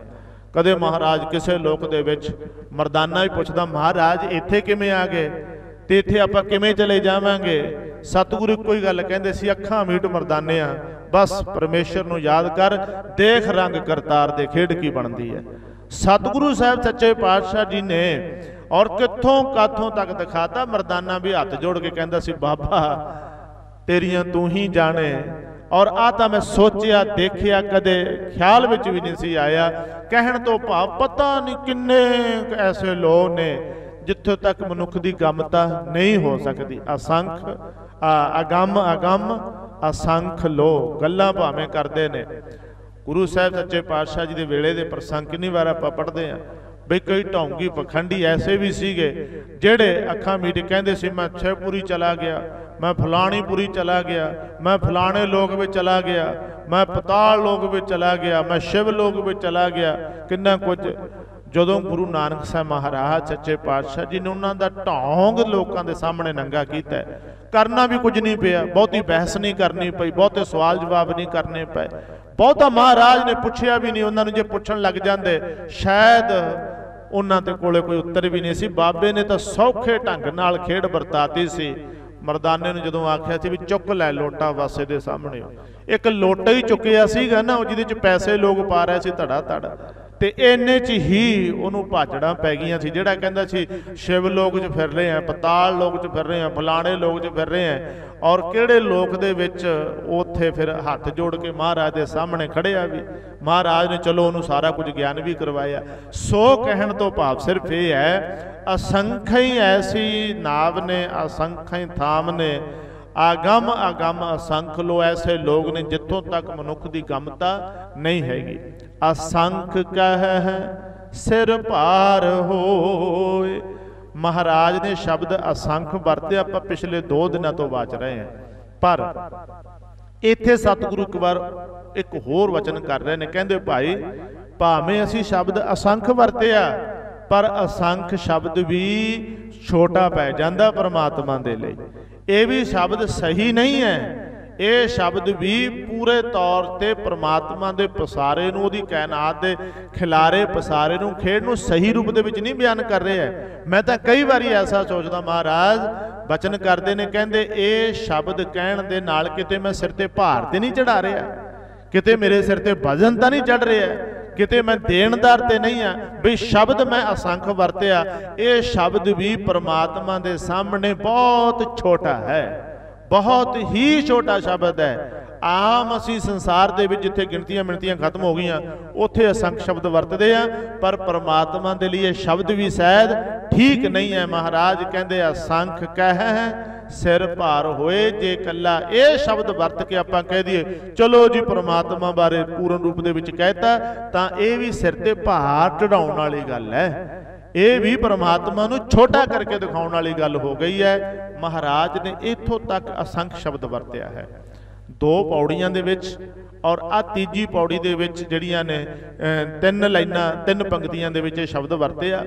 ਕਦੇ ਮਹਾਰਾਜ ਕਿਸੇ ਲੋਕ ਦੇ ਵਿੱਚ ਮਰਦਾਨਾ ਹੀ ਪੁੱਛਦਾ, ਮਹਾਰਾਜ, ਇੱਥੇ ਕਿਵੇਂ ਆ ਗਏ? ਤੇ ਇੱਥੇ ਆਪਾਂ ਕਿਵੇਂ ਚਲੇ ਜਾਵਾਂਗੇ? ਸਤਿਗੁਰੂ ਇੱਕੋ ਹੀ ਗੱਲ ਕਹਿੰਦੇ ਸੀ, ਅੱਖਾਂ ਮੀਟ ਮਰਦਾਨੇ ਆ। ਬਸ ਪਰਮੇਸ਼ਰ ਨੂੰ ਯਾਦ ਕਰ, ਦੇਖ ਰੰਗ ਕਰਤਾਰ ਦੇ ਖੇਡ ਕੀ ਬਣਦੀ ਹੈ। ਸਤਿਗੁਰੂ ਸਾਹਿਬ ਸੱਚੇ ਪਾਤਸ਼ਾਹ ਜੀ ਨੇ ਔਰ ਕਿੱਥੋਂ ਕਾਥੋਂ ਤੱਕ ਦਿਖਾਤਾ? ਮਰਦਾਨਾ ਵੀ ਹੱਥ ਜੋੜ ਕੇ ਕਹਿੰਦਾ ਸੀ, ਬਾਬਾ, ਤੇਰੀਆਂ ਤੂੰ ਹੀ ਜਾਣੇ। ਔਰ ਆ ਤਾਂ ਮੈਂ ਸੋਚਿਆ, ਦੇਖਿਆ ਕਦੇ, ਖਿਆਲ ਵਿੱਚ ਵੀ ਨਹੀਂ ਸੀ ਆਇਆ। ਕਹਿਣ ਤੋਂ ਭਾਵ ਪਤਾ ਨਹੀਂ ਕਿੰਨੇ ਐਸੇ ਲੋਕ ਨੇ ਜਿੱਥੋਂ ਤੱਕ ਮਨੁੱਖ ਦੀ ਗਮਤਾ ਨਹੀਂ ਹੋ ਸਕਦੀ। ਅਸੰਖ ਅਗੰਮ ਅਗੰਮ, ਅਸੰਖ ਲੋ, ਗੱਲਾਂ ਭਾਵੇਂ ਕਰਦੇ ਨੇ। ਗੁਰੂ ਸਾਹਿਬ ਸੱਚੇ ਪਾਤਸ਼ਾਹ ਜੀ ਦੇ ਵੇਲੇ ਦੇ ਪ੍ਰਸੰਗ ਕਿੰਨੀ ਵਾਰ ਆਪਾਂ ਪੜ੍ਹਦੇ ਆਂ ਬਈ ਕਈ ਢੌਂਗੀ ਪਖੰਡੀ ਐਸੇ ਵੀ ਸੀਗੇ, ਜਿਹੜੇ ਅੱਖਾਂ ਮੀਟ ਕਹਿੰਦੇ ਸੀ, ਮੈਂ ਛੇਪੂਰੀ ਚਲਾ ਗਿਆ, ਮੈਂ ਫਲਾਣੀ ਫਲਾਣੀਪੁਰੀ ਚਲਾ ਗਿਆ, ਮੈਂ ਫਲਾਣੇ ਲੋਕ ਵਿੱਚ ਚਲਾ ਗਿਆ, ਮੈਂ ਪਤਾਲ ਲੋਕ ਵਿੱਚ ਚਲਾ ਗਿਆ, ਮੈਂ ਸ਼ਿਵ ਲੋਕ ਵਿੱਚ ਚਲਾ ਗਿਆ, ਕਿੰਨਾ ਕੁਝ ਜਦੋਂ ਗੁਰੂ ਨਾਨਕ ਸਾਹਿਬ ਮਹਾਰਾਜ, ਸੱਚੇ ਪਾਤਸ਼ਾਹ ਜੀ ਨੇ ਉਹਨਾਂ ਦਾ ਢੌਂਗ ਲੋਕਾਂ ਦੇ ਸਾਹਮਣੇ ਨੰਗਾ ਕੀਤਾ ਕਰਨਾ ਵੀ ਕੁਝ ਨਹੀਂ ਪਿਆ, ਬਹੁਤੀ ਬਹਿਸ ਨਹੀਂ ਕਰਨੀ ਪਈ, ਬਹੁਤੇ ਸਵਾਲ ਜਵਾਬ ਨਹੀਂ ਕਰਨੇ ਪਏ। ਬਹੁਤਾ ਮਹਾਰਾਜ ਨੇ ਪੁੱਛਿਆ ਵੀ ਨਹੀਂ, ਉਹਨਾਂ ਨੂੰ ਜੇ ਪੁੱਛਣ ਲੱਗ ਜਾਂਦੇ, ਸ਼ਾਇਦ ਉਹਨਾਂ ਦੇ ਕੋਲੇ ਕੋਈ ਉੱਤਰ ਵੀ ਨਹੀਂ ਸੀ। ਬਾਬੇ ਨੇ ਤਾਂ ਸੌਖੇ ਢੰਗ ਨਾਲ ਖੇਡ ਵਰਤਾਤੀ ਸੀ। ਮਰਦਾਨੇ ਨੂੰ ਜਦੋਂ ਆਖਿਆ ਸੀ ਵੀ ਚੁੱਕ ਲੈ ਲੋਟਾ ਵਾਸੇ ਦੇ ਸਾਹਮਣੇ। ਇੱਕ ਲੋਟਾ ਹੀ ਚੁੱਕਿਆ ਸੀਗਾ ਨਾ, ਜਿਹਦੇ ਚ ਪੈਸੇ ਲੋਕ ਪਾ ਰਹੇ ਸੀ ਧੜਾ ਧੜ ਤੇ ਇੰਨੇ ਚ ਹੀ ਉਹਨੂੰ ਭਾਜੜਾਂ ਪੈ ਗਈਆਂ ਸੀ। ਜਿਹੜਾ ਕਹਿੰਦਾ ਸੀ, ਸ਼ਿਵ ਲੋਕ 'ਚ ਫਿਰ ਰਹੇ ਆ, ਪਤਾਲ ਲੋਕ 'ਚ ਫਿਰ ਰਹੇ ਆ, ਫਲਾਣੇ ਲੋਕ 'ਚ ਫਿਰ ਰਹੇ ਆ, ਔਰ ਕਿਹੜੇ ਲੋਕ ਦੇ ਵਿੱਚ ਉੱਥੇ ਫਿਰ ਹੱਥ ਜੋੜ ਕੇ ਮਹਾਰਾਜ ਦੇ ਸਾਹਮਣੇ ਖੜਿਆ ਵੀ, ਮਹਾਰਾਜ ਨੇ ਚਲੋ ਉਹਨੂੰ ਸਾਰਾ ਕੁਝ ਗਿਆਨ ਵੀ ਕਰਵਾਇਆ। ਸੋ ਕਹਿਣ ਤੋਂ ਭਾਵ ਸਿਰਫ ਇਹ ਹੈ ਅਸੰਖਈ ਐਸੀ ਨਾਵ ਨੇ ਅਸੰਖਈ ਥਾਮ ਨੇ, ਆਗਮ ਅਗਮ ਅਸੰਖ ਲੋ ਐਸੇ ਲੋਕ ਨੇ ਜਿੱਥੋਂ ਤੱਕ ਮਨੁੱਖ ਦੀ ਗਮਤਾ ਨਹੀਂ ਹੈਗੀ। ਅਸੰਖ ਕਹਿ ਸਿਰ ਭਾਰ ਹੋਏ। ਮਹਾਰਾਜ ਨੇ ਸ਼ਬਦ ਅਸੰਖ ਵਰਤੇ ਆਪਾਂ ਪਿਛਲੇ 2 ਦਿਨਾਂ ਤੋਂ ਬਾਚ ਰਹੇ ਹਾਂ। ਪਰ ਇੱਥੇ ਸਤਿਗੁਰੂ ਇੱਕ ਵਾਰ ਇੱਕ ਹੋਰ ਵਚਨ ਕਰ ਰਹੇ ਨੇ, ਕਹਿੰਦੇ ਭਾਈ, ਭਾਵੇਂ ਅਸੀਂ ਸ਼ਬਦ ਅਸੰਖ ਵਰਤਿਆ, ਪਰ ਅਸੰਖ ਸ਼ਬਦ ਵੀ ਛੋਟਾ ਪੈ ਜਾਂਦਾ ਪਰਮਾਤਮਾ ਦੇ ਲਈ। ਇਹ ਵੀ ਸ਼ਬਦ ਸਹੀ ਨਹੀਂ ਹੈ। ਇਹ ਸ਼ਬਦ ਵੀ ਪੂਰੇ ਤੌਰ ਤੇ ਪ੍ਰਮਾਤਮਾ ਦੇ ਪਸਾਰੇ ਨੂੰ, ਉਹਦੀ ਕਾਇਨਾਤ ਦੇ ਖਿਲਾਰੇ ਪਸਾਰੇ ਨੂੰ, ਖੇਡ ਨੂੰ ਸਹੀ ਰੂਪ ਦੇ ਵਿੱਚ ਨਹੀਂ ਬਿਆਨ ਕਰ ਰਿਹਾ ਮੈਂ ਤਾਂ ਕਈ ਵਾਰੀ ਐਸਾ ਸੋਚਦਾ, ਮਹਾਰਾਜ, ਬਚਨ ਕਰਦੇ ਨੇ, ਕਹਿੰਦੇ, ਇਹ ਸ਼ਬਦ ਕਹਿਣ ਦੇ ਨਾਲ ਕਿਤੇ ਮੈਂ ਸਿਰ ਤੇ ਭਾਰ ਤੇ ਨਹੀਂ ਚੜਾ ਰਿਹਾ। ਕਿਤੇ ਮੇਰੇ ਸਿਰ ਤੇ ਵਜ਼ਨ ਤਾਂ ਨਹੀਂ ਚੜ ਰਿਹਾ। ਕਿਤੇ ਮੈਂ ਦੇਣਦਾਰ ਤੇ ਨਹੀਂ ਆ। ਵੀ ਸ਼ਬਦ ਮੈਂ ਅਸੰਖ ਵਰਤਿਆ। ਇਹ ਸ਼ਬਦ ਵੀ ਪ੍ਰਮਾਤਮਾ ਦੇ ਸਾਹਮਣੇ ਬਹੁਤ ਛੋਟਾ ਹੈ। ਬਹੁਤ ਹੀ ਛੋਟਾ ਸ਼ਬਦ ਹੈ। ਆਮ ਅਸੀਂ ਸੰਸਾਰ ਦੇ ਵਿੱਚ ਜਿੱਥੇ ਗਿਣਤੀਆਂ ਮਿਣਤੀਆਂ ਖਤਮ ਹੋ ਗਈਆਂ, ਉੱਥੇ ਅਸੰਖ ਸ਼ਬਦ ਵਰਤਦੇ ਆ, ਪਰ ਪਰਮਾਤਮਾ ਦੇ ਲਈ ਇਹ ਸ਼ਬਦ ਵੀ ਸ਼ਾਇਦ ਠੀਕ ਨਹੀਂ ਹੈ। ਮਹਾਰਾਜ ਕਹਿੰਦੇ ਅਸੰਖ ਕਹਿ ਹੈ ਸਿਰ ਭਾਰ ਹੋਏ ਜੇ ਕੱਲਾ ਇਹ ਸ਼ਬਦ ਵਰਤ ਕੇ ਆਪਾਂ ਕਹਿ ਦਈਏ, ਚਲੋ ਜੀ, ਪਰਮਾਤਮਾ ਬਾਰੇ ਪੂਰਨ ਰੂਪ ਦੇ ਵਿੱਚ ਕਹਿਤਾ ਤਾਂ ਇਹ ਵੀ ਸਿਰ ਤੇ ਭਾਰ ਚੜਾਉਣ ਵਾਲੀ ਗੱਲ ਹੈ। ਇਹ ਵੀ ਪਰਮਾਤਮਾ ਨੂੰ ਛੋਟਾ ਕਰਕੇ ਦਿਖਾਉਣ ਵਾਲੀ ਗੱਲ ਹੋ ਗਈ ਹੈ। ਮਹਾਰਾਜ ਨੇ ਇੱਥੋਂ ਤੱਕ ਅਸੰਖ ਸ਼ਬਦ ਵਰਤਿਆ ਹੈ। ਦੋ ਪੌੜੀਆਂ ਦੇ ਵਿੱਚ ਔਰ ਆ ਤੀਜੀ ਪੌੜੀ ਦੇ ਵਿੱਚ ਜਿਹੜੀਆਂ ਨੇ ਤਿੰਨ ਲਾਈਨਾਂ, ਤਿੰਨ ਪੰਕਤੀਆਂ ਦੇ ਵਿੱਚ ਇਹ ਸ਼ਬਦ ਵਰਤੇ ਆ।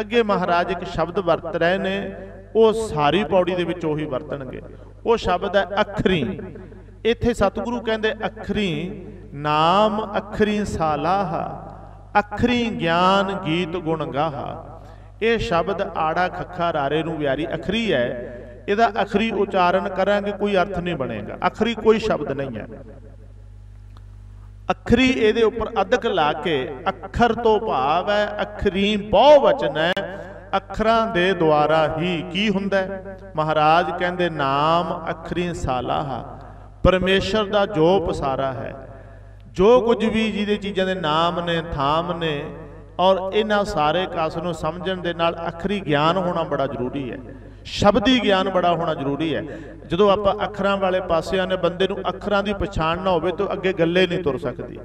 ਅੱਗੇ ਮਹਾਰਾਜ ਇੱਕ ਸ਼ਬਦ ਵਰਤ ਰਹੇ ਨੇ, ਉਹ ਸਾਰੀ ਪੌੜੀ ਦੇ ਵਿੱਚ ਉਹੀ ਵਰਤਣਗੇ। ਉਹ ਸ਼ਬਦ ਹੈ ਅਖਰੀ। ਇੱਥੇ ਸਤਿਗੁਰੂ ਕਹਿੰਦੇ ਅਖਰੀ, ਨਾਮ ਅਖਰੀ ਸਾਲਾਹ। ਅਖਰੀ ਗਿਆਨ ਗੀਤ ਗੁਣ ਗਾਹਾ। ਇਹ ਸ਼ਬਦ ਆੜਾ ਖੱਖਾ ਰਾਰੇ ਨੂੰ ਵਿਆਰੀ ਅਖਰੀ ਹੈ। ਇਹਦਾ ਅਖਰੀ ਉਚਾਰਨ ਕਰਾਂਗੇ, ਕੋਈ ਅਰਥ ਨਹੀਂ ਬਣੇਗਾ। ਅਖਰੀ ਕੋਈ ਸ਼ਬਦ ਨਹੀਂ ਹੈ। ਅਖਰੀ ਇਹਦੇ ਉੱਪਰ ਅਧਕ ਲਾ ਕੇ ਅੱਖਰ ਤੋਂ ਭਾਵ ਹੈ, ਅਖਰੀ ਬਹੁ ਵਚਨ ਹੈ। ਅੱਖਰਾਂ ਦੇ ਦੁਆਰਾ ਹੀ ਕੀ ਹੁੰਦਾ ਮਹਾਰਾਜ ਕਹਿੰਦੇ, ਨਾਮ ਅਖਰੀ ਸਾਲਾਹ। ਪਰਮੇਸ਼ਰ ਦਾ ਜੋ ਪਸਾਰਾ ਹੈ ਜੋ ਕੁਝ ਵੀ ਜਿਹਦੇ ਚੀਜ਼ਾਂ ਦੇ ਨਾਮ ਨੇ, ਥਾਮ ਨੇ, ਔਰ ਇਹਨਾਂ ਸਾਰੇ ਕਾਸ ਨੂੰ ਸਮਝਣ ਦੇ ਨਾਲ ਅਖਰੀ ਗਿਆਨ ਹੋਣਾ ਬੜਾ ਜ਼ਰੂਰੀ ਹੈ। ਸ਼ਬਦੀ ਗਿਆਨ ਬੜਾ ਹੋਣਾ ਜ਼ਰੂਰੀ ਹੈ। ਜਦੋਂ ਆਪਾਂ ਅੱਖਰਾਂ ਵਾਲੇ ਪਾਸੇ ਆਨੇ ਬੰਦੇ ਨੂੰ ਅੱਖਰਾਂ ਦੀ ਪਛਾਣ ਨਾ ਹੋਵੇ ਤਾਂ ਅੱਗੇ ਗੱਲੇ ਨਹੀਂ ਤੁਰ ਸਕਦੀ।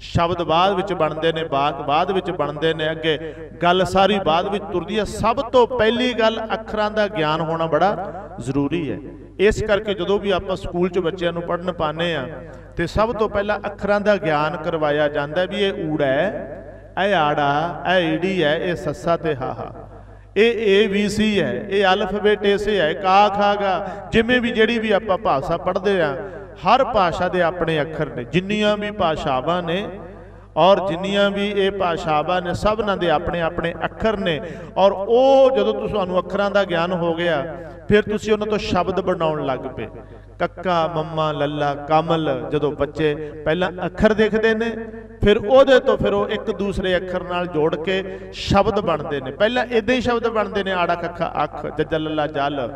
ਸ਼ਬਦ ਬਾਅਦ ਵਿੱਚ ਬਣਦੇ ਨੇ, ਬਾਕ ਬਾਅਦ ਵਿੱਚ ਬਣਦੇ ਨੇ, ਅੱਗੇ ਗੱਲ ਸਾਰੀ ਬਾਅਦ ਵਿੱਚ ਤੁਰਦੀ ਹੈ। ਸਭ ਤੋਂ ਪਹਿਲੀ ਗੱਲ ਅੱਖਰਾਂ ਦਾ ਗਿਆਨ ਹੋਣਾ ਬੜਾ ਜ਼ਰੂਰੀ ਹੈ। ਇਸ ਕਰਕੇ ਜਦੋਂ ਵੀ ਆਪਾਂ ਸਕੂਲ 'ਚ ਬੱਚਿਆਂ ਨੂੰ ਪੜ੍ਹਨ ਪਾਣੇ ਆ ਤੇ ਸਭ ਤੋਂ ਪਹਿਲਾਂ ਅੱਖਰਾਂ ਦਾ ਗਿਆਨ ਕਰਵਾਇਆ ਜਾਂਦਾ ਵੀ ਇਹ ਊੜਾ ਹੈ, ਇਹ ਆੜਾ, ਇਹ ਈੜੀ ਹੈ, ਇਹ ਸੱਸਾ ਤੇ ਹਾਹਾ ਇਹ ਏ ਬੀ ਸੀ ਹੈ, ਇਹ ਅਲਫਬੇਟ ਇਸੇ ਹੈ ਕਾ ਖਾਗਾ ਜਿਵੇਂ ਵੀ ਜਿਹੜੀ ਵੀ ਆਪਾਂ ਭਾਸ਼ਾ ਪੜ੍ਹਦੇ ਆ ਹਰ ਭਾਸ਼ਾ ਦੇ ਆਪਣੇ ਅੱਖਰ ਨੇ, ਜਿੰਨੀਆਂ ਵੀ ਭਾਸ਼ਾਵਾਂ ਨੇ ਔਰ ਜਿੰਨੀਆਂ ਵੀ ਇਹ ਭਾਸ਼ਾਵਾਂ ਨੇ, ਸਭਨਾਂ ਦੇ ਆਪਣੇ ਆਪਣੇ ਅੱਖਰ ਨੇ ਔਰ ਉਹ ਜਦੋਂ ਤੁਹਾਨੂੰ ਅੱਖਰਾਂ ਦਾ ਗਿਆਨ ਹੋ ਗਿਆ, ਫਿਰ ਤੁਸੀਂ ਉਹਨਾਂ ਤੋਂ ਸ਼ਬਦ ਬਣਾਉਣ ਲੱਗ ਪਏ। ਕੱਕਾ, ਮੰਮਾ, ਲੱਲਾ, ਕਮਲ ਜਦੋਂ ਬੱਚੇ ਪਹਿਲਾਂ ਅੱਖਰ ਦੇਖਦੇ ਨੇ, ਫਿਰ ਉਹਦੇ ਤੋਂ ਫਿਰ ਉਹ ਇੱਕ ਦੂਸਰੇ ਅੱਖਰ ਨਾਲ ਜੋੜ ਕੇ ਸ਼ਬਦ ਬਣਦੇ ਨੇ। ਪਹਿਲਾਂ ਇਦਾਂ ਹੀ ਸ਼ਬਦ ਬਣਦੇ ਨੇ, ਆੜਾ, ਕੱਖਾ, ਅੱਖ, ਜੱਜਾ, ਲੱਲਾ, ਜਲ।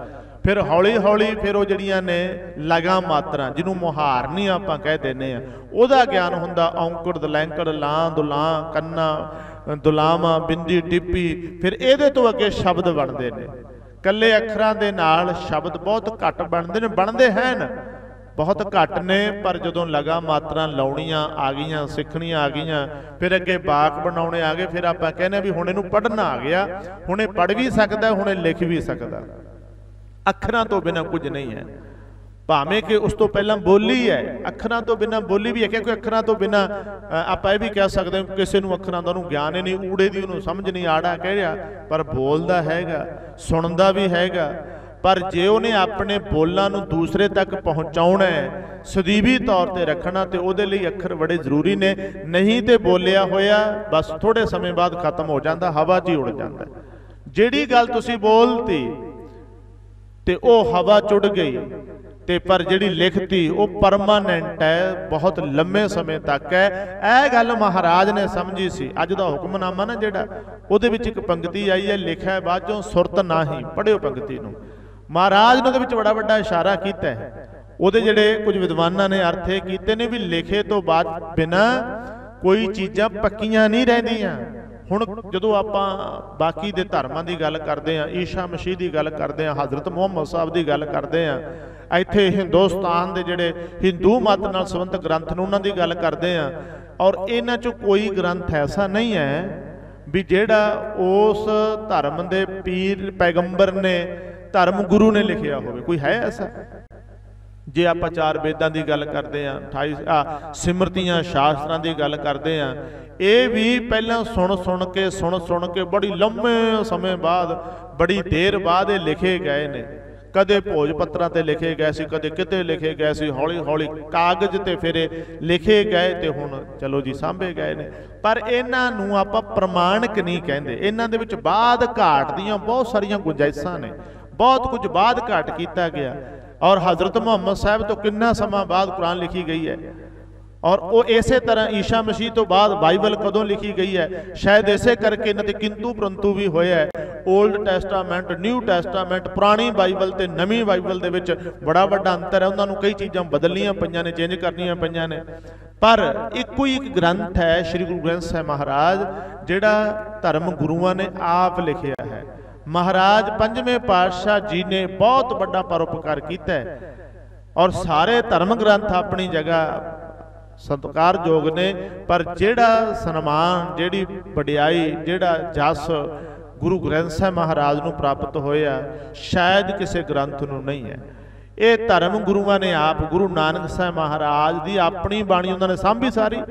ਫਿਰ ਹੌਲੀ ਹੌਲੀ ਫਿਰ ਉਹ ਜਿਹੜੀਆਂ ਨੇ ਲਗਾ ਮਾਤਰਾ, ਜਿਹਨੂੰ ਮੁਹਾਰਨੀ ਆਪਾਂ ਕਹਿ ਦਿੰਨੇ ਆ, ਉਹਦਾ ਗਿਆਨ ਹੁੰਦਾ ਔਂਕੜ, ਦਲੈਂਕੜ, ਲਾਂ, ਦੁਲਾਂ, ਕੰਨਾ ਦੁਲਾਮਾ ਬਿੰਦੀ, ਟਿੱਪੀ, ਫਿਰ ਇਹਦੇ ਤੋਂ ਅੱਗੇ ਸ਼ਬਦ ਬਣਦੇ ਨੇ। ਕੱਲੇ ਅੱਖਰਾਂ ਦੇ ਨਾਲ ਸ਼ਬਦ ਬਹੁਤ ਘੱਟ ਬਣਦੇ ਨੇ, ਬਣਦੇ ਹਨ। ਬਹੁਤ ਘੱਟ ਨੇ, ਪਰ ਜਦੋਂ ਲਗਾ ਮਾਤਰਾ ਲਾਉਣੀਆਂ ਆ ਗਈਆਂ, ਸਿੱਖਣੀਆਂ ਆ ਗਈਆਂ, ਫਿਰ ਅੱਗੇ ਬਾਕ ਬਣਾਉਣੇ ਆ ਗਏ, ਫਿਰ ਆਪਾਂ ਕਹਿੰਦੇ ਵੀ ਹੁਣ ਇਹਨੂੰ ਪੜ੍ਹਨਾ ਆ ਗਿਆ। ਹੁਣ ਇਹ ਪੜ੍ਹ ਵੀ ਸਕਦਾ, ਹੁਣ ਇਹ ਲਿਖ ਵੀ ਸਕਦਾ। ਅੱਖਰਾਂ ਤੋਂ ਬਿਨਾ ਕੁਝ ਨਹੀਂ ਹੈ। ਭਾਵੇਂ ਕਿ ਉਸ ਤੋਂ ਪਹਿਲਾਂ ਬੋਲੀ ਹੈ, ਅੱਖਰਾਂ ਤੋਂ ਬਿਨਾ ਬੋਲੀ ਵੀ ਹੈ, ਕਿਉਂਕਿ ਅੱਖਰਾਂ ਤੋਂ ਬਿਨਾ ਆਪਾਂ ਇਹ ਵੀ ਕਹਿ ਸਕਦੇ ਹਾਂ ਕਿਸੇ ਨੂੰ ਅੱਖਰਾਂ ਦਾ ਉਹਨੂੰ ਗਿਆਨ ਹੀ ਨਹੀਂ, ਊੜੇ ਦੀ ਉਹਨੂੰ ਸਮਝ ਨਹੀਂ, ਆੜਾ ਕਹਿ ਰਿਹਾ, ਪਰ ਬੋਲਦਾ ਹੈਗਾ, ਸੁਣਦਾ ਵੀ ਹੈਗਾ। ਪਰ ਜੇ ਉਹਨੇ ਆਪਣੇ ਬੋਲਾਂ ਨੂੰ ਦੂਸਰੇ ਤੱਕ ਪਹੁੰਚਾਉਣਾ ਹੈ, ਸਦੀਵੀ ਤੌਰ ਤੇ ਰੱਖਣਾ, ਤੇ ਉਹਦੇ ਲਈ ਅੱਖਰ ਬੜੇ ਜ਼ਰੂਰੀ ਨੇ। ਨਹੀਂ ਤੇ ਬੋਲਿਆ ਹੋਇਆ, ਬਸ ਥੋੜੇ ਸਮੇਂ ਬਾਅਦ ਖਤਮ ਹੋ ਜਾਂਦਾ, ਹਵਾ 'ਚ ਹੀ ਉੜ ਜਾਂਦਾ। ਜਿਹੜੀ ਗੱਲ ਤੁਸੀਂ ਬੋਲਤੀ, ਤੇ ਉਹ ਹਵਾ ਚੁੜ ਗਈ ਤੇ ਪਰ ਜਿਹੜੀ ਲਿਖਤੀ ਉਹ ਪਰਮਾਨੈਂਟ ਹੈ, ਬਹੁਤ ਲੰਮੇ ਸਮੇਂ ਤੱਕ ਹੈ। ਇਹ ਗੱਲ ਮਹਾਰਾਜ ਨੇ ਸਮਝੀ ਸੀ। ਅੱਜ ਦਾ ਹੁਕਮਨਾਮਾ ਨਾ ਜਿਹੜਾ, ਉਹਦੇ ਵਿੱਚ ਇੱਕ ਪੰਕਤੀ ਆਈ ਹੈ, ਲਿਖਿਆ ਬਾਅਦੋਂ ਸੁਰਤ ਨਾਹੀ ਪੜਿਓ ਪੰਕਤੀ ਨੂੰ। ਮਹਾਰਾਜ ਨੇ ਉਹਦੇ ਵਿੱਚ ਬੜਾ ਵੱਡਾ ਇਸ਼ਾਰਾ ਕੀਤਾ ਹੈ। ਉਹਦੇ ਜਿਹੜੇ ਕੁਝ ਵਿਦਵਾਨਾਂ ਨੇ ਅਰਥ ਇਹ ਕੀਤੇ ਨੇ ਵੀ ਲਿਖੇ ਤੋਂ ਬਾਅਦ ਬਿਨਾ ਕੋਈ ਚੀਜ਼ਾਂ ਪੱਕੀਆਂ ਨਹੀਂ ਰਹਿੰਦੀਆਂ। ਹੁਣ ਜਦੋਂ ਆਪਾਂ ਬਾਕੀ ਦੇ ਧਰਮਾਂ ਦੀ ਗੱਲ ਕਰਦੇ ਆਂ ਈਸ਼ਾ ਮਸੀਹ ਦੀ ਗੱਲ ਕਰਦੇ ਆਂ ਹਜ਼ਰਤ ਮੁਹੰਮਦ ਸਾਹਿਬ ਦੀ ਗੱਲ ਕਰਦੇ ਆਂ ਇੱਥੇ ਹਿੰਦੁਸਤਾਨ ਦੇ ਜਿਹੜੇ ਹਿੰਦੂ ਮਤ ਨਾਲ ਸੰਬੰਧਿਤ ਗ੍ਰੰਥ ਨੂੰ ਉਹਨਾਂ ਦੀ ਗੱਲ ਕਰਦੇ ਆਂ ਔਰ ਇਹਨਾਂ ਚੋਂ ਕੋਈ ਗ੍ਰੰਥ ਐਸਾ ਨਹੀਂ ਹੈ ਵੀ ਜਿਹੜਾ ਉਸ ਧਰਮ ਦੇ ਪੀਰ ਪੈਗੰਬਰ ਨੇ, ਧਰਮ ਗੁਰੂ ਨੇ ਲਿਖਿਆ ਹੋਵੇ। ਕੋਈ ਹੈ ਐਸਾ? ਜੇ ਆਪਾਂ ਚਾਰ ਵੇਦਾਂ ਦੀ ਗੱਲ ਕਰਦੇ ਆਂ 28 ਸਿਮਰਤੀਆਂ ਸ਼ਾਸਤਰਾਂ ਦੀ ਗੱਲ ਕਰਦੇ ਆਂ ਇਹ ਵੀ ਪਹਿਲਾਂ ਸੁਣ ਸੁਣ ਕੇ, ਸੁਣ ਸੁਣ ਕੇ ਬੜੀ ਲੰਮੇ ਸਮੇਂ ਬਾਅਦ, ਬੜੀ ਦੇਰ ਬਾਅਦ ਇਹ ਲਿਖੇ ਗਏ ਨੇ। ਕਦੇ ਭੋਜ ਪੱਤਰਾਂ ਤੇ ਲਿਖੇ ਗਏ ਸੀ, ਕਦੇ ਕਿਤੇ ਲਿਖੇ ਗਏ ਸੀ, ਹੌਲੀ ਹੌਲੀ ਕਾਗਜ਼ ਤੇ ਫਿਰ ਲਿਖੇ ਗਏ ਤੇ ਹੁਣ ਚਲੋ ਜੀ ਸਾਂਭੇ ਗਏ ਨੇ। ਪਰ ਇਹਨਾਂ ਨੂੰ ਆਪਾਂ ਪ੍ਰਮਾਣਿਕ ਨਹੀਂ ਕਹਿੰਦੇ। ਇਹਨਾਂ ਦੇ ਵਿੱਚ ਬਾਅਦ ਘਾਟ ਦੀਆਂ ਬਹੁਤ ਸਾਰੀਆਂ ਗੁੰਜਾਇਸ਼ਾਂ ਨੇ। ਬਹੁਤ ਕੁਝ ਬਾਅਦ ਘਾਟ ਕੀਤਾ ਗਿਆ। ਔਰ ਹਜ਼ਰਤ ਮੁਹੰਮਦ ਸਾਹਿਬ ਤੋਂ ਕਿੰਨਾ ਸਮਾਂ ਬਾਅਦ ਕੁਰਾਨ ਲਿਖੀ ਗਈ ਹੈ? ਔਰ ਉਹ ਇਸੇ ਤਰ੍ਹਾਂ ਈਸ਼ਾ ਮਸੀਹ ਤੋਂ ਬਾਅਦ ਬਾਈਬਲ ਕਦੋਂ ਲਿਖੀ ਗਈ ਹੈ? ਸ਼ਾਇਦ ਇਸੇ ਕਰਕੇ ਇਹਨਾਂ ਤੇ ਕਿੰਤੂ ਪਰੰਤੂ ਵੀ ਹੋਇਆ ਹੈ। 올ਡ ਟੈਸਟਾਮੈਂਟ ਨਿਊ ਟੈਸਟਾਮੈਂਟ ਪੁਰਾਣੀ ਬਾਈਬਲ ਤੇ ਨਵੀਂ ਬਾਈਬਲ ਦੇ ਵਿੱਚ ਬੜਾ ਵੱਡਾ ਅੰਤਰ ਹੈ। ਉਹਨਾਂ ਨੂੰ ਕਈ ਚੀਜ਼ਾਂ ਬਦਲਣੀਆਂ ਪਈਆਂ ਨੇ, ਚੇਂਜ ਕਰਨੀਆਂ ਪਈਆਂ ਨੇ। ਪਰ ਇੱਕੋ ਹੀ ਇੱਕ ਗ੍ਰੰਥ ਹੈ ਸ੍ਰੀ ਗੁਰੂ ਗ੍ਰੰਥ ਸਾਹਿਬ ਮਹਾਰਾਜ, ਜਿਹੜਾ ਧਰਮ ਗੁਰੂਆਂ ਨੇ ਆਪ ਲਿਖਿਆ ਹੈ। ਮਹਾਰਾਜ ਪੰਜਵੇਂ ਪਾਤਸ਼ਾਹ ਜੀ ਨੇ ਬਹੁਤ ਵੱਡਾ ਪਰਉਪਕਾਰ ਕੀਤਾ ਹੈ। ਔਰ ਸਾਰੇ ਧਰਮ ਗ੍ਰੰਥ ਆਪਣੀ ਜਗ੍ਹਾ ਸਤਿਕਾਰਯੋਗ ਨੇ, ਪਰ ਜਿਹੜਾ ਸਨਮਾਨ, ਜਿਹੜੀ ਵਡਿਆਈ, ਜਿਹੜਾ ਜਸ ਗੁਰੂ ਗ੍ਰੰਥ ਸਾਹਿਬ ਮਹਾਰਾਜ ਨੂੰ ਪ੍ਰਾਪਤ ਹੋਇਆ, ਸ਼ਾਇਦ ਕਿਸੇ ਗ੍ਰੰਥ ਨੂੰ ਨਹੀਂ ਹੈ। ਇਹ ਧਰਮ ਗੁਰੂਆਂ ਨੇ ਆਪ, ਗੁਰੂ ਨਾਨਕ ਸਾਹਿਬ ਮਹਾਰਾਜ ਦੀ ਆਪਣੀ ਬਾਣੀ ਉਹਨਾਂ ਨੇ ਸਾਂਭੀ ਸਾਰੀ।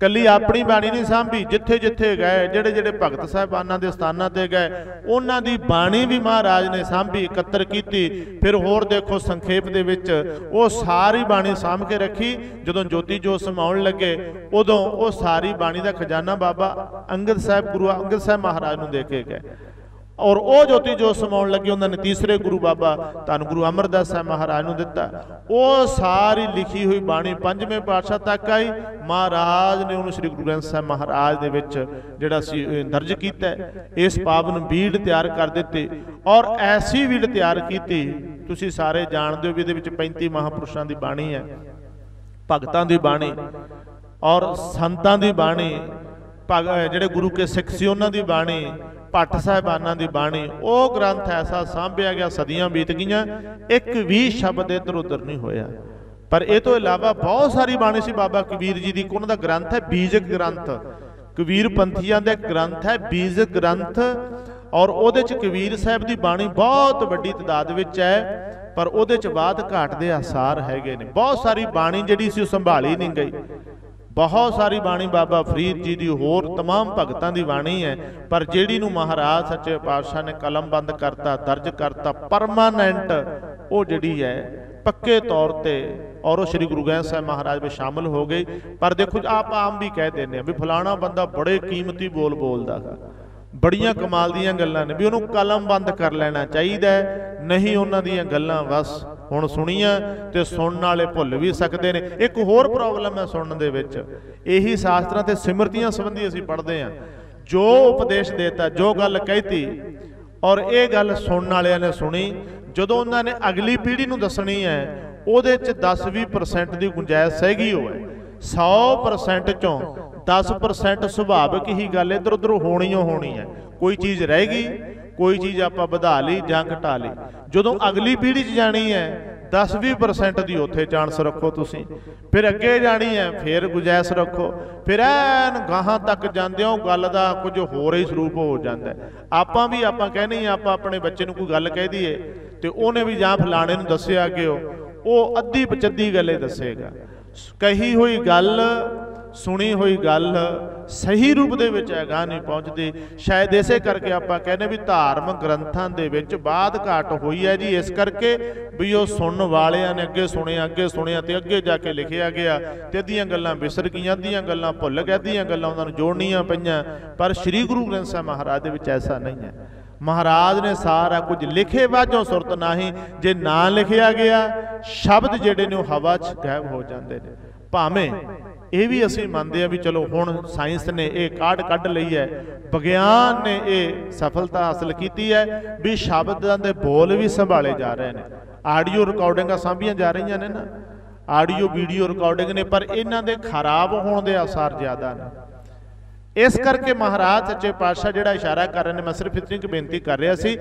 ਕੱਲੀ ਆਪਣੀ ਬਾਣੀ ਨਹੀਂ ਸਾਂਭੀ, ਜਿੱਥੇ ਜਿੱਥੇ ਗਏ, ਜਿਹੜੇ ਜਿਹੜੇ ਭਗਤ ਸਾਹਿਬਾਨਾਂ ਦੇ ਸਥਾਨਾਂ ਤੇ ਗਏ, ਉਹਨਾਂ ਦੀ ਬਾਣੀ ਵੀ ਮਹਾਰਾਜ ਨੇ ਸਾਂਭੀ, ਇਕੱਤਰ ਕੀਤੀ। ਫਿਰ ਹੋਰ ਦੇਖੋ ਸੰਖੇਪ ਦੇ ਵਿੱਚ, ਉਹ ਸਾਰੀ ਬਾਣੀ ਸਾਂਭ ਕੇ ਰੱਖੀ। ਜਦੋਂ ਜੋਤੀ ਜੋਤ ਸਮਾਉਣ ਲੱਗੇ, ਉਦੋਂ ਉਹ ਸਾਰੀ ਬਾਣੀ ਦਾ ਖਜ਼ਾਨਾ ਬਾਬਾ ਅੰਗਦ ਸਾਹਿਬ, ਗੁਰੂ ਅੰਗਦ ਸਾਹਿਬ ਮਹਾਰਾਜ ਨੂੰ ਦੇ ਕੇ ਗਏ। ਔਰ ਉਹ ਜੋਤੀ ਜੋ ਸਮਾਉਣ ਲੱਗੇ, ਉਹਨਾਂ ਨੇ ਤੀਸਰੇ ਗੁਰੂ ਬਾਬਾ ਧੰਨ ਗੁਰੂ ਅਮਰਦਾਸ ਸਾਹਿਬ ਮਹਾਰਾਜ ਨੂੰ ਦਿੱਤਾ ਉਹ ਸਾਰੀ ਲਿਖੀ ਹੋਈ ਬਾਣੀ ਪੰਜਵੇਂ ਪਾਤਸ਼ਾਹ ਤੱਕ ਆਈ ਮਹਾਰਾਜ ਨੇ ਉਹਨੂੰ ਸ੍ਰੀ ਗੁਰੂ ਗ੍ਰੰਥ ਸਾਹਿਬ ਮਹਾਰਾਜ ਦੇ ਵਿੱਚ ਜਿਹੜਾ ਸੀ ਦਰਜ ਕੀਤਾ ਹੈ। ਇਸ ਪਾਵਨ ਬੀੜ ਤਿਆਰ ਕਰ ਦਿੱਤੀ ਔਰ ਐਸੀ ਬੀੜ ਤਿਆਰ ਕੀਤੀ, ਤੁਸੀਂ ਸਾਰੇ ਜਾਣਦੇ ਹੋ ਵੀ ਇਹਦੇ ਵਿੱਚ 35 ਮਹਾਪੁਰਸ਼ਾਂ ਦੀ ਬਾਣੀ ਹੈ, ਭਗਤਾਂ ਦੀ ਬਾਣੀ ਔਰ ਸੰਤਾਂ ਦੀ ਬਾਣੀ, ਭਗ, ਜਿਹੜੇ ਗੁਰੂ ਕੇ ਸਿੱਖ ਸੀ ਉਹਨਾਂ ਦੀ ਬਾਣੀ ਭੱਟ ਸਾਹਿਬਾਨਾਂ ਦੀ ਬਾਣੀ, ਉਹ ਗ੍ਰੰਥ ਐਸਾ ਸਾਂਭਿਆ ਗਿਆ, ਸਦੀਆਂ ਬੀਤ ਗਈਆਂ, ਇੱਕ ਵੀ ਸ਼ਬਦ ਇਧਰ ਉਧਰ ਨਹੀਂ ਹੋਇਆ। ਪਰ ਇਹ ਤੋਂ ਇਲਾਵਾ ਬਹੁਤ ਸਾਰੀ ਬਾਣੀ ਸੀ ਬਾਬਾ ਕਬੀਰ ਜੀ ਦੀ, ਉਹਨਾਂ ਦਾ ਗ੍ਰੰਥ ਹੈ ਬੀਜਕ ਗ੍ਰੰਥ। ਕਬੀਰ ਪੰਥੀਆਂ ਦਾ ਗ੍ਰੰਥ ਹੈ ਬੀਜਕ ਗ੍ਰੰਥ, ਔਰ ਉਹਦੇ ਚ ਕਬੀਰ ਸਾਹਿਬ ਦੀ ਬਾਣੀ ਬਹੁਤ ਵੱਡੀ ਤਦਾਦ ਵਿੱਚ ਹੈ, ਪਰ ਉਹਦੇ ਚ ਬਾਅਦ ਘਾਟ ਦੇ ਆਸਾਰ ਹੈਗੇ ਨੇ। ਬਹੁਤ ਸਾਰੀ ਬਾਣੀ ਜਿਹੜੀ ਸੀ ਉਹ ਸੰਭਾਲੀ ਨਹੀਂ ਗਈ। ਬਹੁਤ ਸਾਰੀ ਬਾਣੀ ਬਾਬਾ ਫਰੀਦ ਜੀ ਦੀ ਹੋਰ तमाम ਭਗਤਾਂ ਦੀ ਬਾਣੀ ਹੈ ਪਰ ਜਿਹੜੀ ਨੂੰ ਮਹਾਰਾਜ ਸੱਚੇ ਪਾਤਸ਼ਾਹ ਨੇ ਕਲਮਬੰਦ ਕਰਤਾ ਦਰਜ ਕਰਤਾ ਪਰਮਾਨੈਂਟ ਉਹ ਜਿਹੜੀ ਹੈ ਪੱਕੇ ਤੌਰ ਤੇ ਔਰ ਉਹ ਸ੍ਰੀ ਗੁਰੂ ਗ੍ਰੰਥ ਸਾਹਿਬ ਮਹਾਰਾਜ ਵਿੱਚ ਸ਼ਾਮਲ ਹੋ ਗਈ ਪਰ ਦੇਖੋ ਆਪ ਆਮ ਵੀ ਕਹਿ ਦਿੰਦੇ ਆ ਵੀ ਫਲਾਣਾ ਬੰਦਾ ਬੜੇ ਕੀਮਤੀ ਬੋਲ ਬੋਲਦਾ ਹੈ ਬੜੀਆਂ ਕਮਾਲ ਦੀਆਂ ਗੱਲਾਂ ਨੇ ਵੀ ਉਹਨੂੰ ਕਲਮ ਬੰਦ ਕਰ ਲੈਣਾ ਚਾਹੀਦਾ ਨਹੀਂ ਉਹਨਾਂ ਦੀਆਂ ਗੱਲਾਂ ਬਸ ਹੁਣ ਸੁਣੀਆਂ ਤੇ ਸੁਣਨ ਵਾਲੇ ਭੁੱਲ ਵੀ ਸਕਦੇ ਨੇ। ਇੱਕ ਹੋਰ ਪ੍ਰੋਬਲਮ ਹੈ ਸੁਣਨ ਦੇ ਵਿੱਚ। ਇਹੀ ਸ਼ਾਸਤਰਾਂ ਤੇ ਸਿਮਰਤੀਆਂ ਸੰਬੰਧੀ ਅਸੀਂ ਪੜ੍ਹਦੇ ਹਾਂ। ਜੋ ਉਪਦੇਸ਼ ਦੇਤਾ, ਜੋ ਗੱਲ ਕਹਿਤੀ ਔਰ ਇਹ ਗੱਲ ਸੁਣਨ ਵਾਲਿਆਂ ਨੇ ਸੁਣੀ, ਜਦੋਂ ਉਹਨਾਂ ਨੇ ਅਗਲੀ ਪੀੜ੍ਹੀ ਨੂੰ ਦੱਸਣੀ ਹੈ, ਉਹਦੇ ਚ 10-20% ਦੀ ਗੁੰਜਾਇਸ਼ ਹੈਗੀ ਹੋਵੇ। 100% ਚੋਂ 10% ਸੁਭਾਵਿਕ ਹੀ ਗੱਲ ਇਧਰ ਉਧਰ ਹੋਣੀ ਓ ਹੋਣੀ ਹੈ। ਕੋਈ ਚੀਜ਼ ਰਹਿ ਗਈ, ਕੋਈ ਚੀਜ਼ ਆਪਾਂ ਵਧਾ ਲਈ ਜਾਂ ਘਟਾ ਲਈ। ਜਦੋਂ ਅਗਲੀ ਪੀੜ੍ਹੀ 'ਚ ਜਾਣੀ ਹੈ 10-20% ਦੀ ਉੱਥੇ ਚਾਂਸ ਰੱਖੋ ਤੁਸੀਂ। ਫਿਰ ਅੱਗੇ ਜਾਣੀ ਹੈ, ਫਿਰ ਗੁਜੈਸ ਰੱਖੋ। ਫਿਰ ਐਨ ਗਾਹਾਂ ਤੱਕ ਜਾਂਦੇ ਹੋ ਗੱਲ ਦਾ ਕੁਝ ਹੋਰ ਹੀ ਸਰੂਪ ਹੋ ਜਾਂਦਾ ਆਪਾਂ ਵੀ ਆਪਾਂ ਕਹਿੰਦੇ ਹਾਂ ਆਪਾਂ ਆਪਣੇ ਬੱਚੇ ਨੂੰ ਕੋਈ ਗੱਲ ਕਹਿ ਦਈਏ ਤੇ ਉਹਨੇ ਵੀ ਜਾਂ ਫਲਾਣੇ ਨੂੰ ਦੱਸਿਆ ਕਿ ਉਹ ਉਹ ਅੱਧੀ ਪਚੱਦੀ ਗੱਲੇ ਦੱਸੇਗਾ। ਕਹੀ ਹੋਈ ਗੱਲ ਸੁਣੀ ਹੋਈ ਗੱਲ ਸਹੀ ਰੂਪ ਦੇ ਵਿੱਚ ਹੈਗਾ, ਨਹੀਂ ਪਹੁੰਚਦੀ। ਸ਼ਾਇਦ ਇਸੇ ਕਰਕੇ ਆਪਾਂ ਕਹਿੰਦੇ ਵੀ ਧਾਰਮਿਕ ਗ੍ਰੰਥਾਂ ਦੇ ਵਿੱਚ ਬਾਦ ਘਾਟ ਹੋਈ ਹੈ ਜੀ। ਇਸ ਕਰਕੇ ਵੀ ਉਹ ਸੁਣਨ ਵਾਲਿਆਂ ਨੇ ਅੱਗੇ ਸੁਣਿਆ ਅੱਗੇ ਸੁਣਿਆ ਤੇ ਅੱਗੇ ਜਾ ਕੇ ਲਿਖਿਆ ਗਿਆ ਤੇ ਅੱਧੀਆਂ ਗੱਲਾਂ ਵਿਸਰ ਗਈਆਂ, ਅੱਧੀਆਂ ਗੱਲਾਂ ਭੁੱਲ ਗਏ, ਅੱਧੀਆਂ ਗੱਲਾਂ ਉਹਨਾਂ ਨੂੰ ਜੋੜਨੀਆਂ ਪਈਆਂ। ਪਰ ਸ੍ਰੀ ਗੁਰੂ ਗ੍ਰੰਥ ਸਾਹਿਬ ਮਹਾਰਾਜ ਦੇ ਵਿੱਚ ਐਸਾ ਨਹੀਂ ਹੈ। ਮਹਾਰਾਜ ਨੇ ਸਾਰਾ ਕੁਝ ਲਿਖੇ ਵਾਜੋਂ ਸੁਰਤ ਨਹੀਂ। ਜੇ ਨਾ ਲਿਖਿਆ ਗਿਆ, ਸ਼ਬਦ ਜਿਹੜੇ ਨੇ ਉਹ ਹਵਾ 'ਚ ਗਾਇਬ ਹੋ ਜਾਂਦੇ ਨੇ। ਭਾਵੇਂ ਇਹ ਵੀ ਅਸੀਂ ਮੰਨਦੇ ਆ ਵੀ ਚਲੋ ਹੁਣ ਸਾਇੰਸ ਨੇ ਇਹ ਕਾਢ ਕੱਢ ਲਈ ਹੈ। ਵਿਗਿਆਨ ਨੇ ਇਹ ਸਫਲਤਾ ਹਾਸਲ ਕੀਤੀ ਹੈ ਵੀ ਸ਼ਬਦਾਂ ਦੇ ਬੋਲ ਵੀ ਸੰਭਾਲੇ ਜਾ ਰਹੇ ਨੇ। ਆਡੀਓ ਰਿਕਾਰਡਿੰਗਾਂ ਸਾਂਭੀਆਂ ਜਾ ਰਹੀਆਂ ਨੇ ਨਾ। ਆਡੀਓ ਵੀਡੀਓ ਰਿਕਾਰਡਿੰਗ ਨੇ, ਪਰ ਇਹਨਾਂ ਦੇ ਖਰਾਬ ਹੋਣ ਦੇ ਆਸਾਰ ਜ਼ਿਆਦਾ ਨੇ। ਇਸ ਕਰਕੇ ਮਹਾਰਾਜ ਸੱਚੇ ਪਾਤਸ਼ਾਹ ਜਿਹੜਾ ਇਸ਼ਾਰਾ ਕਰ ਰਹੇ ਨੇ, ਮੈਂ ਸਿਰਫ ਇਤਨੀ ਕੁ ਬੇਨਤੀ ਕਰ ਰਿਹਾ ਸੀ,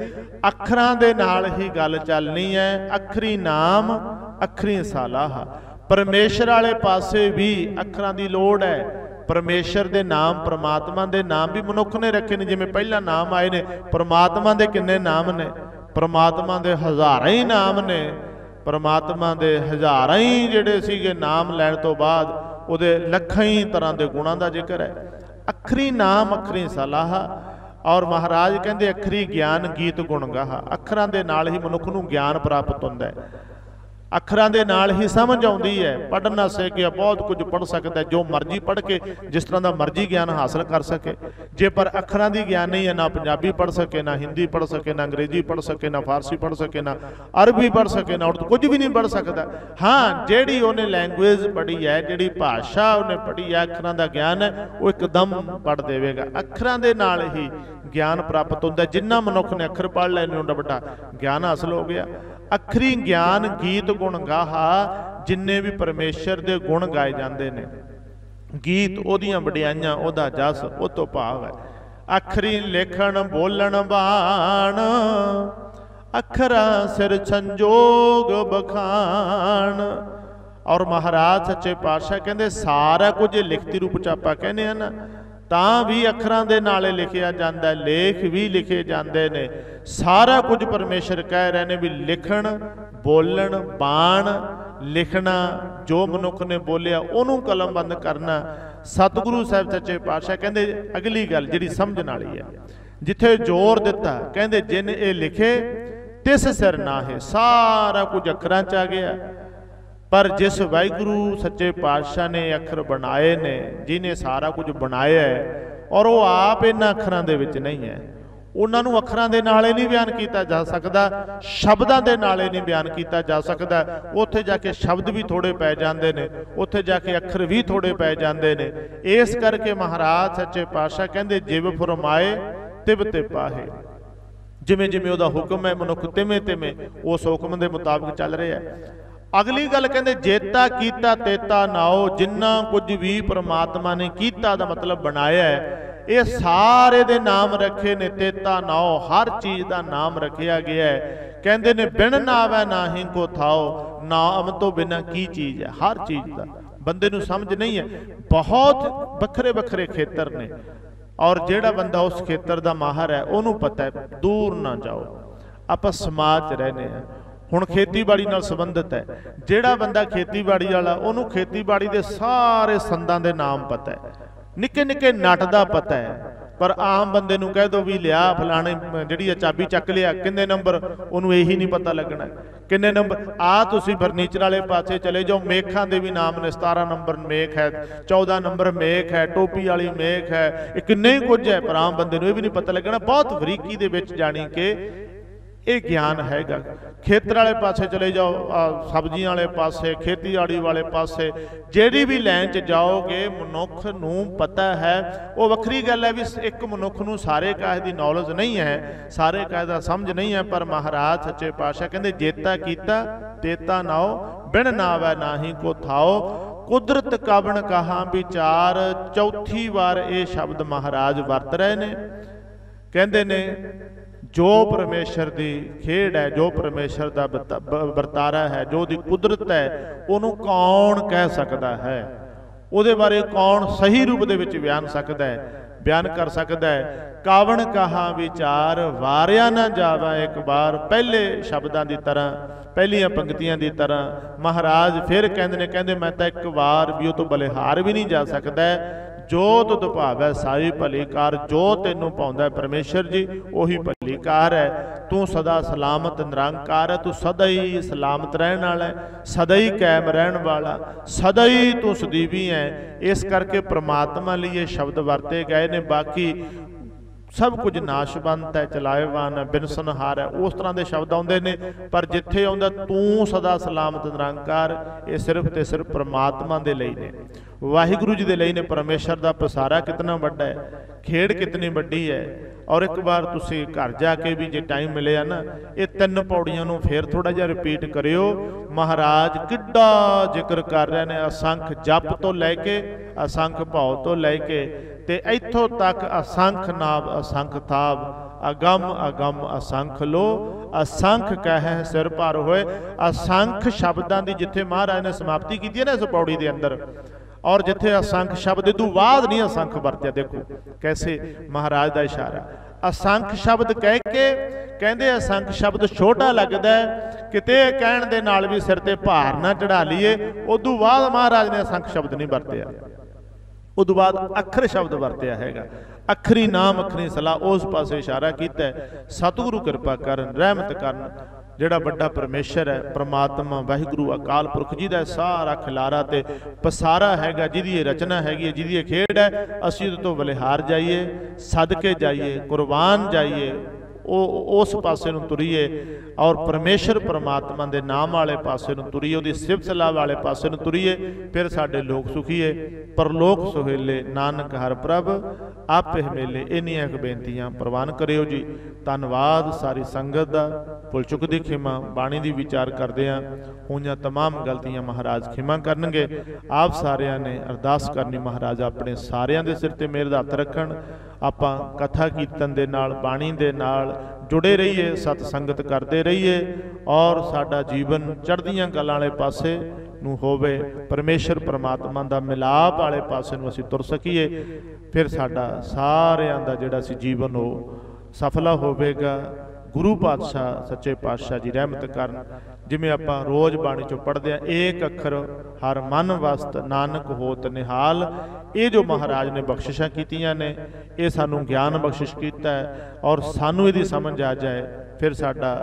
ਅੱਖਰਾਂ ਦੇ ਨਾਲ ਹੀ ਗੱਲ ਚੱਲਣੀ ਹੈ, ਅੱਖਰੀ ਨਾਮ, ਅੱਖਰੀ ਸਾਲਾਹ। ਪਰਮੇਸ਼ਰ ਵਾਲੇ ਪਾਸੇ ਵੀ ਅੱਖਰਾਂ ਦੀ ਲੋੜ ਹੈ। ਪਰਮੇਸ਼ਰ ਦੇ ਨਾਮ, ਪ੍ਰਮਾਤਮਾ ਦੇ ਨਾਮ ਵੀ ਮਨੁੱਖ ਨੇ ਰੱਖੇ ਨੇ। ਜਿਵੇਂ ਪਹਿਲਾਂ ਨਾਮ ਆਏ ਨੇ, ਪ੍ਰਮਾਤਮਾ ਦੇ ਕਿੰਨੇ ਨਾਮ ਨੇ? ਪ੍ਰਮਾਤਮਾ ਦੇ ਹਜ਼ਾਰਾਂ ਹੀ ਨਾਮ ਨੇ। ਪ੍ਰਮਾਤਮਾ ਦੇ ਹਜ਼ਾਰਾਂ ਹੀ ਜਿਹੜੇ ਸੀਗੇ ਨਾਮ ਲੈਣ ਤੋਂ ਬਾਅਦ ਉਹਦੇ ਲੱਖਾਂ ਹੀ ਤਰ੍ਹਾਂ ਦੇ ਗੁਣਾਂ ਦਾ ਜ਼ਿਕਰ ਹੈ। ਅੱਖਰੀ ਨਾਮ, ਅੱਖਰੀ ਸਲਾਹ। ਔਰ ਮਹਾਰਾਜ ਕਹਿੰਦੇ, ਅੱਖਰੀ ਗਿਆਨ ਗੀਤ ਗੁਣ ਗਾਹ। ਅੱਖਰਾਂ ਦੇ ਨਾਲ ਹੀ ਮਨੁੱਖ ਨੂੰ ਗਿਆਨ ਪ੍ਰਾਪਤ ਹੁੰਦਾ ਹੈ। ਅੱਖਰਾਂ ਦੇ ਨਾਲ ਹੀ ਸਮਝ ਆਉਂਦੀ ਹੈ, ਪੜ੍ਹਨਾ ਸਿੱਖਿਆ ਬਹੁਤ ਕੁਝ ਪੜ੍ਹ ਸਕਦਾ ਜੋ ਮਰਜ਼ੀ ਪੜ੍ਹ ਕੇ, ਜਿਸ ਤਰ੍ਹਾਂ ਦਾ ਮਰਜ਼ੀ ਗਿਆਨ ਹਾਸਲ ਕਰ ਸਕੇ। ਜੇ ਪਰ ਅੱਖਰਾਂ ਦੀ ਗਿਆਨ ਨਹੀਂ ਹੈ, ਨਾ ਪੰਜਾਬੀ ਪੜ੍ਹ ਸਕੇ, ਨਾ ਹਿੰਦੀ ਪੜ੍ਹ ਸਕੇ, ਨਾ ਅੰਗਰੇਜ਼ੀ ਪੜ੍ਹ ਸਕੇ, ਨਾ ਫਾਰਸੀ ਪੜ੍ਹ ਸਕੇ, ਨਾ ਅਰਬੀ ਪੜ੍ਹ ਸਕੇ, ਨਾ ਉਰਦੂ, ਕੁਝ ਵੀ ਨਹੀਂ ਪੜ੍ਹ ਸਕਦਾ। ਹਾਂ, ਜਿਹੜੀ ਉਹਨੇ ਲੈਂਗੁਏਜ ਪੜ੍ਹੀ ਹੈ, ਜਿਹੜੀ ਭਾਸ਼ਾ ਉਹਨੇ ਪੜ੍ਹੀ ਹੈ, ਅੱਖਰਾਂ ਦਾ ਗਿਆਨ, ਉਹ ਇੱਕਦਮ ਪੜ੍ਹ ਦੇਵੇਗਾ। ਅੱਖਰਾਂ ਦੇ ਨਾਲ ਹੀ ਗਿਆਨ ਪ੍ਰਾਪਤ ਹੁੰਦਾ ਜਿੰਨਾ ਮਨੁੱਖ ਨੇ ਅੱਖਰ ਪੜ੍ਹ ਲਏ ਨੇ ਉਹਦਾ ਵੱਡਾ ਗਿਆਨ ਹਾਸਲ ਹੋ ਗਿਆ। ਅੱਖਰੀ ਗਿਆਨ ਗੀਤ ਗੁਣ ਗਾਹਾ, ਜਿੰਨੇ ਵੀ ਪਰਮੇਸ਼ਰ ਦੇ ਗੁਣ ਗਾਏ ਜਾਂਦੇ ਨੇ। ਗੀਤ ਉਹਦੀਆਂ ਵਡਿਆਈਆਂ, ਉਹਦਾ ਜਸ, ਉਹ ਤੋਂ ਭਾਵ ਹੈ। ਅੱਖਰੀ ਲਿਖਣ, ਬੋਲਣ ਬਾਣ, ਅੱਖਰਾਂ ਸਿਰ ਸੰਜੋਗ ਬਖਾਨ ਔਰ ਮਹਾਰਾਜ ਸੱਚੇ ਪਾਤਸ਼ਾਹ ਕਹਿੰਦੇ, ਸਾਰਾ ਕੁਝ ਲਿਖਤੀ ਰੂਪ ਚ ਆਪਾਂ ਕਹਿੰਦੇ ਆ ਨਾ ਤਾਂ ਵੀ ਅੱਖਰਾਂ ਦੇ ਨਾਲੇ ਲਿਖਿਆ ਜਾਂਦਾ ਲੇਖ ਵੀ ਲਿਖੇ ਜਾਂਦੇ ਨੇ। ਸਾਰਾ ਕੁਝ ਪਰਮੇਸ਼ਰ ਕਹਿ ਰਹੇ ਨੇ ਵੀ ਲਿਖਣ, ਬੋਲਣ, ਬਾਣ, ਲਿਖਣਾ, ਜੋ ਮਨੁੱਖ ਨੇ ਬੋਲਿਆ, ਉਹਨੂੰ ਕਲਮਬੰਦ ਕਰਨਾ। ਸਤਿਗੁਰੂ ਸਾਹਿਬ ਸੱਚੇ ਪਾਤਸ਼ਾਹ ਕਹਿੰਦੇ, ਅਗਲੀ ਗੱਲ ਜਿਹੜੀ ਸਮਝਣ ਵਾਲੀ ਹੈ, ਜਿੱਥੇ ਜ਼ੋਰ ਦਿੱਤਾ, ਕਹਿੰਦੇ, ਜਿਨ ਇਹ ਲਿਖੇ, ਤਿਸ ਸਿਰ ਨਾਹੇ। ਸਾਰਾ ਕੁਝ ਅੱਖਰਾਂ ਚ ਆ ਗਿਆ। ਪਰ ਜਿਸ ਵਾਹਿਗੁਰੂ ਸੱਚੇ ਪਾਤਸ਼ਾਹ ਨੇ ਅੱਖਰ ਬਣਾਏ ਨੇ ਜਿਨੇ ਸਾਰਾ ਕੁਝ ਬਣਾਇਆ ਹੈ, ਔਰ ਉਹ ਆਪ ਇਹਨਾਂ ਅੱਖਰਾਂ ਦੇ ਵਿੱਚ ਨਹੀਂ ਹੈ। ਉਹਨਾਂ ਨੂੰ ਅੱਖਰਾਂ ਦੇ ਨਾਲੇ ਨਹੀਂ ਬਿਆਨ ਕੀਤਾ ਜਾ ਸਕਦਾ, ਸ਼ਬਦਾਂ ਦੇ ਨਾਲੇ ਨਹੀਂ ਬਿਆਨ ਕੀਤਾ ਜਾ ਸਕਦਾ। ਉੱਥੇ ਜਾ ਕੇ ਸ਼ਬਦ ਵੀ ਥੋੜੇ ਪੈ ਜਾਂਦੇ ਨੇ, ਉੱਥੇ ਜਾ ਕੇ ਅੱਖਰ ਵੀ ਥੋੜੇ ਪੈ ਜਾਂਦੇ ਨੇ। ਇਸ ਕਰਕੇ ਮਹਾਰਾਜ ਸੱਚੇ ਪਾਤਸ਼ਾਹ ਕਹਿੰਦੇ, ਜਿਵ ਫਰਮਾਏ ਤਿਬ ਤੇ ਪਾਹੇ ਜਿਵੇਂ ਜਿਵੇਂ ਉਹਦਾ ਹੁਕਮ ਹੈ, ਮਨੁੱਖ ਤਿਵੇਂ ਤਿਵੇਂ ਉਸ ਹੁਕਮ ਦੇ ਮੁਤਾਬਕ ਚੱਲ ਰਿਹਾ ਹੈ। ਅਗਲੀ ਗੱਲ ਕਹਿੰਦੇ, ਜੇਤਾ ਕੀਤਾ, ਤੇਤਾ ਨਾਓ, ਜਿੰਨਾ ਕੁਝ ਵੀ ਪ੍ਰਮਾਤਮਾ ਨੇ ਕੀਤਾ ਦਾ ਮਤਲਬ ਬਣਾਇਆ ਹੈ, ਇਹ ਸਾਰੇ ਦੇ ਨਾਮ ਰੱਖੇ ਨੇ, ਤੇਤਾ ਨਾਓ, ਹਰ ਚੀਜ਼ ਦਾ ਨਾਮ ਰੱਖਿਆ ਗਿਆ ਹੈ। ਕਹਿੰਦੇ ਨੇ, ਬਿਨ ਨਾਵੈ ਨਾਹੀ ਕੋ ਥਾਓ, ਨਾਮ ਤੋਂ ਬਿਨਾ ਕੀ ਚੀਜ਼ ਹੈ? ਹਰ ਚੀਜ਼ ਦਾ। ਬੰਦੇ ਨੂੰ ਸਮਝ ਨਹੀਂ ਹੈ। ਬਹੁਤ ਵੱਖਰੇ ਵੱਖਰੇ ਖੇਤਰ ਨੇ ਔਰ ਜਿਹੜਾ ਬੰਦਾ ਉਸ ਖੇਤਰ ਦਾ ਮਾਹਰ ਹੈ, ਉਹਨੂੰ ਪਤਾ ਹੈ, ਦੂਰ ਨਾ ਜਾਓ। ਆਪਾਂ ਸਮਾਜ 'ਚ ਰਹਿੰਦੇ ਆ ਹੁਣ ਖੇਤੀਬਾੜੀ ਨਾਲ ਸੰਬੰਧਿਤ ਹੈ। ਜਿਹੜਾ ਬੰਦਾ ਖੇਤੀਬਾੜੀ ਵਾਲਾ ਉਹਨੂੰ ਖੇਤੀਬਾੜੀ ਦੇ ਸਾਰੇ ਸੰਦਾਂ ਦੇ ਨਾਮ ਪਤਾ ਹੈ। ਨਿੱਕੇ ਨਿੱਕੇ ਨਟ ਦਾ ਪਤਾ ਹੈ। ਪਰ ਆਮ ਬੰਦੇ ਨੂੰ ਕਹਿ ਦੋ ਵੀ ਲਿਆ ਫਲਾਣੇ ਜਿਹੜੀ ਆ ਚਾਬੀ ਚੱਕ ਲਿਆ ਕਿੰਨੇ ਨੰਬਰ? ਉਹਨੂੰ ਇਹੀ ਨਹੀਂ ਪਤਾ ਲੱਗਣਾ। ਕਿੰਨੇ ਨੰਬਰ? ਆ ਤੁਸੀਂ ਫਰਨੀਚਰ ਵਾਲੇ ਪਾਸੇ ਚਲੇ ਜਾਓ ਮੇਖਾਂ ਦੇ ਵੀ ਨਾਮ ਨੇ 17 ਨੰਬਰ ਮੇਖ ਹੈ 14 ਨੰਬਰ ਮੇਖ ਹੈ ਟੋਪੀ ਵਾਲੀ ਮੇਖ ਹੈ ਇਹ ਕਿੰਨੇ ਹੀ ਕੁਝ ਹੈ। ਪਰ ਆਮ ਬੰਦੇ ਨੂੰ ਇਹ ਵੀ ਨਹੀਂ ਪਤਾ ਲੱਗਣਾ ਬਹੁਤ ਬਰੀਕੀ ਦੇ ਵਿੱਚ ਜਾਣੀ ਕਿ ਇਹ ਗਿਆਨ ਹੈਗਾ। ਖੇਤਰ ਵਾਲੇ ਪਾਸੇ ਚਲੇ ਜਾਓ ਸਬਜ਼ੀਆਂ ਵਾਲੇ ਪਾਸੇ, ਖੇਤੀਬਾੜੀ ਵਾਲੇ ਪਾਸੇ, ਜਿਹੜੀ ਵੀ ਲਾਈਨ 'ਚ ਜਾਓਗੇ, ਮਨੁੱਖ ਨੂੰ ਪਤਾ ਹੈ। ਉਹ ਵੱਖਰੀ ਗੱਲ ਹੈ ਵੀ ਇੱਕ ਮਨੁੱਖ ਨੂੰ ਸਾਰੇ ਕਾਹ ਦੀ ਨੌਲੇਜ ਨਹੀਂ ਹੈ, ਸਾਰੇ ਕਾਹ ਦਾ ਸਮਝ ਨਹੀਂ ਹੈ, ਪਰ ਮਹਾਰਾਜ ਸੱਚੇ ਪਾਤਸ਼ਾਹ ਕਹਿੰਦੇ, ਜੇਤਾ ਕੀਤਾ, ਤੇਤਾ ਨਾਓ, ਬਿਨ ਨਾਵੈ ਨਾਹੀ ਕੋ ਥਾਓ। ਕੁਦਰਤ ਕਾਬਣ ਕਹਾ ਵਿਚਾਰ, ਚੌਥੀ ਵਾਰ ਇਹ ਸ਼ਬਦ ਮਹਾਰਾਜ ਵਰਤ ਰਹੇ ਨੇ। ਕਹਿੰਦੇ ਨੇ ਜੋ ਪਰਮੇਸ਼ਰ ਦੀ ਖੇਡ ਹੈ, ਜੋ ਪਰਮੇਸ਼ਰ ਦਾ ਬਤਾ- ਬ- ਵਰਤਾਰਾ ਹੈ, ਜੋ ਦੀ ਕੁਦਰਤ ਹੈ, ਉਹਨੂੰ ਕੌਣ ਕਹਿ ਸਕਦਾ ਹੈ? ਉਹਦੇ ਬਾਰੇ ਕੌਣ ਸਹੀ ਰੂਪ ਦੇ ਵਿੱਚ ਬਿਆਨ ਸਕਦਾ ਹੈ? ਬਿਆਨ ਕਰ ਸਕਦਾ ਹੈ ਕਾਵਣ ਕਹਾ ਵਿਚਾਰ, ਵਾਰਿਆ ਨਾ ਜਾਵਾ ਇੱਕ ਵਾਰ, ਪਹਿਲੇ ਸ਼ਬਦਾਂ ਦੀ ਤਰ੍ਹਾਂ, ਪਹਿਲੀਆਂ ਪੰਕਤੀਆਂ ਦੀ ਤਰ੍ਹਾਂ। ਮਹਾਰਾਜ ਫਿਰ ਕਹਿੰਦੇ ਨੇ, ਕਹਿੰਦੇ ਮੈਂ ਤਾਂ ਇੱਕ ਵਾਰ ਵੀ ਉਹ ਤੋਂ ਬਲਿਹਾਰ ਵੀ ਨਹੀਂ ਜਾ ਸਕਦਾ ਜੋ ਤੁਧ ਭਾਵੈ ਸਾਈ ਭਲੀ ਕਾਰ, ਜੋ ਤੈਨੂੰ ਪਾਉਂਦਾ ਹੈ ਪਰਮੇਸ਼ਰ ਜੀ, ਉਹੀ ਭਲੀ ਕਾਰ ਹੈ। ਤੂੰ ਸਦਾ ਸਲਾਮਤ ਨਿਰੰਕਾਰ ਹੈ, ਤੂੰ ਸਦਾ ਹੀ ਸਲਾਮਤ ਰਹਿਣ ਵਾਲਾ ਹੈ, ਸਦਾ ਹੀ ਕਾਇਮ ਰਹਿਣ ਵਾਲਾ, ਸਦਾ ਹੀ ਤੂੰ ਸਦੀਵੀ ਹੈ। ਇਸ ਕਰਕੇ ਪ੍ਰਮਾਤਮਾ ਲਈ ਇਹ ਸ਼ਬਦ ਵਰਤੇ ਗਏ ਨੇ। ਬਾਕੀ ਸਭ ਕੁਝ ਨਾਸ਼ਵੰਤ ਹੈ ਚਲਾਏਵਾਨ ਹੈ ਬਿਨਸਨਹਾਰ ਹੈ, ਉਸ ਤਰ੍ਹਾਂ ਦੇ ਸ਼ਬਦ ਆਉਂਦੇ ਨੇ, ਪਰ ਜਿੱਥੇ ਆਉਂਦਾ ਤੂੰ ਸਦਾ ਸਲਾਮਤ ਨਿਰੰਕਾਰ, ਇਹ ਸਿਰਫ ਤੇ ਸਿਰਫ ਪ੍ਰਮਾਤਮਾ ਦੇ ਲਈ ਨੇ। ਵਾਹਿਗੁਰੂ ਜੀ ਦੇ ਲਈ ਨੇ, ਪਰਮੇਸ਼ਰ ਦਾ ਪਸਾਰਾ ਕਿਤਨਾ ਵੱਡਾ ਹੈ, ਖੇਡ ਕਿਤਨੀ ਵੱਡੀ ਹੈ ਔਰ ਇੱਕ ਵਾਰ ਤੁਸੀਂ ਘਰ ਜਾ ਕੇ ਵੀ ਜੇ ਟਾਈਮ ਮਿਲਿਆ ਨਾ, ਇਹ ਤਿੰਨ ਪੌੜੀਆਂ ਨੂੰ ਫੇਰ ਥੋੜਾ ਜਿਹਾ ਰਿਪੀਟ ਕਰਿਓ। ਮਹਾਰਾਜ ਕਿੱਡਾ ਜ਼ਿਕਰ ਕਰ ਰਹੇ ਨੇ, ਅਸੰਖ ਜਪ ਤੋਂ ਲੈ ਕੇ, ਅਸੰਖ ਭਾਉ ਤੋਂ ਲੈ ਕੇ, ਤੇ ਇੱਥੋਂ ਤੱਕ ਅਸੰਖ ਨਾਮ, ਅਸੰਖ ਥਾਵ, ਅਗੰਮ ਅਗੰਮ ਅਸੰਖ ਲੋ, ਅਸੰਖ ਕਹਿ ਸਿਰ ਭਰ ਹੋਏ। ਅਸੰਖ ਸ਼ਬਦਾਂ ਦੀ ਜਿੱਥੇ ਮਹਾਰਾਜ ਨੇ ਸਮਾਪਤੀ ਕੀਤੀ ਹੈ ਨਾ ਇਸ ਪੌੜੀ ਦੇ ਅੰਦਰ ਔਰ ਜਿੱਥੇ ਅਸੰਖ ਸ਼ਬਦ ਇਹ ਤੋਂ ਬਾਅਦ ਨਹੀਂ ਅਸੰਖ ਵਰਤਿਆ, ਦੇਖੋ ਕੈਸੇ ਮਹਾਰਾਜ ਦਾ ਇਸ਼ਾਰਾ। ਅਸੰਖ ਸ਼ਬਦ ਕਹਿ ਕੇ ਕਹਿੰਦੇ ਅਸੰਖ ਸ਼ਬਦ ਛੋਟਾ ਲੱਗਦਾ ਕਿਤੇ ਕਹਿਣ ਦੇ ਨਾਲ ਵੀ ਸਿਰ ਤੇ ਭਾਰ ਨਾ ਚੜਾ ਲਈਏ, ਉਦੋਂ ਬਾਅਦ ਮਹਾਰਾਜ ਨੇ ਅਸੰਖ ਸ਼ਬਦ ਨਹੀਂ ਵਰਤਿਆ। ਉਦੋਂ ਬਾਅਦ ਅੱਖਰ ਸ਼ਬਦ ਵਰਤਿਆ ਹੈਗਾ। ਅੱਖਰੀ ਨਾਮ, ਅੱਖਰੀ ਸਲਾਹ, ਉਸ ਪਾਸੇ ਇਸ਼ਾਰਾ ਕੀਤਾ ਸਤਿਗੁਰੂ ਕਿਰਪਾ ਕਰਨ, ਰਹਿਮਤ ਕਰਨ ਜਿਹੜਾ ਵੱਡਾ ਪਰਮੇਸ਼ਰ ਹੈ, ਪ੍ਰਮਾਤਮਾ, ਵਾਹਿਗੁਰੂ, ਅਕਾਲ ਪੁਰਖ ਜੀ ਦਾ ਸਾਰਾ ਖਿਲਾਰਾ ਤੇ ਪਸਾਰਾ ਹੈਗਾ, ਜਿਹਦੀ ਇਹ ਰਚਨਾ ਹੈਗੀ ਹੈ, ਜਿਹਦੀ ਇਹ ਖੇਡ ਹੈ, ਅਸੀਂ ਉਹਦੇ ਤੋਂ ਬਲਿਹਾਰ ਜਾਈਏ, ਸਦਕੇ ਜਾਈਏ, ਕੁਰਬਾਨ ਜਾਈਏ, ਉਹ ਉਸ ਪਾਸੇ ਨੂੰ ਤੁਰੀਏ ਔਰ ਪਰਮੇਸ਼ਰ ਪ੍ਰਮਾਤਮਾ ਦੇ ਨਾਮ ਵਾਲੇ ਪਾਸੇ ਨੂੰ ਤੁਰੀਏ ਉਹਦੀ ਸਿਫਤ ਸਲਾਹ ਵਾਲੇ ਪਾਸੇ ਨੂੰ ਤੁਰੀਏ ਫਿਰ ਸਾਡੇ ਲੋਕ ਸੁਖੀਏ ਪਰਲੋਕ ਸੁਹੇਲੇ ਨਾਨਕ ਹਰ ਪ੍ਰਭ ਆਪੇ ਮੇਲੇ ਇੰਨੀਆਂ ਕੁ ਬੇਨਤੀਆਂ ਪ੍ਰਵਾਨ ਕਰਿਓ ਜੀ ਧੰਨਵਾਦ ਸਾਰੀ ਸੰਗਤ ਦਾ ਭੁੱਲ ਚੁੱਕ ਦੀ ਖਿਮਾ ਬਾਣੀ ਦੀ ਵਿਚਾਰ ਕਰਦੇ ਆ ਹੋਈਆਂ तमाम ਗਲਤੀਆਂ ਮਹਾਰਾਜ ਖਿਮਾ ਕਰਨਗੇ ਆਪ ਸਾਰਿਆਂ ਨੇ ਅਰਦਾਸ ਕਰਨੀ ਮਹਾਰਾਜ ਆਪਣੇ ਸਾਰਿਆਂ ਦੇ ਸਿਰ ਤੇ ਮਿਹਰ ਦਾ ਹੱਥ ਰੱਖਣ ਆਪਾਂ ਕਥਾ ਕੀਰਤਨ ਦੇ ਨਾਲ ਬਾਣੀ ਦੇ ਨਾਲ ਜੁੜੇ ਰਹੀਏ, ਸਤ ਸੰਗਤ ਕਰਦੇ ਰਹੀਏ ਔਰ ਸਾਡਾ ਜੀਵਨ ਚੜ੍ਹਦੀਆਂ ਗੱਲਾਂ ਵਾਲੇ ਪਾਸੇ ਨੂੰ ਹੋਵੇ, ਪਰਮੇਸ਼ਰ ਪਰਮਾਤਮਾ ਦਾ ਮਿਲਾਪ ਵਾਲੇ ਪਾਸੇ ਨੂੰ ਅਸੀਂ ਤੁਰ ਸਕੀਏ, ਫਿਰ ਸਾਡਾ ਸਾਰਿਆਂ ਦਾ ਜਿਹੜਾ ਸੀ ਜੀਵਨ ਉਹ ਸਫਲਾ ਹੋਵੇਗਾ। ਗੁਰੂ ਪਾਤਸ਼ਾਹ, ਸੱਚੇ ਪਾਤਸ਼ਾਹ ਜੀ ਰਹਿਮਤ ਕਰਨ ਜਿਵੇਂ ਆਪਾਂ ਰੋਜ਼ ਬਾਣੀ ਚੋਂ ਪੜ੍ਹਦੇ ਆ ਏਕ ਅੱਖਰ ਹਰ ਮਨ ਵਸਤ ਨਾਨਕ ਹੋਤ ਨਿਹਾਲ। ਇਹ ਜੋ ਮਹਾਰਾਜ ਨੇ ਬਖਸ਼ਿਸ਼ਾਂ ਕੀਤੀਆਂ ਨੇ, ਇਹ ਸਾਨੂੰ ਗਿਆਨ ਬਖਸ਼ਿਸ਼ ਕੀਤਾ ਹੈ ਔਰ ਸਾਨੂੰ ਇਹਦੀ ਸਮਝ ਆ ਜਾਏ, ਫਿਰ ਸਾਡਾ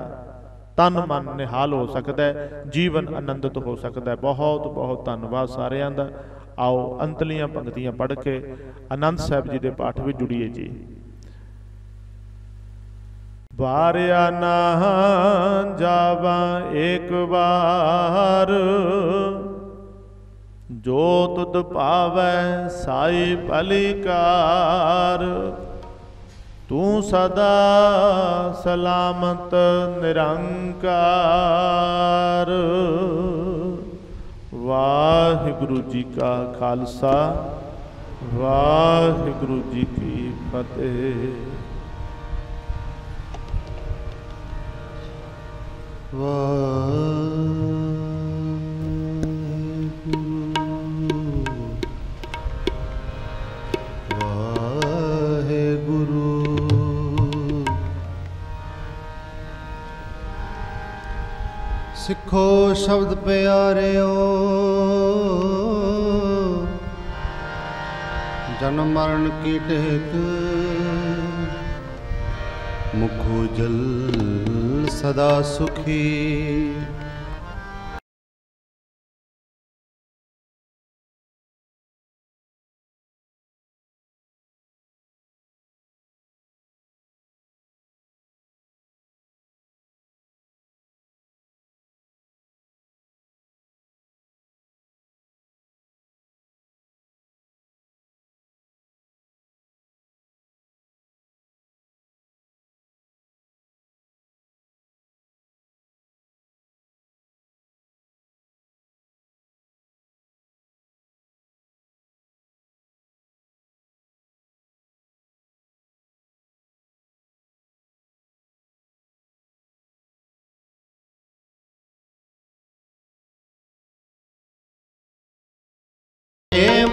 ਤਨ ਮਨ ਨਿਹਾਲ ਹੋ ਸਕਦਾ ਹੈ, ਜੀਵਨ ਆਨੰਦਿਤ ਹੋ ਸਕਦਾ ਹੈ। ਬਹੁਤ ਬਹੁਤ ਧੰਨਵਾਦ ਸਾਰਿਆਂ ਦਾ। ਆਓ ਅੰਤਲੀਆਂ ਪੰਕਤੀਆਂ ਪੜ੍ਹ ਕੇ ਆਨੰਦ ਸਾਹਿਬ ਜੀ ਦੇ ਪਾਠ ਵਿੱਚ ਜੁੜੀਏ ਜੀ। ਵਾਰਿਆ ਨਾ ਜਾਵਾਂ ਏਕ ਵਾਰ। ਜੋ ਤੁਧ ਭਾਵੈ ਸਾਈ ਭਲਿਕਾਰ ਤੂੰ ਸਦਾ ਸਲਾਮਤ ਨਿਰੰਕਾਰ। ਵਾਹਿਗੁਰੂ ਜੀ ਕਾ ਖਾਲਸਾ, ਵਾਹਿਗੁਰੂ ਜੀ ਕੀ ਫਤਿਹ। ਸਿੱਖੋ ਸ਼ਬਦ ਪਿਆਰਿਓ। ਜਨਮ ਮਰਨ ਕੀ ਟੇਕ ਮੁਖੋ ਜਲ ਸਦਾ ਸੁਖੀ।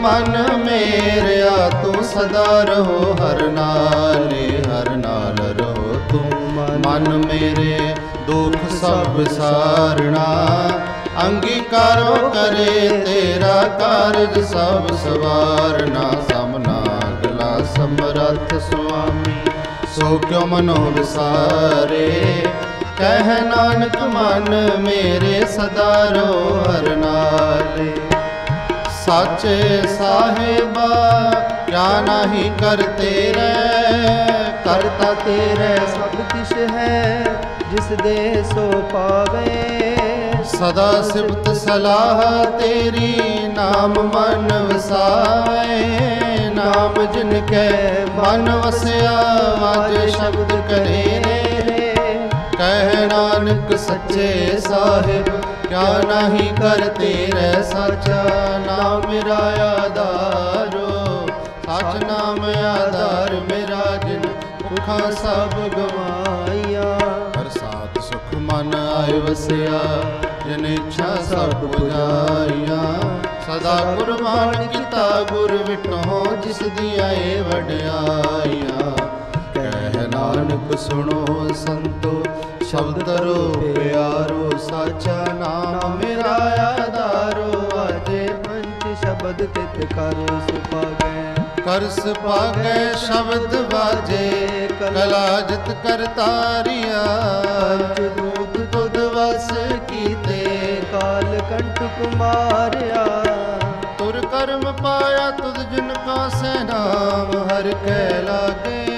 ਮਨ ਮੇਰਿਆ ਤੂੰ ਸਦਾ ਰਹੋ, ਹਰ ਨਾਲੇ ਹਰ ਨਾਲ ਰਹੋ ਤੂੰ ਮਨ। ਮੇਰੇ ਦੁੱਖ ਸਭ ਵਿਸਾਰਣਾ ਅੰਗੀਕਾਰੋ ਕਰੇ ਤੇਰਾ ਕਾਰਜ ਸਭ ਸਵਾਰਨਾ ਸਮਨਾ ਅਗਲਾ ਸਮਰੱਥ ਸੁਆਮੀ, ਸੋ ਕਿਉ ਮਨੋ ਵਿਸਾਰੇ ਕਹਿ ਨਾਨਕ ਮਨ ਮੇਰੇ ਸਦਾ ਰਹੋ, ਹਰ ਨਾਲੇ ਸਾਚੇ ਸਾਹਿਬਾ ਕਿਆ ਨਹੀਂ ਕਰ ਤੇਰੇ ਕਰਤਾ ਤੇਰੇ ਸਭ ਕਿਛ ਹੈ, ਜਿਸ ਦੇ ਸੋ ਪਾਵੇ। ਸਦਾ ਸਿਫਤ ਸਲਾਹ ਤੇਰੀ, ਨਾਮ ਮਨ ਵਸਾਏ ਨਾਮ ਜਿਨ ਕੈ ਮਨ ਵਸਿਆ, ਵਾਜ ਸ਼ਬਦ ਕਰੇ। ਰੇ ਕਹਿ ਨਾਨਕ ਸੱਚੇ ਸਾਹਿਬ, ਕਿਆ ਨਹੀਂ ਕਰ ਤੇਰੇ ਸਾਚਾ, ਨਾਮ ਮੇਰਾ ਆਧਾਰੋ ਸੱਚ ਨਾਮ ਆਧਾਰ ਮੇਰਾ ਜਿਨ ਭੁਖਾਂ ਸਭ ਗਵਾਈਆ ਹਰ ਸਾਥ ਸੁਖ ਮਨ ਆਇ ਵਸਿਆ, ਜਿਨ ਇੱਛਾ ਸਭ ਪੁਜਾਈਆਂ ਸਦਾ ਕੁਰਬਾਨ ਕੀਤਾ ਗੁਰ ਵਿਟੋ ਜਿਸ ਦੀ ਆਏ ਵਡਿਆਇਆ। ਕਹਿ ਨਾਨਕ ਸੁਣੋ ਸੰਤੋ ਸ਼ਬਦ ਤਰੋ ਪਿਆਰੋ ਸਾਚਾ ਨਾਮ ਮੇਰਾ ਆਧਾਰੋ। ਅਜੇ ਪੰਜ ਸ਼ਬਦ ਤਿਤ ਕਰ ਸੁਪਾਗੈ। ਕਰ ਸੁਭਾਗੈ ਸ਼ਬਦ ਵਾਜੇ ਕਲਾ ਜਿਤ ਕਰ ਤਾਰੀਆ। ਪੰਜ ਰੂਪ ਤੁਧ ਵਸ ਕੀਤੇ ਕਾਲ ਕੰਠ ਕੁਮਾਰਿਆ। ਤੁਰ ਕਰਮ ਪਾਇਆ ਤੁਧ ਜਿਨ ਕਾ ਸੇ ਨਾਮ ਹਰ ਕੈ ਲਾਗੇ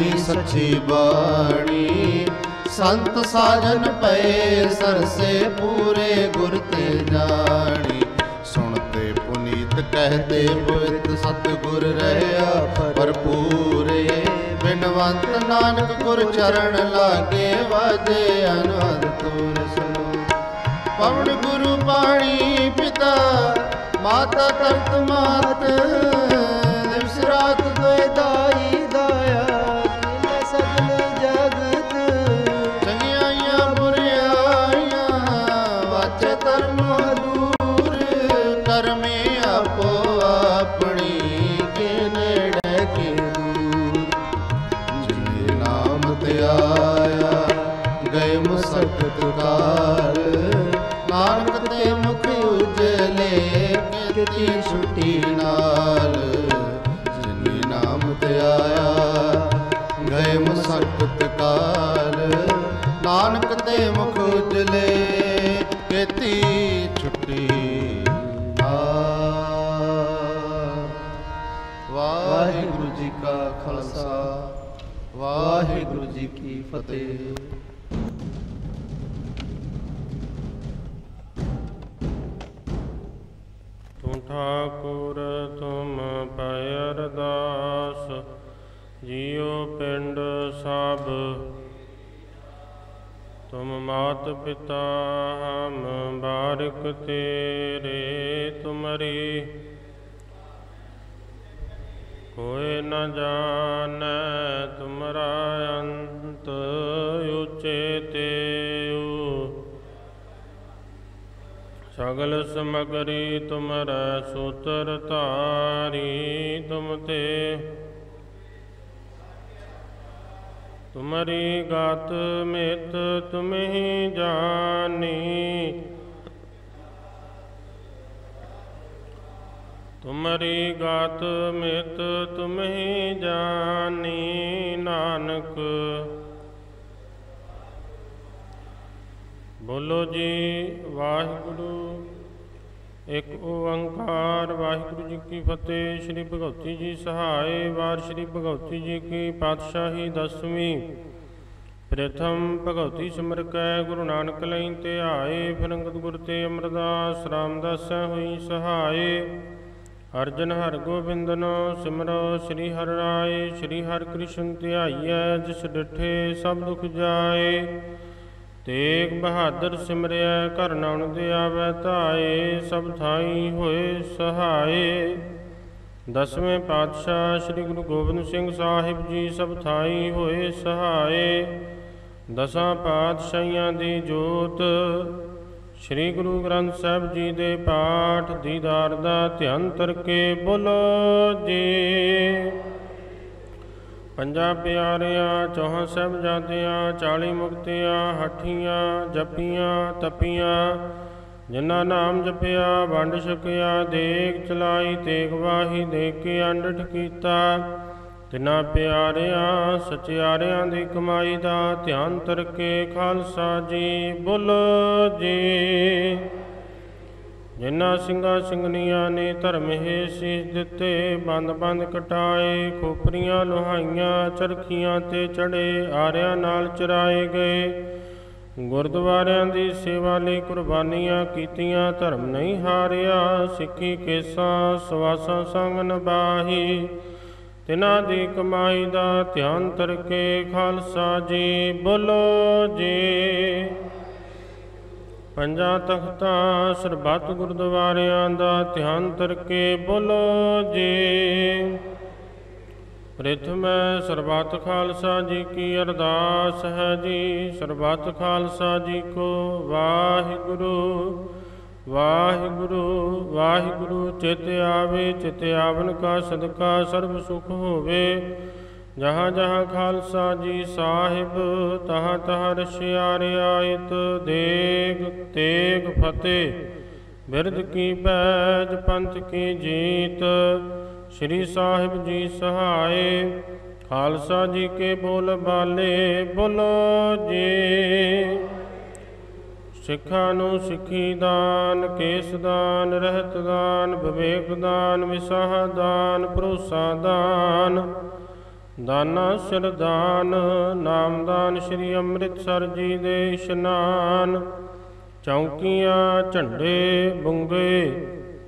ਸੁਣੀ ਸੱਚੀ ਬਾਣੀ। ਸੰਤ ਸਾਜਨ ਪਏ ਸਰਸੇ ਪੂਰੇ ਗੁਰ ਤੇ ਜਾਣੀ। ਸੁਣਤੇ ਪੁਨੀਤ ਕਹਤੇ ਪਵਿੱਤ ਸਤਿਗੁਰ ਰਹਿਆ ਭਰਪੂਰੇ। ਬਿਨ ਨਾਨਕ ਗੁਰ ਚਰਨ ਲਾਗੇ ਵਾਜੇ ਅਨਹਦ ਤੂਰ ਸਲੋ ਪਵਨ ਗੁਰੂ ਬਾਣੀ ਪਿਤਾ, ਮਾਤਾ ਤਰਤ ਮਾਤ, ਦਿਵਸ ਰਾਤ ਦੋਇ ਦਾਈ ਫਤਿਹ ਤੂੰ ਠਾਕੁਰ, ਤੁਮ ਪੈ ਅਰਦਾਸ, ਜੀਉ ਪਿੰਡ ਸਭ। ਤੁਮ ਮਾਤ ਪਿਤਾ ਹਮ ਬਾਰਿਕ ਤੇਰੇ ਤੁਮਰੀ। ਕੋਈ ਨ ਜਾਣੈ ਤੁਮਰਾ ਅੰਤ ਉਚੇ ਤੇਉ। ਸਗਲ ਸਮਗਰੀ ਤੁਮਰੈ ਸੂਤਰ ਧਾਰੀ ਤੁਮ ਤੇ ਤੁਮਰੀ ਗਾਤ ਮਿਤ ਤੁਮਹੀ ਜਾਣੀ ਤੁਮਰੀ ਗਾਤ ਮਿਤ ਤੁਮਹੀ ਜਾਣੀ ਨਾਨਕ ਬੋਲੋ ਜੀ, ਵਾਹਿਗੁਰੂ। ਇੱਕ ਓੰਕਾਰ, ਵਾਹਿਗੁਰੂ ਜੀ ਕੀ ਫਤਿਹ। ਸ੍ਰੀ ਭਗਵਤੀ ਜੀ ਸਹਾਏ ਵਾਰ, ਸ੍ਰੀ ਭਗਵਤੀ ਜੀ ਕੀ ਪਾਤਸ਼ਾਹੀ ਦਸਵੀਂ। ਪ੍ਰਥਮ ਭਗਵਤੀ ਸਿਮਰ ਕੈ, ਗੁਰੂ ਨਾਨਕ ਲਈ ਤੇ ਆਏ ਫਿਰੰਗਤ ਗੁਰ ਤੇ ਅਮਰਦਾਸ ਰਾਮਦਾਸੈ ਹੋਈ ਸਹਾਏ। ਅਰਜਨ ਹਰ ਗੋਬਿੰਦਨੋ, ਸਿਮਰੋ ਸ੍ਰੀ ਹਰਿ ਰਾਏ, ਸ੍ਰੀ ਹਰਿ ਕ੍ਰਿਸ਼ਨ ਧਿਆਈਐ, ਜਿਸ ਡਿਠੇ ਸਭ ਦੁਖ ਜਾਏ। ਤੇਗ ਬਹਾਦਰ ਸਿਮਰਿਆ, ਘਰ ਨਾਉਣ ਦੇ ਆਵੈ ਧਾਏ, ਸਭ ਥਾਈ ਹੋਏ ਸਹਾਏ। ਦਸਵੇਂ ਪਾਤਸ਼ਾਹ ਸ੍ਰੀ ਗੁਰੂ ਗੋਬਿੰਦ ਸਿੰਘ ਸਾਹਿਬ ਜੀ ਸਭ ਥਾਈ ਹੋਏ ਸਹਾਏ। ਦਸਾਂ ਪਾਤਸ਼ਾਹੀਆਂ ਦੀ ਜੋਤ, ਸ੍ਰੀ ਗੁਰੂ ਗ੍ਰੰਥ ਸਾਹਿਬ ਜੀ ਦੇ ਪਾਠ ਦੀਦਾਰ ਦਾ ਧਿਆਨ ਤਰਕੇ ਬੋਲੋ ਜੀ। ਪੰਜਾਂ ਪਿਆਰਿਆਂ, ਚੌਹਾਂ ਸਾਹਿਬਜ਼ਾਦਿਆਂ, ਚਾਲੀ ਮੁਕਤਿਆਂ, ਹੱਠੀਆਂ, ਜਪੀਆਂ, ਤਪੀਆਂ, ਜਿਨ੍ਹਾਂ ਨਾਮ ਜਪਿਆ, ਵੰਡ ਛਕਿਆ ਦੇਖ ਚਲਾਈ, ਤੇਗ ਵਾਹੀ ਦੇ ਕੇ ਅੰਡਠ ਕੀਤਾ ਤਿਨਾਂ ਪਿਆਰਿਆਂ, ਸਚਿਆਰਿਆਂ ਦੀ ਕਮਾਈ ਦਾ ਧਿਆਨ ਤਰਕੇ, ਖਾਲਸਾ ਜੀ ਬੁੱਲ ਜੀ। ਜਿਨ੍ਹਾਂ ਸਿੰਘਾਂ ਸਿੰਘਣੀਆਂ ਨੇ ਧਰਮ ਹੈ ਸੀਸ ਦਿੱਤੇ, ਬੰਦ ਬੰਦ ਕਟਾਏ, ਖੋਪਰੀਆਂ ਲੋਹਾਈਆਂ, ਚਰਖੀਆਂ ਤੇ ਚੜੇ, ਆਰਿਆਂ ਨਾਲ ਚਰਾਏ ਗਏ। ਗੁਰਦੁਆਰਿਆਂ ਦੀ ਸੇਵਾ ਲਈ ਕੁਰਬਾਨੀਆਂ ਕੀਤੀਆਂ, ਧਰਮ ਨਹੀਂ ਹਾਰਿਆ, ਸਿੱਖੀ ਕੇਸਾਂ, ਸਵਾਸਾਂ ਸੰਗ ਨਬਾਹੀ ਤਿਨਾਂ ਦੀ ਕਮਾਈ ਦਾ ਧਿਆਨ ਤਰਕੇ, ਖਾਲਸਾ ਜੀ ਬੋਲੋ ਜੀ। ਪੰਜਾਂ ਤਖਤਾਂ, ਸਰਬੱਤ ਗੁਰਦੁਆਰਿਆਂ ਦਾ ਧਿਆਨ ਤਰਕੇ ਬੋਲੋ ਜੀ। ਪ੍ਰਥਮੈ ਸਰਬੱਤ ਖਾਲਸਾ ਜੀ ਕੀ ਅਰਦਾਸ ਹੈ ਜੀ। ਸਰਬੱਤ ਖਾਲਸਾ ਜੀ ਕੋ ਵਾਹਿਗੁਰੂ ਵਾਹਿਗੁਰੂ ਵਾਹਿਗੁਰੂ। ਚਿਤ ਆਵੇ, ਚਿਤ ਆਵਨ ਕਾ ਸਦਕਾ ਸਰਬ ਸੁਖ ਹੋਵੇ। ਜਹਾਂ ਜਹਾਂ ਖਾਲਸਾ ਜੀ ਸਾਹਿਬ, ਤਹਾਂ ਤਹਾਂ ਰਸ਼ਿਆ ਰਿਆਇਤ ਦੇਗ ਤੇਗ ਫਤਿਹ। ਬਿਰਧ ਕੀ ਪੈਜ ਪੰਥ ਕੀ ਜੀਤ, ਸ੍ਰੀ ਸਾਹਿਬ ਜੀ ਸਹਾਏ। ਖਾਲਸਾ ਜੀ ਕੇ ਬੋਲ ਬਾਲੇ, ਬੋਲੋ ਜੀ। ਸਿੱਖਾਂ ਨੂੰ ਸਿੱਖੀ ਦਾਨ, ਕੇਸ ਦਾਨ, ਰਹਿਤ ਦਾਨ, ਵਿਵੇਕ ਦਾਨ, ਵਿਸਾਹ ਦਾਨ, ਭਰੋਸਾ ਦਾਨ। ਦਾਨਾ ਸਰਦਾਨ, ਨਾਮਦਾਨ ਸ੍ਰੀ ਅੰਮ੍ਰਿਤਸਰ ਜੀ ਦੇ ਇਸ਼ਨਾਨ। ਚੌਂਕੀਆਂ, ਝੰਡੇ, ਬੁੰਗੇ,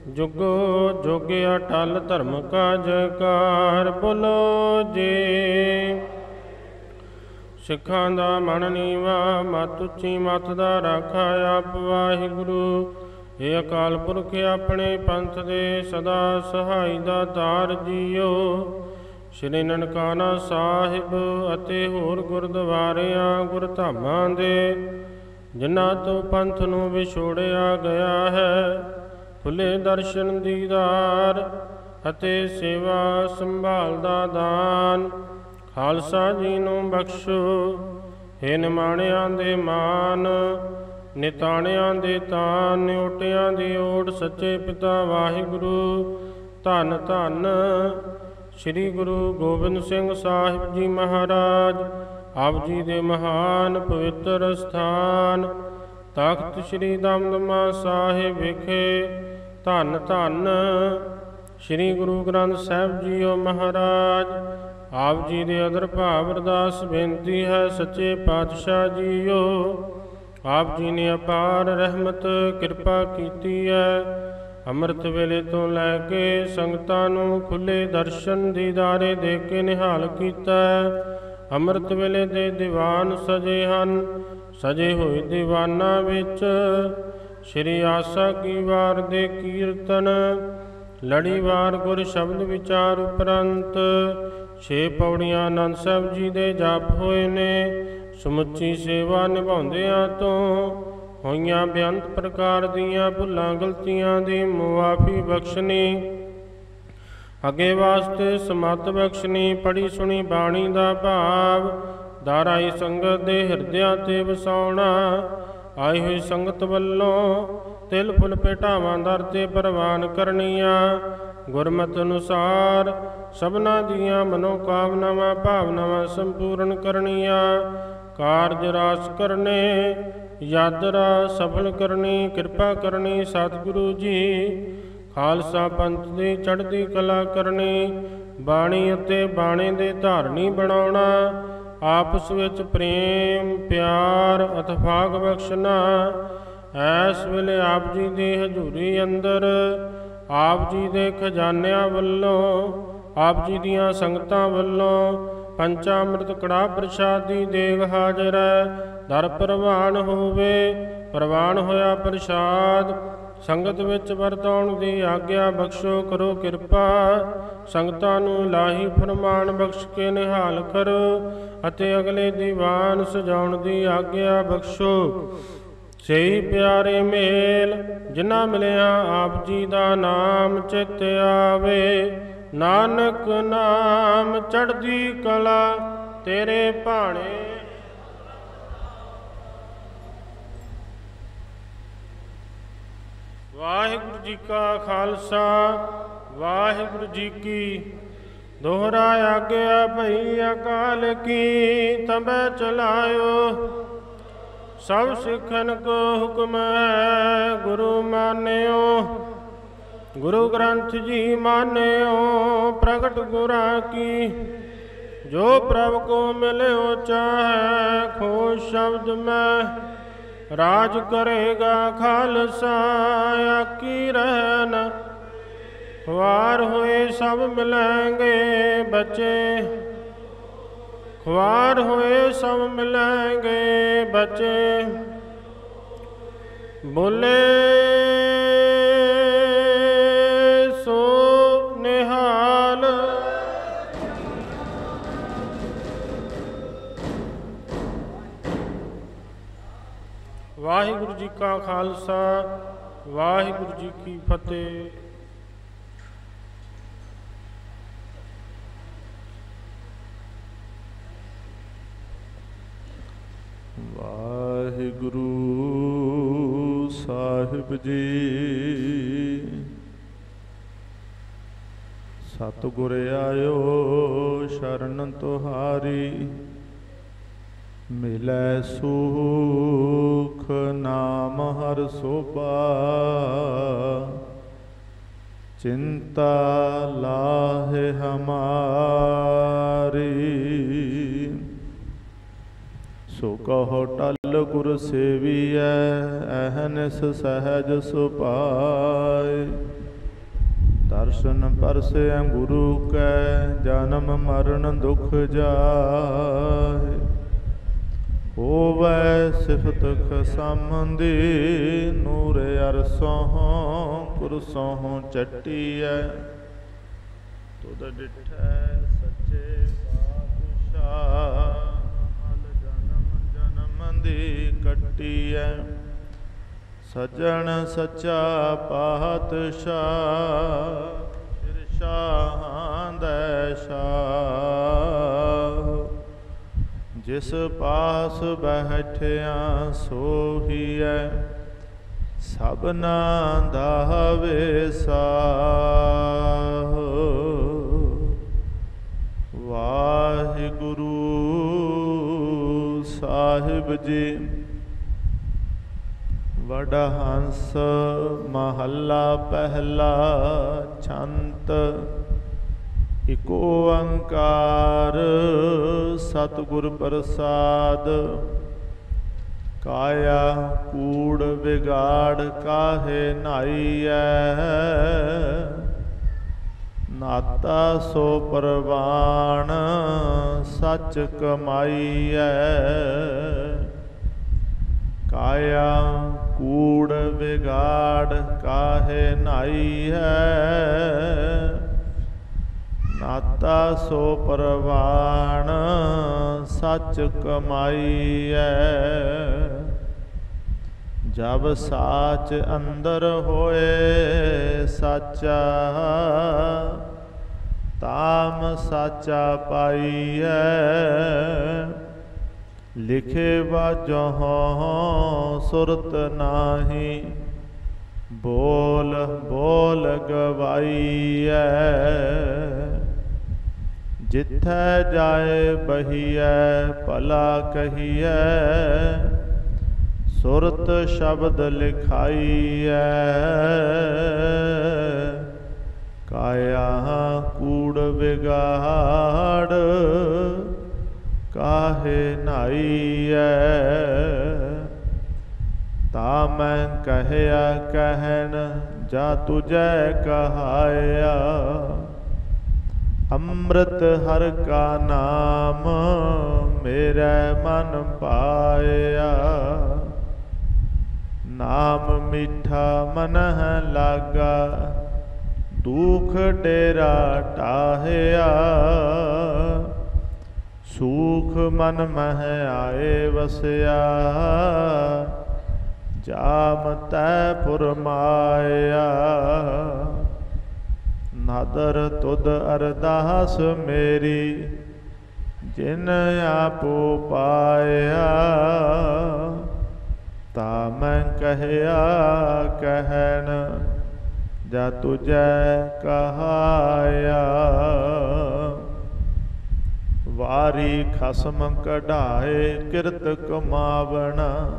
ਜੁਗੋ ਜੋਗਿਆ ਟਲ ਧਰਮ ਕਾ ਜਕਾਰ ਬੋਲੋ ਜੀ। ਸਿੱਖਾਂ ਦਾ ਮਨ ਨੀਵਾ, ਮਤ ਉੱਚੀ ਮਤ ਦਾ ਰਾਖਾ ਆਪ ਵਾਹਿਗੁਰੂ। ਏ ਅਕਾਲ ਪੁਰਖ, ਆਪਣੇ ਪੰਥ ਦੇ ਸਦਾ ਸਹਾਈ ਦਾ ਤਾਰ ਜੀਓ। ਸ਼੍ਰੀ ਨਨਕਾਣਾ ਸਾਹਿਬ ਅਤੇ ਹੋਰ ਗੁਰਦੁਆਰਿਆਂ ਗੁਰਧਾਮਾਂ ਦੇ, ਜਿਨ੍ਹਾਂ ਤੋਂ ਪੰਥ ਨੂੰ ਵਿਛੋੜਿਆ ਗਿਆ ਹੈ ਖੁੱਲੇ ਦਰਸ਼ਨ ਦੀਦਾਰ ਅਤੇ ਸੇਵਾ ਸੰਭਾਲ ਦਾ ਦਾਨ। ਖਾਲਸਾ ਜੀ ਨੂੰ ਬਖਸ਼ੋ ਹੇ ਨਿਮਾਣਿਆਂ ਦੇ ਮਾਨ, ਨਿਤਾਣਿਆਂ ਦੇ ਤਾਨ, ਨਿਉਟਿਆਂ ਦੀ ਓਟ ਸੱਚੇ ਪਿਤਾ ਵਾਹਿਗੁਰੂ, ਧੰਨ ਧੰਨ ਸ੍ਰੀ ਗੁਰੂ ਗੋਬਿੰਦ ਸਿੰਘ ਸਾਹਿਬ ਜੀ ਮਹਾਰਾਜ, ਆਪ ਜੀ ਦੇ ਮਹਾਨ ਪਵਿੱਤਰ ਸਥਾਨ, ਤਖਤ ਸ੍ਰੀ ਦਮਦਮਾ ਸਾਹਿਬ ਵਿਖੇ ਧੰਨ ਧੰਨ ਸ੍ਰੀ ਗੁਰੂ ਗ੍ਰੰਥ ਸਾਹਿਬ ਜੀਓ ਮਹਾਰਾਜ, ਆਪ ਜੀ ਦੇ ਅਦਰ ਭਾਵ ਅਰਦਾਸ ਬੇਨਤੀ ਹੈ, ਸੱਚੇ ਪਾਤਸ਼ਾਹ ਜੀਓ, ਆਪ ਜੀ ਨੇ ਅਪਾਰ ਰਹਿਮਤ ਕਿਰਪਾ ਕੀਤੀ ਹੈ ਅੰਮ੍ਰਿਤ ਵੇਲੇ ਤੋਂ ਲੈ ਕੇ ਸੰਗਤਾਂ ਨੂੰ ਖੁੱਲੇ ਦਰਸ਼ਨ ਦੀਦਾਰੇ ਦੇ ਕੇ ਨਿਹਾਲ ਕੀਤਾ ਅੰਮ੍ਰਿਤ ਵੇਲੇ ਦੇ ਦੀਵਾਨ ਸਜੇ ਹਨ। ਸਜੇ ਹੋਏ ਦੀਵਾਨਾਂ ਵਿੱਚ ਸ਼੍ਰੀ ਆਸਾ ਕੀ ਵਾਰ ਦੇ ਕੀਰਤਨ ਲੜੀਵਾਰ ਗੁਰ ਸ਼ਬਦ ਵਿਚਾਰ ਉਪਰੰਤ ਛੇ ਪੌੜੀਆਂ ਆਨੰਦ ਸਾਹਿਬ ਜੀ ਦੇ ਜਾਪ ਹੋਏ ਨੇ। ਸਮੁੱਚੀ ਸੇਵਾ ਨਿਭਾਉਂਦਿਆਂ ਤੋਂ ਹੋਈਆਂ ਬੇਅੰਤ ਪ੍ਰਕਾਰ ਦੀਆਂ ਭੁੱਲਾਂ, ਗਲਤੀਆਂ ਦੀ ਮੁਆਫੀ ਬਖਸ਼ਣੀ। ਅੱਗੇ ਵਾਸਤੇ ਸਮਤ ਬਖਸ਼ਣੀ ਪੜੀ ਸੁਣੀ ਬਾਣੀ ਦਾ ਭਾਵ ਦਾਰਾਈ ਸੰਗਤ ਦੇ ਹਿਰਦਿਆਂ ਤੇ ਵਸਾਉਣਾ। ਆਈ ਹੋਈ ਸੰਗਤ ਵੱਲੋਂ ਤਿਲ ਫੁੱਲ ਪੇਟਾਵਾਂ ਦਰ ਤੇ ਪ੍ਰਵਾਨ ਕਰਨੀਆਂ। ਗੁਰਮਤ ਅਨੁਸਾਰ ਸਭਨਾ ਦੀਆਂ ਮਨੋ ਕਾਮਨਾਵਾਂ ਭਾਵਨਾਵਾਂ ਸੰਪੂਰਨ ਕਰਨੀਆਂ। ਕਾਰਜ ਰਾਸ ਕਰਨੇ ਯਾਤਰਾ ਸਫਲ ਕਰਨੀ, ਕਿਰਪਾ ਕਰਨੀ ਸਤਿਗੁਰੂ ਜੀ। ਖਾਲਸਾ ਪੰਥ ਦੀ ਚੜ੍ਹਦੀ ਕਲਾ ਕਰਨੀ, ਬਾਣੀ ਅਤੇ ਬਾਣੇ ਦੇ ਧਾਰਨੀ ਬਣਾਉਣਾ, ਆਪਸ ਵਿੱਚ ਪ੍ਰੇਮ, ਪਿਆਰ ਅਤਫਾਕ ਬਖਸ਼ਣਾ। ਐਸ ਵੇਲੇ ਆਪ ਜੀ ਦੀ ਹਜ਼ੂਰੀ ਅੰਦਰ, ਆਪ ਜੀ ਦੇ ਖਜ਼ਾਨਿਆਂ ਵੱਲੋਂ, ਆਪ ਜੀ ਦੀਆਂ ਸੰਗਤਾਂ ਵੱਲੋਂ ਪੰਚਾਮ੍ਰਿਤ ਕੜਾ ਪ੍ਰਸ਼ਾਦ ਦੀ ਦੇਗ ਹਾਜ਼ਰ ਹੈ। ਦਰ ਪ੍ਰਵਾਨ ਹੋਵੇ, ਪ੍ਰਵਾਨ ਹੋਇਆ ਪ੍ਰਸ਼ਾਦ। ਸੰਗਤ ਵਿੱਚ ਵਰਤਾਉਣ ਦੀ ਆਗਿਆ ਬਖਸ਼ੋ, ਕਰੋ ਕਿਰਪਾ। ਸੰਗਤਾਂ ਨੂੰ ਲਾਹੀ ਫਰਮਾਨ ਬਖਸ਼ ਕੇ ਨਿਹਾਲ ਕਰੋ ਅਤੇ ਅਗਲੇ ਦੀਵਾਨ ਸਜਾਉਣ ਦੀ ਆਗਿਆ ਬਖਸ਼ੋ। ਸਹੀ ਪਿਆਰੇ ਮੇਲ ਜਿਨ੍ਹਾਂ ਮਿਲਿਆ ਆਪ ਜੀ ਦਾ ਨਾਮ ਚਿਤ ਆਵੇ। ਨਾਨਕ ਨਾਮ ਚੜ੍ਹਦੀ ਕਲਾ, ਤੇਰੇ ਭਾਣੇ ਵਾਹਿਗੁਰੂ ਜੀ ਕਾ ਖਾਲਸਾ ਵਾਹਿਗੁਰੂ ਜੀ ਕੀ ਦੋਹਰਾ ਆਗਿਆ ਭਈ ਅਕਾਲ ਕੀ ਤਬੈ ਚਲਾਇਓ ਸਭ ਸਿੱਖਨ ਕੋ ਹੁਕਮ ਹੈ ਗੁਰੂ ਮਾਨਿਓ ਗੁਰੂ ਗ੍ਰੰਥ ਜੀ ਮਾਨਿਓ ਪ੍ਰਗਟ ਗੁਰਾਂ ਕੀ ਜੋ ਪ੍ਰਭ ਕੋ ਮਿਲਿਓ ਚਾਹੈ ਖੋਸ਼ ਸ਼ਬਦ ਮੈਂ ਰਾਜ ਕਰੇਗਾ ਖਾਲਸਾ ਆਕੀ ਰਹਿਨ ਖਵਾਰ ਹੋਏ ਸਭ ਮਿਲਾਂਗੇ ਬੱਚੇ। ਖਵਾਰ ਹੋਏ ਸਭ ਮਿਲਾਂਗੇ ਬੱਚੇ। ਬੋਲੇ ਵਾਹਿਗੁਰੂ ਜੀ ਕਾ ਖਾਲਸਾ, ਵਾਹਿਗੁਰੂ ਜੀ ਕੀ ਫਤਿਹ। ਵਾਹਿਗੁਰੂ ਸਾਹਿਬ ਜੀ, ਸਤਿਗੁਰ ਆਇਓ, ਸ਼ਰਨ ਤੁਹਾਰੀ। ਮਿਲੈ ਸੁਖ ਨਾਮ ਹਰ ਸੋਭਾ। ਚਿੰਤਾ ਲਾਹੇ ਹਮਾਰੀ। ਸੋ ਕਹੋ ਟਲ ਗੁਰ ਸੇਵੀਐ, ਅਹਨਿਸ ਸਹਜ ਸੁਪਾਏ ਦਰਸ਼ਨ ਪਰਸੇ ਗੁਰੂ ਕੈ, ਜਨਮ ਮਰਨ ਦੁਖ ਜਾਏ। ਹੋਵੈ ਸਿਫਤ ਖਸਮੰਦੀ, ਨੂਰ ਅਰਸੋਂ ਕੁਰਸੋਂ ਚੱਟੀਐ। ਤੁਧ ਡਿਠੈ ਸੱਚੇ ਪਾਤਸ਼ਾਹ ਹਲ ਜਨਮ ਜਨਮ ਦੀ ਕੱਟੀਐ। ਸਜਣ ਸੱਚਾ ਪਾਤਸ਼ਾਹ ਸ਼ਿਰਸ਼ਾਹਾਂ ਦੇ ਸ਼ਾਹ। ਜਿਸ ਪਾਸ ਬੈਠਿਆ ਸੋਹੀਐ, ਸਭਨਾ ਦਾ ਵੇਸਾਹ ਵਾਹਿਗੁਰੂ ਸਾਹਿਬ ਜੀ ਵਡਾ ਹੰਸ ਮਹੱਲਾ ਪਹਿਲਾ ਛੰਤ ਇਕ ਓੰਕਾਰ ਸਤਿਗੁਰ ਪ੍ਰਸਾਦ। ਕਾਇਆ ਕੂੜ ਵਿਗਾੜ ਕਾਹੇ ਨਾਈਐ? ਨਾਤਾ ਸੋ ਪਰਵਾਣ, ਸੱਚ ਕਮਾਈਐ। ਕਾਇਆ ਕੂੜ ਵਿਗਾੜ ਕਾਹੇ ਨਾਈਐ? ਨਾਤਾ ਸੋ ਪਰਵਾਣ, ਸੱਚ ਕਮਾਈਐ। ਜਬ ਸਾਚ ਅੰਦਰ ਹੋਏ, ਸਾਚਾ, ਤਾਮ ਸਾਚਾ ਪਾਈਐ। ਲਿਖੇ ਵਾਜੋਂ ਸੁਰਤ ਨਾਹੀ, ਬੋਲ ਬੋਲ ਗਵਾਈਐ। ਜਿੱਥੈ ਜਾਏ ਬਹੀਐ, ਭਲਾ ਕਹੀਐ। ਸੁਰਤ ਸ਼ਬਦ ਲਿਖਾਈਐ। ਕਾਇਆ ਕੂੜ ਵਿਗਾੜ, ਕਾਹੇ ਨਾਈਐ। ਤਾ ਮੈਂ ਕਹਿਆ, ਕਹਿਣ, ਜਾ ਤੁਜੈ ਕਹਾਇਆ। ਅੰਮ੍ਰਿਤ ਹਰ ਕਾ ਨਾਮ ਮੇਰੇ ਮਨ ਪਾਇਆ। ਨਾਮ ਮਿੱਠਾ ਮਨ ਲਾਗਾ, ਦੁਖ ਡੇਰਾ ਟਾਹਿਆ। ਸੂਖ ਮਨ ਮਹਿ ਆਏ ਵਸਿਆ, ਜਾਮ ਤੈ ਪੁਰਮਾਇਆ। ਨਾਦਰ ਤੁਧ ਅਰਦਾਸ ਮੇਰੀ, ਜਿਨ ਆਪੋ ਪਾਇਆ, ਤਾ ਮੈਂ ਕਹਿਆ, ਕਹਿਣ, ਜਾ ਤੁਜੈ ਕਹਾਇਆ। ਵਾਰੀ ਖਸਮ ਕਢਾਏ ਕਿਰਤ ਕਮਾਵਣਾ,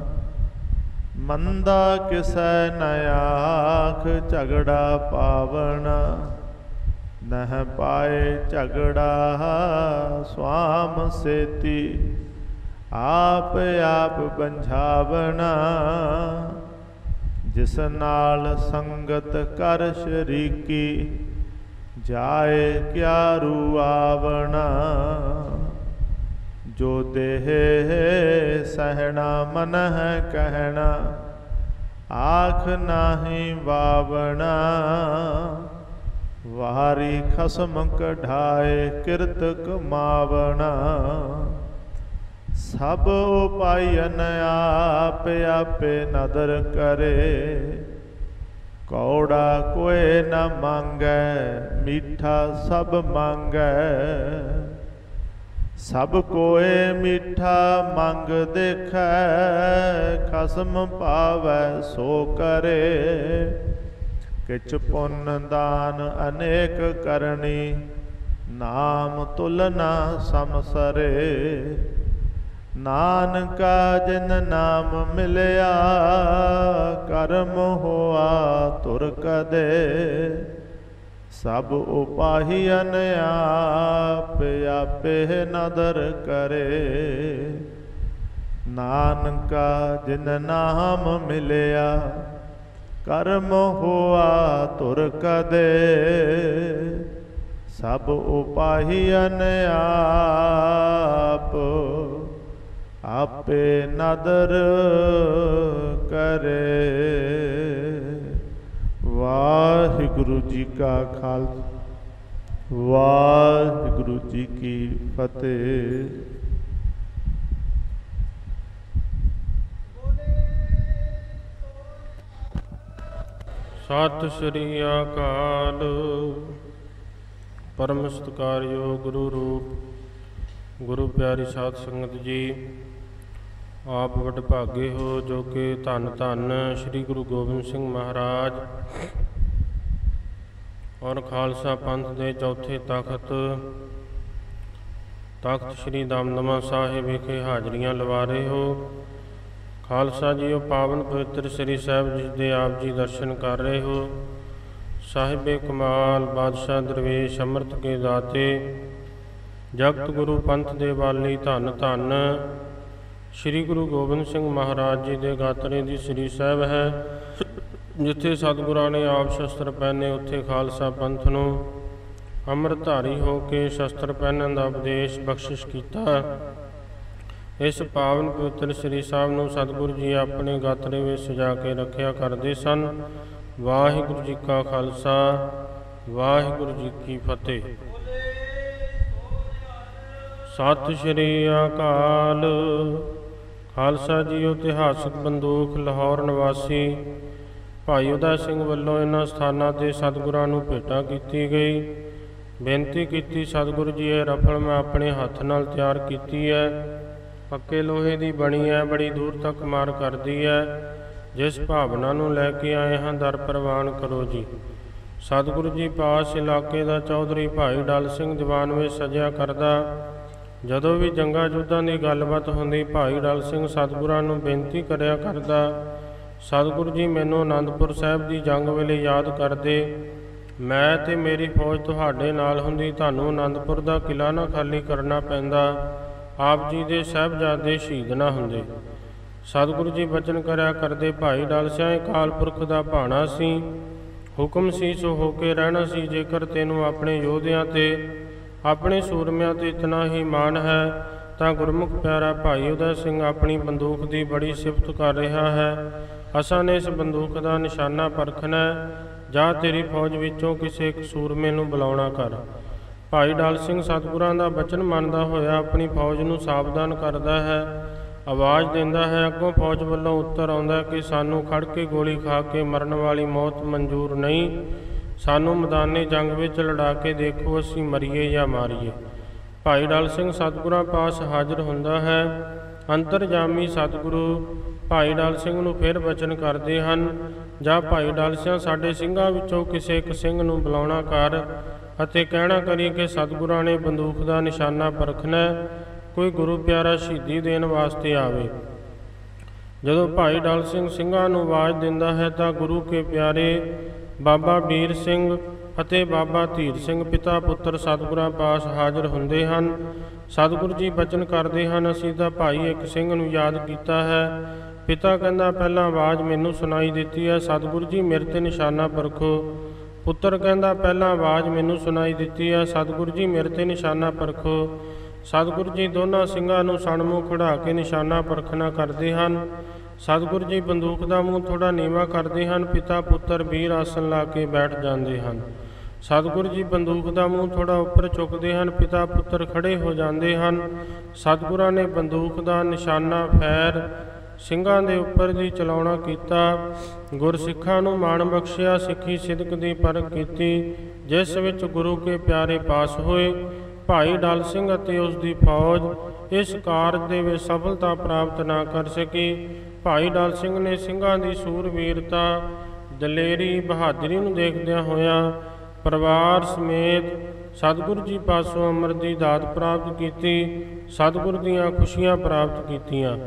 ਮੰਦਾ ਕਿਸੈ ਨ ਆਖ ਝਗੜਾ ਪਾਵਣਾ। ਨਹ ਪਾਏ ਝਗੜਾ ਸਵਾਮ ਸੇਤੀ। ਆਪ ਆਪ ਬੰਝਾਵਣਾ, ਜਿਸ ਨਾਲ ਸੰਗਤ ਕਰ ਸ਼ਰੀਕੀ, ਜਾਏ ਕਿਆ ਰੂਆਵਣਾ ਜੋ ਦੇਹ ਸਹਿਣਾ ਮਨ ਹੈ ਕਹਿਣਾ, ਆਖ ਨਾਹੀ ਵਾਵਣਾ। ਵਾਰੀ ਖਸਮ ਕਢਾਏ ਕਿਰਤ ਕਮਾਵਣਾ। ਸਭ ਉਪਾਇਨ ਆਪ ਆਪੇ ਨਦਰ ਕਰੇ। ਕੌੜਾ ਕੋਏ ਨ ਮੰਗੈ, ਮੀਠਾ ਸਭ ਮੰਗੈ। ਸਭ ਕੋਏ ਮੀਠਾ ਮੰਗ ਦੇਖੈ, ਖਸਮ ਪਾਵੈ ਸੋ ਕਰੇ। ਕਿਛ ਪੁੰਨ ਦਾਨ ਅਨੇਕ ਕਰਨੀ, ਨਾਮ ਤੁਲਨਾ ਸਮਸਰੇ ਨਾਨਕਾ ਜਿਨ ਨਾਮ ਮਿਲਿਆ, ਕਰਮ ਹੋਆ ਤੁਰ ਕਦੇ। ਸਭ ਉਪਾਹੀਨ ਆਪ ਆਪੇ ਨਦਰ ਕਰੇ। ਨਾਨਕਾ ਜਿਨ ਨਾਮ ਮਿਲਿਆ ਕਰਮ ਹੋਆ ਤੁਰ ਕਦੇ, ਸਭ ਉਪਾਹੀਨ ਆਪ, ਆਪੇ ਨਦਰ ਕਰੇ। ਵਾਹਿਗੁਰੂ ਜੀ ਕਾ ਖਾਲਸਾ, ਵਾਹਿਗੁਰੂ ਜੀ ਕੀ ਫਤਿਹ। ਸਤਿ ਸ੍ਰੀ ਅਕਾਲ। ਪਰਮ ਸਤਿਕਾਰਯੋਗ ਗੁਰੂ ਰੂਪ, ਗੁਰੂ ਪਿਆਰੀ ਸਾਧ ਸੰਗਤ ਜੀ, ਆਪ ਵਡਭਾਗੇ ਹੋ ਜੋ ਕਿ ਧੰਨ ਧੰਨ ਸ੍ਰੀ ਗੁਰੂ ਗੋਬਿੰਦ ਸਿੰਘ ਮਹਾਰਾਜ ਔਰ ਖਾਲਸਾ ਪੰਥ ਦੇ ਚੌਥੇ ਤਖਤ ਤਖਤ ਸ੍ਰੀ ਦਮਦਮਾ ਸਾਹਿਬ ਵਿਖੇ ਹਾਜ਼ਰੀਆਂ ਲਵਾ ਰਹੇ ਹੋ। ਖਾਲਸਾ ਜੀਓ ਪਾਵਨ ਪਵਿੱਤਰ ਸ੍ਰੀ ਸਾਹਿਬ ਜੀ ਦੇ ਆਪ ਜੀ ਦਰਸ਼ਨ ਕਰ ਰਹੇ ਹੋ। ਸਾਹਿਬੇ ਕਮਾਲ ਬਾਦਸ਼ਾਹ ਦਰਵੇਸ਼ ਅੰਮ੍ਰਿਤ ਕੇ ਦਾਤੇ, ਜਗਤ ਗੁਰੂ ਪੰਥ ਦੇ ਵਾਲੀ ਧੰਨ ਧੰਨ। ਸ੍ਰੀ ਗੁਰੂ ਗੋਬਿੰਦ ਸਿੰਘ ਮਹਾਰਾਜ ਜੀ ਦੇ ਗਾਤਰੇ ਦੀ ਸ੍ਰੀ ਸਾਹਿਬ ਹੈ, ਜਿੱਥੇ ਸਤਿਗੁਰਾਂ ਨੇ ਆਪ ਸ਼ਸਤਰ ਪਹਿਨੇ ਉੱਥੇ ਖਾਲਸਾ ਪੰਥ ਨੂੰ। ਅੰਮ੍ਰਿਤਧਾਰੀ ਹੋ ਕੇ ਸ਼ਸਤਰ ਪਹਿਨਣ ਦਾ ਉਪਦੇਸ਼ ਬਖਸ਼ਿਸ਼ ਕੀਤਾ। ਇਸ ਪਾਵਨ ਪਵਿੱਤਰ ਸ੍ਰੀ ਸਾਹਿਬ ਨੂੰ ਸਤਿਗੁਰੂ ਜੀ ਆਪਣੇ ਗਾਤਰੇ ਵਿੱਚ ਸਜਾ ਕੇ ਰੱਖਿਆ ਕਰਦੇ ਸਨ। ਵਾਹਿਗੁਰੂ ਜੀ ਕਾ ਖਾਲਸਾ, ਵਾਹਿਗੁਰੂ ਜੀ ਕੀ ਫਤਿਹ। ਸਤਿ ਸ਼੍ਰੀ ਅਕਾਲ। ਖਾਲਸਾ ਜੀ, ਇਤਿਹਾਸਕ ਬੰਦੂਕ ਲਾਹੌਰ ਨਿਵਾਸੀ ਭਾਈ ਉਦਾ ਸਿੰਘ ਵੱਲੋਂ ਇਹਨਾਂ ਸਥਾਨਾਂ ਤੇ ਸਤਿਗੁਰਾਂ ਨੂੰ ਭੇਟਾ ਕੀਤੀ ਗਈ। ਬੇਨਤੀ ਕੀਤੀ, ਸਤਿਗੁਰੂ ਜੀ, ਇਹ ਰਫਲ ਮੈਂ ਆਪਣੇ ਹੱਥ ਨਾਲ ਤਿਆਰ ਕੀਤੀ ਹੈ। ਪੱਕੇ ਲੋਹੇ ਦੀ ਬਣੀ ਹੈ, ਬੜੀ ਦੂਰ ਤੱਕ ਮਾਰ ਕਰਦੀ ਹੈ। ਜਿਸ ਭਾਵਨਾ ਨੂੰ ਲੈ ਕੇ ਆਏ ਹਾਂ, ਦਰ ਪ੍ਰਵਾਨ ਕਰੋ ਜੀ। ਸਤਿਗੁਰੂ ਜੀ, ਪਾਸ ਇਲਾਕੇ ਦਾ ਚੌਧਰੀ ਭਾਈ ਡਲ ਸਿੰਘ ਦੀਵਾਨ ਵਿੱਚ ਸਜਿਆ ਕਰਦਾ। ਜਦੋਂ ਵੀ ਜੰਗਾ ਜੁੱਧਾਂ ਦੀ ਗੱਲਬਾਤ ਹੁੰਦੀ, ਭਾਈ ਡਲ ਸਿੰਘ ਸਤਿਗੁਰਾਂ ਨੂੰ ਬੇਨਤੀ ਕਰਿਆ ਕਰਦਾ, ਸਤਿਗੁਰੂ ਜੀ, ਮੈਨੂੰ ਆਨੰਦਪੁਰ ਸਾਹਿਬ ਦੀ ਜੰਗ ਵੇਲੇ ਯਾਦ ਕਰਦੇ। ਮੈਂ ਤੇ ਮੇਰੀ ਫੌਜ ਤੁਹਾਡੇ ਨਾਲ ਹੁੰਦੀ, ਤੁਹਾਨੂੰ ਆਨੰਦਪੁਰ ਦਾ ਕਿਲਾ ਨਾ ਖਾਲੀ ਕਰਨਾ ਪੈਂਦਾ। ਆਪ ਜੀ ਦੇ ਸਾਹਿਬਜ਼ਾਦੇ ਸ਼ਹੀਦ ਨਾ ਹੁੰਦੇ। ਸਤਿਗੁਰੂ ਜੀ ਬਚਨ ਕਰਿਆ ਕਰਦੇ ਭਾਈ ਡਾਲਸਿਆ ਸਿਆਂ ਕਾਲ ਪੁਰਖ ਦਾ ਭਾਣਾ ਸੀ। ਹੁਕਮ ਸੀ ਸੋ ਹੋ ਕੇ ਰਹਿਣਾ ਸੀ, ਜੇਕਰ ਤੈਨੂੰ ਆਪਣੇ ਯੋਧਿਆਂ ਤੇ, ਆਪਣੇ ਸੂਰਮਿਆਂ ਤੇ ਇਤਨਾ ਹੀ ਮਾਣ ਹੈ, ਤਾਂ ਗੁਰਮੁਖ ਪਿਆਰਾ ਭਾਈ ਉਦਾ ਸਿੰਘ ਆਪਣੀ ਬੰਦੂਕ ਦੀ ਬੜੀ ਸਿਫਤ ਕਰ ਰਿਹਾ ਹੈ। ਅਸਾਂ ਨੇ ਇਸ ਬੰਦੂਕ ਦਾ ਨਿਸ਼ਾਨਾ ਪਰਖਣਾ ਜਾਂ ਤੇਰੀ ਫੌਜ ਵਿੱਚੋਂ ਕਿਸੇ ਇੱਕ ਸੂਰਮੇ ਨੂੰ ਬੁਲਾਉਣਾ ਕਰ। ਭਾਈ ਡਾਲ ਸਿੰਘ ਸਤਿਗੁਰਾਂ ਦਾ ਬਚਨ ਮੰਨਦਾ ਹੋਇਆ ਆਪਣੀ ਫੌਜ ਨੂੰ ਸਾਵਧਾਨ ਕਰਦਾ ਹੈ, ਆਵਾਜ਼ ਦਿੰਦਾ ਹੈ, ਅੱਗੋਂ ਫੌਜ ਵੱਲੋਂ ਉੱਤਰ ਆਉਂਦਾ ਕਿ ਸਾਨੂੰ ਖੜ ਕੇ ਗੋਲੀ ਖਾ ਕੇ ਮਰਨ ਵਾਲੀ ਮੌਤ ਮਨਜ਼ੂਰ ਨਹੀਂ। ਸਾਨੂੰ ਮੈਦਾਨੇ ਜੰਗ ਵਿੱਚ ਲੜਾ ਕੇ ਦੇਖੋ ਅਸੀਂ ਮਰੀਏ ਜਾਂ ਮਾਰੀਏ। ਭਾਈ ਡਾਲ ਸਿੰਘ ਸਤਿਗੁਰਾਂ ਪਾਸ ਹਾਜ਼ਰ ਹੁੰਦਾ ਹੈ। ਅੰਤਰਜਾਮੀ ਸਤਿਗੁਰੂ ਭਾਈ ਡਾਲ ਸਿੰਘ ਨੂੰ ਫਿਰ ਬਚਨ ਕਰਦੇ ਹਨ, ਜਾਂ ਭਾਈ ਡਾਲ ਸਿੰਘ ਸਾਡੇ ਸਿੰਘਾਂ ਵਿੱਚੋਂ ਕਿਸੇ ਇੱਕ ਸਿੰਘ ਨੂੰ ਬੁਲਾਉਣਾ ਕਰ। ਅਤੇ ਕਹਿਣਾ ਕਰੀ ਕਿ ਸਤਿਗੁਰਾਂ ਨੇ ਬੰਦੂਕ ਦਾ ਨਿਸ਼ਾਨਾ ਪਰਖਣਾ ਕੋਈ ਗੁਰੂ ਪਿਆਰਾ ਸ਼ਹੀਦੀ ਦੇਣ ਵਾਸਤੇ ਆਵੇ। ਜਦੋਂ ਭਾਈ ਡਲ ਸਿੰਘ ਸਿੰਘਾਂ ਨੂੰ ਆਵਾਜ਼ ਦਿੰਦਾ ਹੈ ਤਾਂ ਗੁਰੂ ਕੇ ਪਿਆਰੇ ਬਾਬਾ ਵੀਰ ਸਿੰਘ ਅਤੇ ਬਾਬਾ ਧੀਰ ਸਿੰਘ ਪਿਤਾ ਪੁੱਤਰ ਸਤਿਗੁਰਾਂ ਪਾਸ ਹਾਜ਼ਰ ਹੁੰਦੇ ਹਨ। ਸਤਿਗੁਰੂ ਜੀ ਬਚਨ ਕਰਦੇ ਹਨ, ਅਸੀਂ ਤਾਂ ਭਾਈ ਇੱਕ ਸਿੰਘ ਨੂੰ ਯਾਦ ਕੀਤਾ ਹੈ। ਪਿਤਾ ਕਹਿੰਦਾ, ਪਹਿਲਾਂ ਆਵਾਜ਼ ਮੈਨੂੰ ਸੁਣਾਈ ਦਿੱਤੀ ਹੈ। ਸਤਿਗੁਰੂ ਜੀ, ਮੇਰੇ ਤੇ ਨਿਸ਼ਾਨਾ ਪਰਖੋ। ਪੁੱਤਰ ਕਹਿੰਦਾ, ਪਹਿਲਾਂ ਆਵਾਜ਼ ਮੈਨੂੰ ਸੁਣਾਈ ਦਿੱਤੀ ਹੈ। ਸਤਿਗੁਰੂ ਜੀ, ਮੇਰੇ ਤੇ ਨਿਸ਼ਾਨਾ ਪਰਖੋ। ਸਤਿਗੁਰੂ ਜੀ, ਦੋਨਾਂ ਸਿੰਘਾਂ ਨੂੰ ਸਣਮੁਖ ਖੜਾ ਕੇ ਨਿਸ਼ਾਨਾ ਪਰਖਣਾ ਕਰਦੇ ਹਨ। ਸਤਿਗੁਰੂ ਜੀ, ਬੰਦੂਕ ਦਾ ਮੂੰਹ ਥੋੜਾ ਨੀਵਾ ਕਰਦੇ ਹਨ। ਪਿਤਾ, ਪੁੱਤਰ ਵੀਰ ਆਸਨ ਲਾ ਕੇ ਬੈਠ ਜਾਂਦੇ ਹਨ। ਸਤਿਗੁਰੂ ਜੀ, ਬੰਦੂਕ ਦਾ ਮੂੰਹ ਥੋੜਾ ਉੱਪਰ ਚੁੱਕਦੇ ਹਨ। ਪਿਤਾ, ਪੁੱਤਰ ਖੜੇ ਹੋ ਜਾਂਦੇ ਹਨ। ਸਤਿਗੁਰਾਂ ਨੇ ਬੰਦੂਕ ਦਾ ਨਿਸ਼ਾਨਾ, ਫੈਰ ਸਿੰਘਾਂ ਦੇ ਉੱਪਰ ਦੀ ਚਲਾਉਣਾ ਕੀਤਾ। ਗੁਰਸਿੱਖਾਂ ਨੂੰ ਮਾਣ ਬਖਸ਼ਿਆ, ਸਿੱਖੀ ਸਿਦਕ ਦੀ ਪਰਖ ਕੀਤੀ। ਜਿਸ ਵਿੱਚ ਗੁਰੂ ਕੇ ਪਿਆਰੇ ਪਾਸ ਹੋਏ, ਭਾਈ ਡਲ ਸਿੰਘ ਅਤੇ ਉਸ ਦੀ ਫੌਜ ਇਸ ਕਾਰਜ ਦੇ ਵਿੱਚ ਸਫਲਤਾ ਪ੍ਰਾਪਤ ਨਾ ਕਰ ਸਕੀ। ਭਾਈ ਡਲ ਸਿੰਘ ਨੇ ਸਿੰਘਾਂ ਦੀ ਸੂਰਬੀਰਤਾ ਦਲੇਰੀ, ਬਹਾਦਰੀ ਨੂੰ ਦੇਖਦਿਆਂ ਹੋਇਆਂ ਪਰਿਵਾਰ ਸਮੇਤ ਸਤਿਗੁਰੂ ਜੀ ਪਾਸੋਂ ਅੰਮ੍ਰਿਤ ਦੀ ਦਾਤ ਪ੍ਰਾਪਤ ਕੀਤੀ, ਸਤਿਗੁਰ ਦੀਆਂ ਖੁਸ਼ੀਆਂ ਪ੍ਰਾਪਤ ਕੀਤੀਆਂ।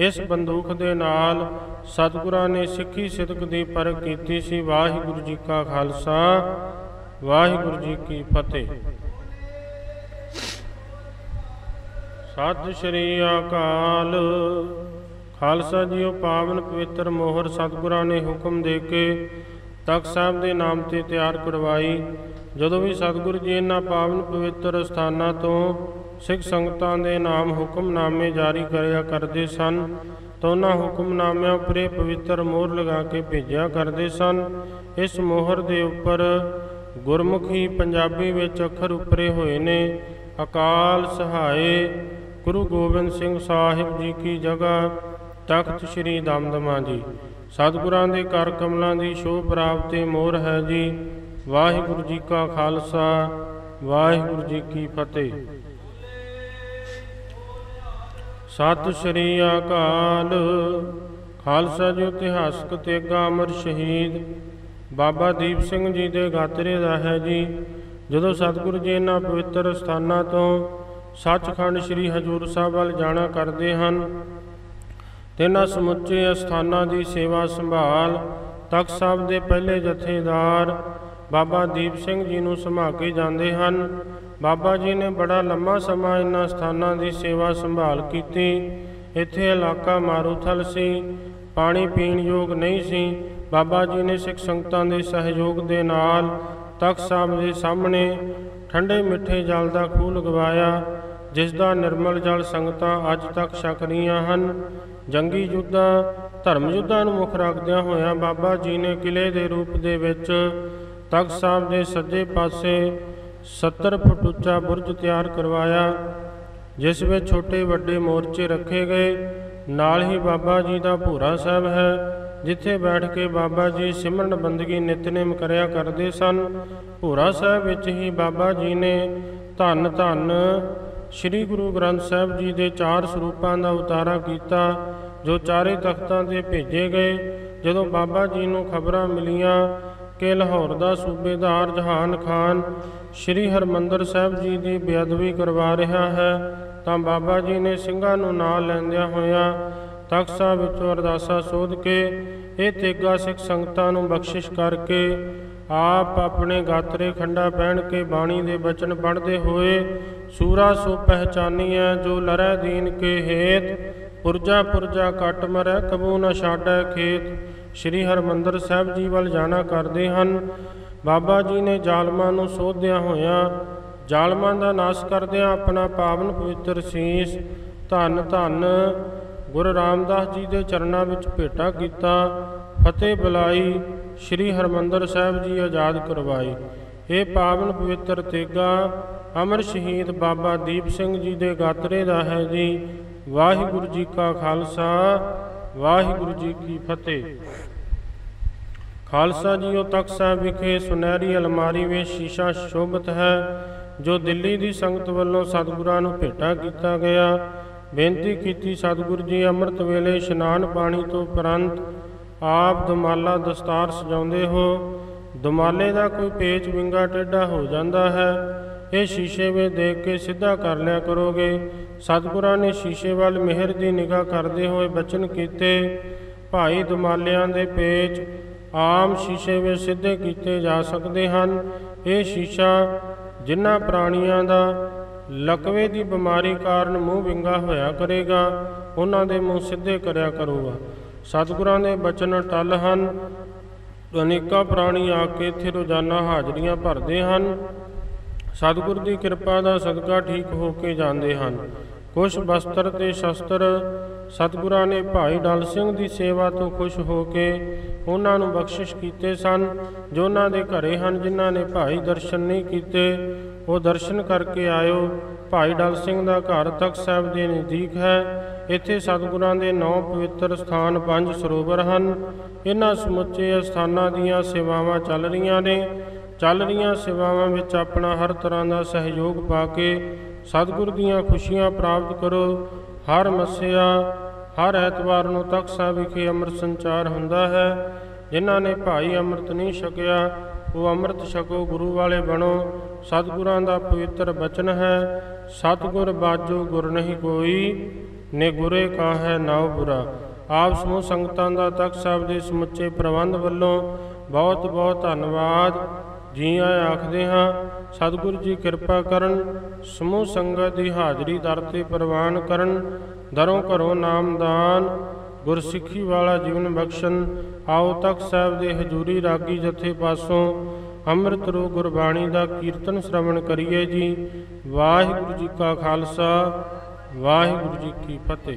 ਇਸ ਬੰਦੂਕ ਦੇ ਨਾਲ ਸਤਿਗੁਰਾਂ ਨੇ ਸਿੱਖੀ ਸਿਦਕ ਦੀ ਪਰਖ ਕੀਤੀ ਸੀ। ਵਾਹਿਗੁਰੂ ਜੀ ਕਾ ਖਾਲਸਾ, ਵਾਹਿਗੁਰੂ ਜੀ ਕੀ ਫਤਿਹ। ਸਤਿ ਸ਼੍ਰੀ ਅਕਾਲ। ਖਾਲਸਾ ਜੀਓ ਪਾਵਨ ਪਵਿੱਤਰ ਮੋਹਰ ਸਤਿਗੁਰਾਂ ਨੇ ਹੁਕਮ ਦੇ ਕੇ ਤਖਤ ਸਾਹਿਬ ਦੇ ਨਾਮ ਤੇ ਤਿਆਰ ਕਰਵਾਈ। ਜਦੋਂ ਵੀ ਸਤਿਗੁਰੂ ਜੀ ਇਹਨਾਂ ਪਾਵਨ ਪਵਿੱਤਰ ਸਥਾਨਾਂ ਤੋਂ ਸਿੱਖ ਸੰਗਤਾਂ ਦੇ ਨਾਮ ਹੁਕਮਨਾਮੇ ਜਾਰੀ ਕਰਿਆ ਕਰਦੇ ਸਨ। ਤਾਂ ਉਹਨਾਂ ਹੁਕਮਨਾਮਿਆਂ ਉੱਪਰ ਪਵਿੱਤਰ ਮੋਹਰ ਲਗਾ ਕੇ ਭੇਜਿਆ ਕਰਦੇ ਸਨ। ਇਸ ਮੋਹਰ ਦੇ ਉੱਪਰ ਗੁਰਮੁਖੀ ਪੰਜਾਬੀ ਵਿੱਚ ਅੱਖਰ ਉੱਪਰੇ ਹੋਏ ਨੇ, ਅਕਾਲ ਸਹਾਏ, ਗੁਰੂ ਗੋਬਿੰਦ ਸਿੰਘ ਸਾਹਿਬ ਜੀ ਕੀ ਜਗ੍ਹਾ, ਤਖਤ ਸ੍ਰੀ ਦਮਦਮਾ ਜੀ। ਸਤਿਗੁਰਾਂ ਦੇ ਕਰ ਕਮਲਾਂ ਦੀ ਸ਼ੋਭ ਪ੍ਰਾਪਤੀ ਮੋਹਰ ਹੈ ਜੀ। ਵਾਹਿਗੁਰੂ ਜੀ ਕਾ ਖਾਲਸਾ, ਵਾਹਿਗੁਰੂ ਜੀ ਕੀ ਫਤਿਹ। ਸਤਿ ਸ਼੍ਰੀ ਅਕਾਲ। ਖਾਲਸਾ ਜੀ ਇਤਿਹਾਸਕ ਤੇਗਾ ਅਮਰ ਸ਼ਹੀਦ ਬਾਬਾ ਦੀਪ ਸਿੰਘ ਜੀ ਦੇ ਗਾਤਰੇ ਦਾ ਹੈ ਜੀ। ਜਦੋਂ ਸਤਿਗੁਰੂ ਜੀ ਇਹਨਾਂ ਪਵਿੱਤਰ ਸਥਾਨਾਂ ਤੋਂ ਸੱਚਖੰਡ ਸ੍ਰੀ ਹਜੂਰ ਸਾਹਿਬ ਵੱਲ ਜਾਣਾ ਕਰਦੇ ਹਨ ਇਹਨਾਂ ਸਮੁੱਚੇ ਅਸਥਾਨਾਂ ਦੀ ਸੇਵਾ ਸੰਭਾਲ ਤਖਤ ਸਾਹਿਬ ਦੇ ਪਹਿਲੇ ਜਥੇਦਾਰ ਬਾਬਾ ਦੀਪ ਸਿੰਘ ਜੀ ਨੂੰ ਸਮਾ ਕੇ ਜਾਂਦੇ ਹਨ ਬਾਬਾ ਜੀ ਨੇ ਬੜਾ ਲੰਮਾ ਸਮਾਂ ਇਹਨਾਂ ਸਥਾਨਾਂ ਦੀ ਸੇਵਾ ਸੰਭਾਲ ਕੀਤੀ। ਇੱਥੇ ਇਲਾਕਾ ਮਾਰੂਥਲ ਸੀ। ਪਾਣੀ ਪੀਣ ਯੋਗ ਨਹੀਂ ਸੀ। ਬਾਬਾ ਜੀ ਨੇ ਸਿੱਖ ਸੰਗਤਾਂ ਦੇ ਸਹਿਯੋਗ ਦੇ ਨਾਲ ਤਖਤ ਸਾਹਿਬ ਦੇ ਸਾਹਮਣੇ ਠੰਡੇ ਮਿੱਠੇ ਜਲ ਦਾ ਖੂਹ ਲਗਵਾਇਆ, ਜਿਸ ਦਾ ਨਿਰਮਲ ਜਲ ਸੰਗਤਾਂ ਅੱਜ ਤੱਕ ਛਕ ਰਹੀਆਂ ਹਨ। ਜੰਗੀ ਯੁੱਧਾਂ, ਧਰਮ ਯੁੱਧਾਂ ਨੂੰ ਮੁੱਖ ਰੱਖਦਿਆਂ ਹੋਇਆਂ ਬਾਬਾ ਜੀ ਨੇ ਕਿਲੇ ਦੇ ਰੂਪ ਦੇ ਵਿੱਚ ਤਖਤ ਸਾਹਿਬ ਦੇ ਸੱਜੇ ਪਾਸੇ 70 ਫੁੱਟ ਉੱਚਾ ਬੁਰਜ ਤਿਆਰ ਕਰਵਾਇਆ, ਜਿਸ ਵਿੱਚ ਛੋਟੇ ਵੱਡੇ ਮੋਰਚੇ ਰੱਖੇ ਗਏ। ਨਾਲ ਹੀ ਬਾਬਾ ਜੀ ਦਾ ਭੂਰਾ ਸਾਹਿਬ ਹੈ, ਜਿੱਥੇ ਬੈਠ ਕੇ ਬਾਬਾ ਜੀ ਸਿਮਰਨ ਬੰਦਗੀ ਨਿਤਨੇਮ ਕਰਿਆ ਕਰਦੇ ਸਨ। ਭੂਰਾ ਸਾਹਿਬ ਵਿੱਚ ਹੀ ਬਾਬਾ ਜੀ ਨੇ ਧੰਨ ਧੰਨ ਸ੍ਰੀ ਗੁਰੂ ਗ੍ਰੰਥ ਸਾਹਿਬ ਜੀ ਦੇ ਚਾਰ ਸਰੂਪਾਂ ਦਾ ਉਤਾਰਾ ਕੀਤਾ, ਜੋ ਚਾਰੇ ਤਖਤਾਂ ਤੇ ਭੇਜੇ ਗਏ। ਜਦੋਂ ਬਾਬਾ ਜੀ ਨੂੰ ਖਬਰਾਂ ਮਿਲੀਆਂ ਕਿ ਲਾਹੌਰ ਦਾ ਸੂਬੇਦਾਰ ਜਹਾਨ ਖਾਨ ਸ੍ਰੀ ਹਰਮੰਦਰ ਸਾਹਿਬ ਜੀ ਦੀ ਬੇਅਦਬੀ ਕਰਵਾ ਰਿਹਾ ਹੈ, ਤਾਂ ਬਾਬਾ ਜੀ ਨੇ ਸਿੰਘਾਂ ਨੂੰ ਨਾਲ ਲੈਂਦਿਆਂ ਹੋਇਆਂ ਤਖਤ ਸਾਹਿਬ ਵਿੱਚੋਂ ਅਰਦਾਸਾ ਸੋਧ ਕੇ ਇਹ ਤੇਗਾ ਸਿੱਖ ਸੰਗਤਾਂ ਨੂੰ ਬਖਸ਼ਿਸ਼ ਕਰਕੇ ਆਪ ਆਪਣੇ ਗਾਤਰੇ ਖੰਡਾ ਪਹਿਨ ਕੇ ਬਾਣੀ ਦੇ ਬਚਨ ਪੜ੍ਹਦੇ ਹੋਏ ਸੂਰਾ ਸੋ ਪਹਿਚਾਨੀਐ ਜੋ ਲਰੈ ਦੀਨ ਕੇ ਹੇਤ, ਪੁਰਜਾ ਪੁਰਜਾ ਕੱਟ ਮਰੈ ਕਬੂ ਨ ਛਾੜੈ ਖੇਤ। ਸ੍ਰੀ ਹਰਮੰਦਰ ਸਾਹਿਬ ਜੀ ਵੱਲ ਜਾਣਾ ਕਰਦੇ ਹਨ। ਬਾਬਾ ਜੀ ਨੇ ਜ਼ਾਲਮਾਂ ਨੂੰ ਸੋਧਿਆਂ ਹੋਇਆਂ, ਜ਼ਾਲਮਾਂ ਦਾ ਨਾਸ਼ ਕਰਦਿਆਂ ਆਪਣਾ ਪਾਵਨ ਪਵਿੱਤਰ ਸੀਸ ਧੰਨ ਧੰਨ ਗੁਰੂ ਰਾਮਦਾਸ ਜੀ ਦੇ ਚਰਨਾਂ ਵਿੱਚ ਭੇਟਾ ਕੀਤਾ, ਫਤਿਹ ਬੁਲਾਈ, ਸ੍ਰੀ ਹਰਮੰਦਰ ਸਾਹਿਬ ਜੀ ਆਜ਼ਾਦ ਕਰਵਾਈ। ਇਹ ਪਾਵਨ ਪਵਿੱਤਰ ਤੇਗਾ ਅਮਰ ਸ਼ਹੀਦ ਬਾਬਾ ਦੀਪ ਸਿੰਘ ਜੀ ਦੇ ਗਾਤਰੇ ਦਾ ਹੈ ਜੀ। ਵਾਹਿਗੁਰੂ ਜੀ ਕਾ ਖਾਲਸਾ, ਵਾਹਿਗੁਰੂ ਜੀ ਕੀ ਫਤਿਹ। ਖਾਲਸਾ ਜੀਓ ਤਖਤ ਸਾਹਿਬ ਵਿਖੇ ਸੁਨਹਿਰੀ ਅਲਮਾਰੀ ਵਿੱਚ ਸ਼ੀਸ਼ਾ ਸ਼ੋਭਤ ਹੈ, ਜੋ ਦਿੱਲੀ ਦੀ ਸੰਗਤ ਵੱਲੋਂ ਸਤਿਗੁਰਾਂ ਨੂੰ ਭੇਟਾ ਕੀਤਾ ਗਿਆ। ਬੇਨਤੀ ਕੀਤੀ ਸਤਿਗੁਰੂ ਜੀ, ਅੰਮ੍ਰਿਤ ਵੇਲੇ ਇਸ਼ਨਾਨ ਪਾਣੀ ਤੋਂ ਉਪਰੰਤ ਆਪ ਦਮਾਲਾ ਦਸਤਾਰ ਸਜਾਉਂਦੇ ਹੋ। ਦਮਾਲੇ ਦਾ ਕੋਈ ਪੇਚ ਵਿੰਗਾ ਟੇਢਾ ਹੋ ਜਾਂਦਾ ਹੈ। ਇਹ ਸ਼ੀਸ਼ੇ ਵਿੱਚ ਦੇਖ ਕੇ ਸਿੱਧਾ ਕਰ ਲਿਆ ਕਰੋਗੇ। ਸਤਿਗੁਰਾਂ ਨੇ ਸ਼ੀਸ਼ੇ ਵੱਲ ਮਿਹਰ ਦੀ ਨਿਗਾਹ ਕਰਦੇ ਹੋਏ ਬਚਨ ਕੀਤੇ। ਭਾਈ ਦਮਾਲਿਆਂ ਦੇ ਪੇਚ ਆਮ ਸ਼ੀਸ਼ੇ ਵਿੱਚ ਸਿੱਧੇ ਕੀਤੇ ਜਾ ਸਕਦੇ ਹਨ। ਇਹ ਸ਼ੀਸ਼ਾ ਜਿਨ੍ਹਾਂ ਪ੍ਰਾਣੀਆਂ ਦਾ ਲਕਵੇ ਦੀ ਬਿਮਾਰੀ ਕਾਰਨ ਮੂੰਹ ਵਿੰਗਾ ਹੋਇਆ ਕਰੇਗਾ, ਉਹਨਾਂ ਦੇ ਮੂੰਹ ਸਿੱਧੇ ਕਰਿਆ ਕਰੂਗਾ। ਸਤਿਗੁਰਾਂ ਦੇ ਬਚਨ ਟਲ ਹਨ। ਅਨੇਕਾਂ ਪ੍ਰਾਣੀ ਆ ਕੇ ਇੱਥੇ ਰੋਜ਼ਾਨਾ ਹਾਜ਼ਰੀਆਂ ਭਰਦੇ ਹਨ। ਸਤਿਗੁਰ ਦੀ ਕਿਰਪਾ ਦਾ ਸਦਕਾ ਠੀਕ ਹੋ ਕੇ ਜਾਂਦੇ ਹਨ। ਕੁਝ ਬਸਤਰ ਤੇ ਸ਼ਸਤਰ ਸਤਿਗੁਰਾਂ ਨੇ ਭਾਈ ਡਲ ਸਿੰਘ ਦੀ ਸੇਵਾ ਤੋਂ ਖੁਸ਼ ਹੋ ਕੇ ਉਹਨਾਂ ਨੂੰ ਬਖਸ਼ਿਸ਼ ਕੀਤੇ ਸਨ। ਜੋ ਉਹਨਾਂ ਦੇ ਘਰੇ ਹਨ, ਜਿਨ੍ਹਾਂ ਨੇ ਭਾਈ ਦਰਸ਼ਨ ਨਹੀਂ ਕੀਤੇ, ਉਹ ਦਰਸ਼ਨ ਕਰਕੇ ਆਇਓ। ਭਾਈ ਡਲ ਸਿੰਘ ਦਾ ਘਰ ਤਖਤ ਸਾਹਿਬ ਦੇ ਨਜ਼ਦੀਕ ਹੈ। ਇੱਥੇ ਸਤਿਗੁਰਾਂ ਦੇ ਨੌ ਪਵਿੱਤਰ ਸਥਾਨ ਪੰਜ ਸਰੋਵਰ ਹਨ। ਇਹਨਾਂ ਸਮੁੱਚੇ ਸਥਾਨਾਂ ਦੀਆਂ ਸੇਵਾਵਾਂ ਚੱਲ ਰਹੀਆਂ ਨੇ। ਚੱਲ ਰਹੀਆਂ ਸੇਵਾਵਾਂ ਵਿੱਚ ਆਪਣਾ ਹਰ ਤਰ੍ਹਾਂ ਦਾ ਸਹਿਯੋਗ ਪਾ ਕੇ ਸਤਿਗੁਰ ਦੀਆਂ ਖੁਸ਼ੀਆਂ ਪ੍ਰਾਪਤ ਕਰੋ। ਹਰ ਮੱਸਿਆ, ਹਰ ਐਤਵਾਰ ਨੂੰ ਤਖਤ ਸਾਹਿਬ ਵਿਖੇ ਅੰਮ੍ਰਿਤ ਸੰਚਾਰ ਹੁੰਦਾ ਹੈ। ਜਿਨ੍ਹਾਂ ਨੇ ਭਾਈ ਅੰਮ੍ਰਿਤ ਨਹੀਂ ਛਕਿਆ, ਉਹ ਅੰਮ੍ਰਿਤ ਛਕੋ, ਗੁਰੂ ਵਾਲੇ ਬਣੋ। ਸਤਿਗੁਰਾਂ ਦਾ ਪਵਿੱਤਰ ਬਚਨ ਹੈ, ਸਤਿਗੁਰ ਬਾਜੋ ਗੁਰ ਨਹੀਂ ਕੋਈ, ਨੇ ਗੁਰੇ ਕਾ ਹੈ ਨਾਉ ਬੁਰਾ। ਆਪ ਸਮੂਹ ਸੰਗਤਾਂ ਦਾ ਤਖਤ ਸਾਹਿਬ ਦੇ ਸਮੁੱਚੇ ਪ੍ਰਬੰਧ ਵੱਲੋਂ ਬਹੁਤ ਬਹੁਤ ਧੰਨਵਾਦ। ਜੀ ਆਇਆਂ ਆਖਦੇ ਹਾਂ ਸਤਿਗੁਰੂ ਜੀ ਕਿਰਪਾ ਕਰਨ, ਸਮੂਹ ਸੰਗਤ ਦੀ ਹਾਜ਼ਰੀ ਦਰ ਤੇ ਪ੍ਰਵਾਨ ਕਰਨ। ਦਰੋਂ ਘਰੋਂ ਨਾਮਦਾਨ ਗੁਰਸਿੱਖੀ ਵਾਲਾ ਜੀਵਨ ਬਖਸ਼ਣ। ਆਓ ਤਖਤ ਸਾਹਿਬ ਦੇ ਹਜੂਰੀ ਰਾਗੀ ਜਥੇ ਪਾਸੋਂ ਅੰਮ੍ਰਿਤ ਰੋ ਗੁਰਬਾਣੀ ਦਾ ਕੀਰਤਨ ਸ਼ਰਵਣ ਕਰੀਏ ਜੀ। ਵਾਹਿਗੁਰੂ ਜੀ ਕਾ ਖਾਲਸਾ, ਵਾਹਿਗੁਰੂ ਜੀ ਕੀ ਫਤਿਹ।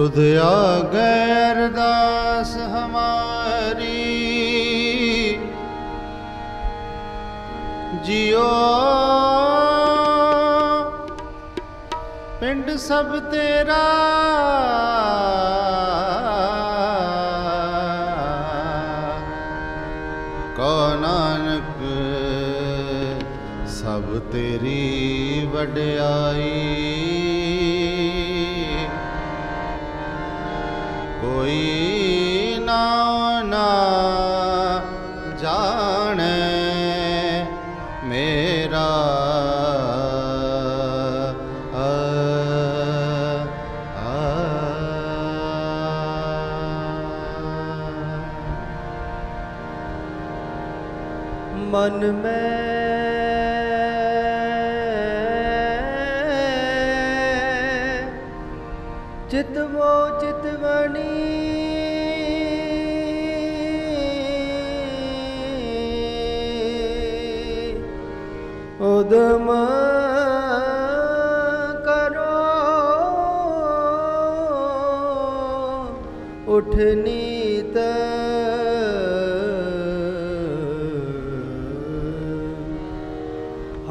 तुध आगे अरदास हमारी जियो पिंड सब तेरा ਕਰੋ। ਉਠ ਨੀਤ।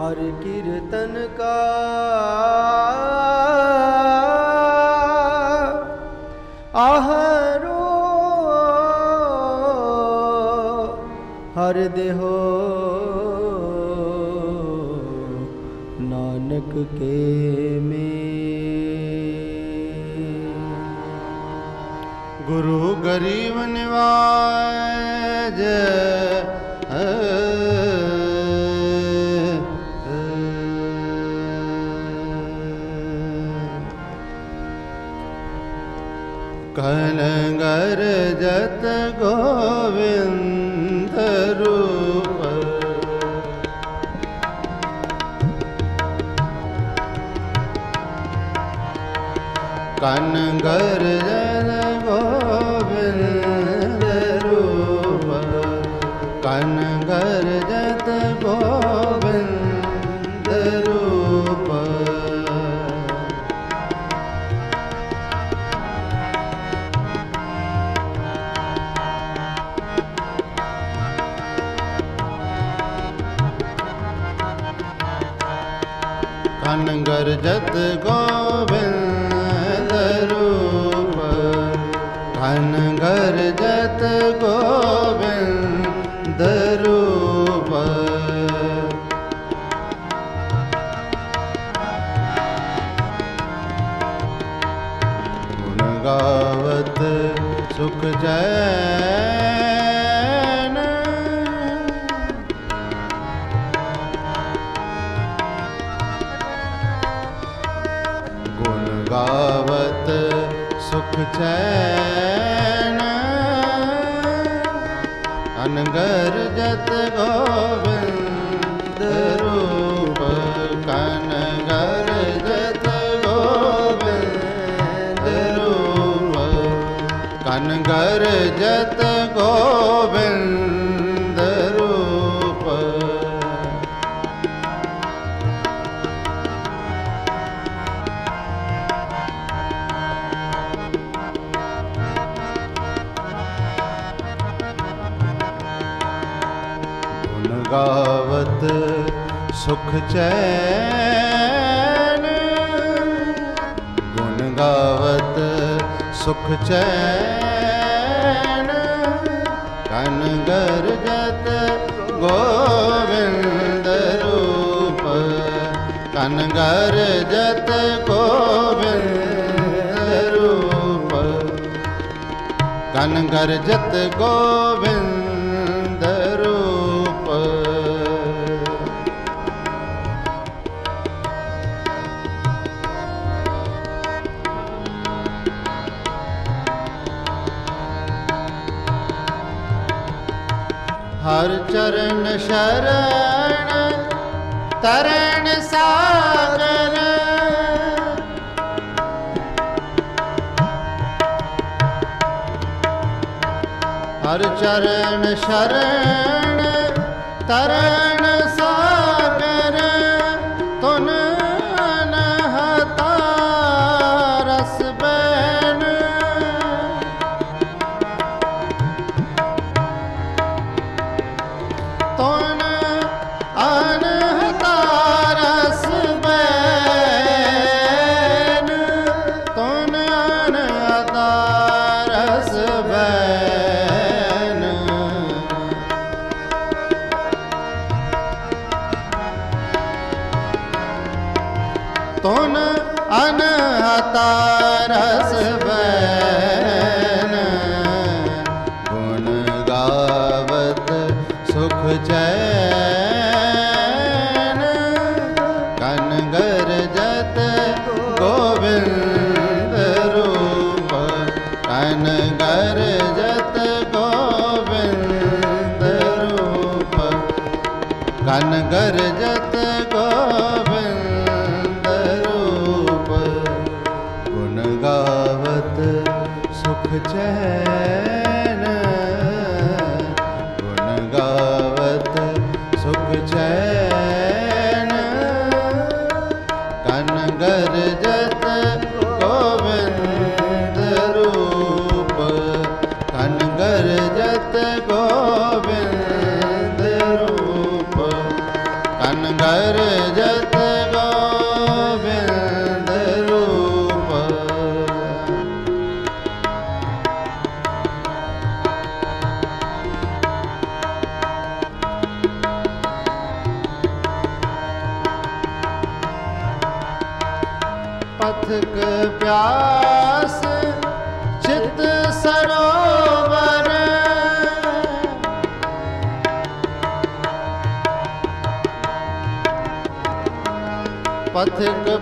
ਹਰ ਕੀਰਤਨ ਕਾ ਆਹਰੋ। ਹਰ ਦੇਹੋ के में। गुरु गरीब निवाज कनगर जत गोविंद ਕਨਗਰ ਜਨ ਗੋਬਿੰਦ ਰੂਪ। ਕਨਗਰ ਜਤ ਗੋਬਿੰਦ ਰੂਪ। ਕਨਗਰ ਜਤ ਗੋਬਿੰਦ ਚੈਨ। ਗੁਣ ਗਾਵਤ ਸੁਖ ਚੈਨ। ਕਨ ਗਰ ਜਤ ਗੋਵਿੰਦ ਰੂਪ। ਕਨ ਗਰ ਜਤ ਗੋਵਿੰਦ ਰੂਪ। ਕਨ ਗਰ ਜਤ ਸ਼ਰਨ ਤਰਨ ਸਾਗਰ। ਹਰ ਚਰਨ ਸ਼ਰਨ ਤਰਨ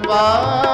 कृपा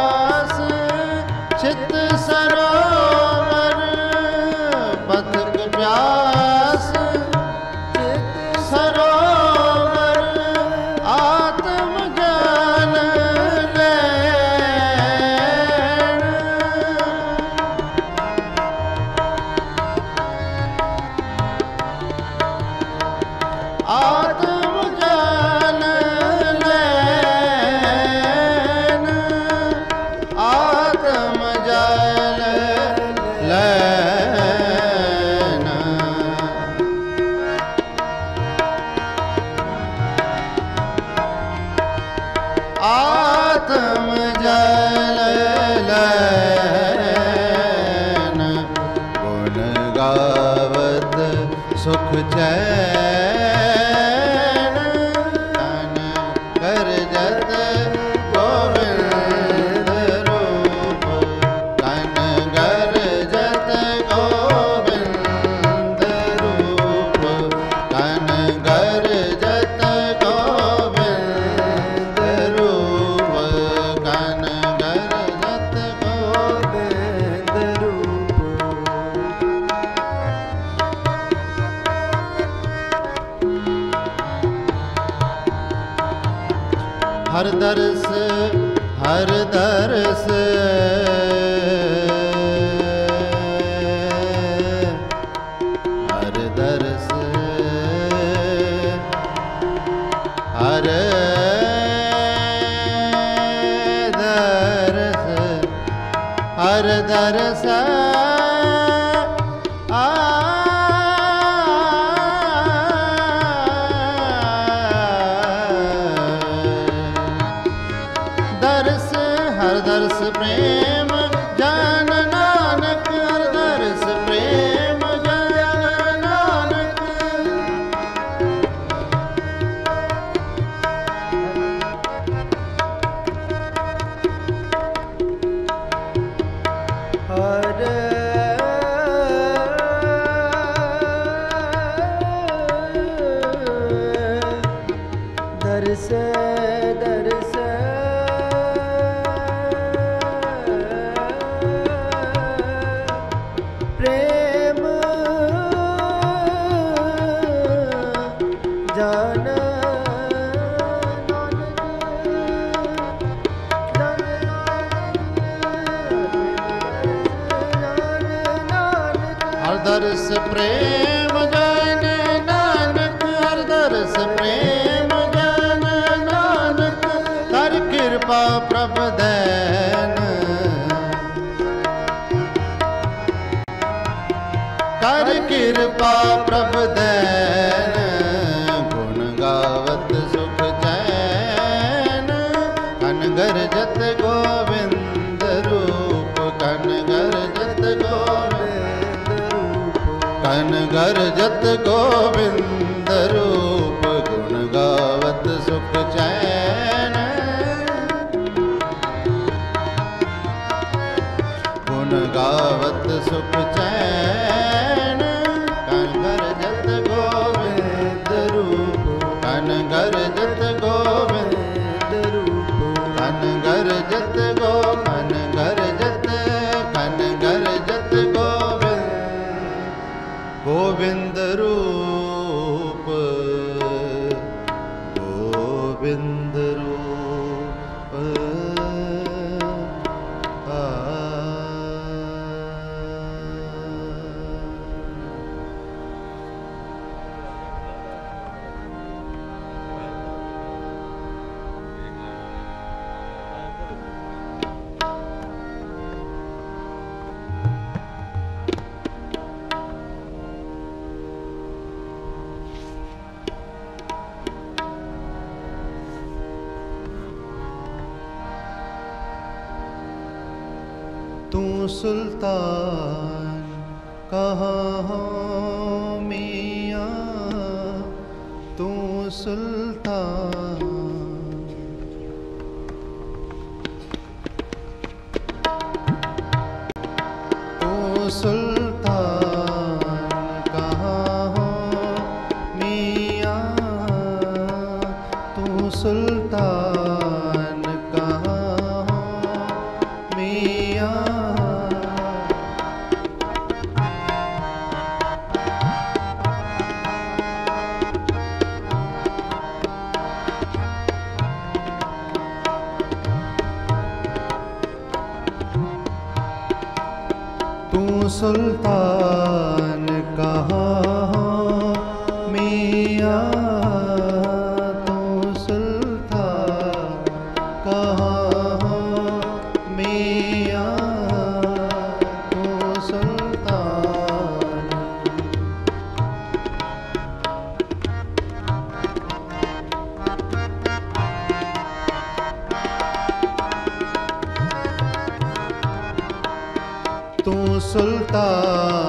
ਸੁਲਤਾਨ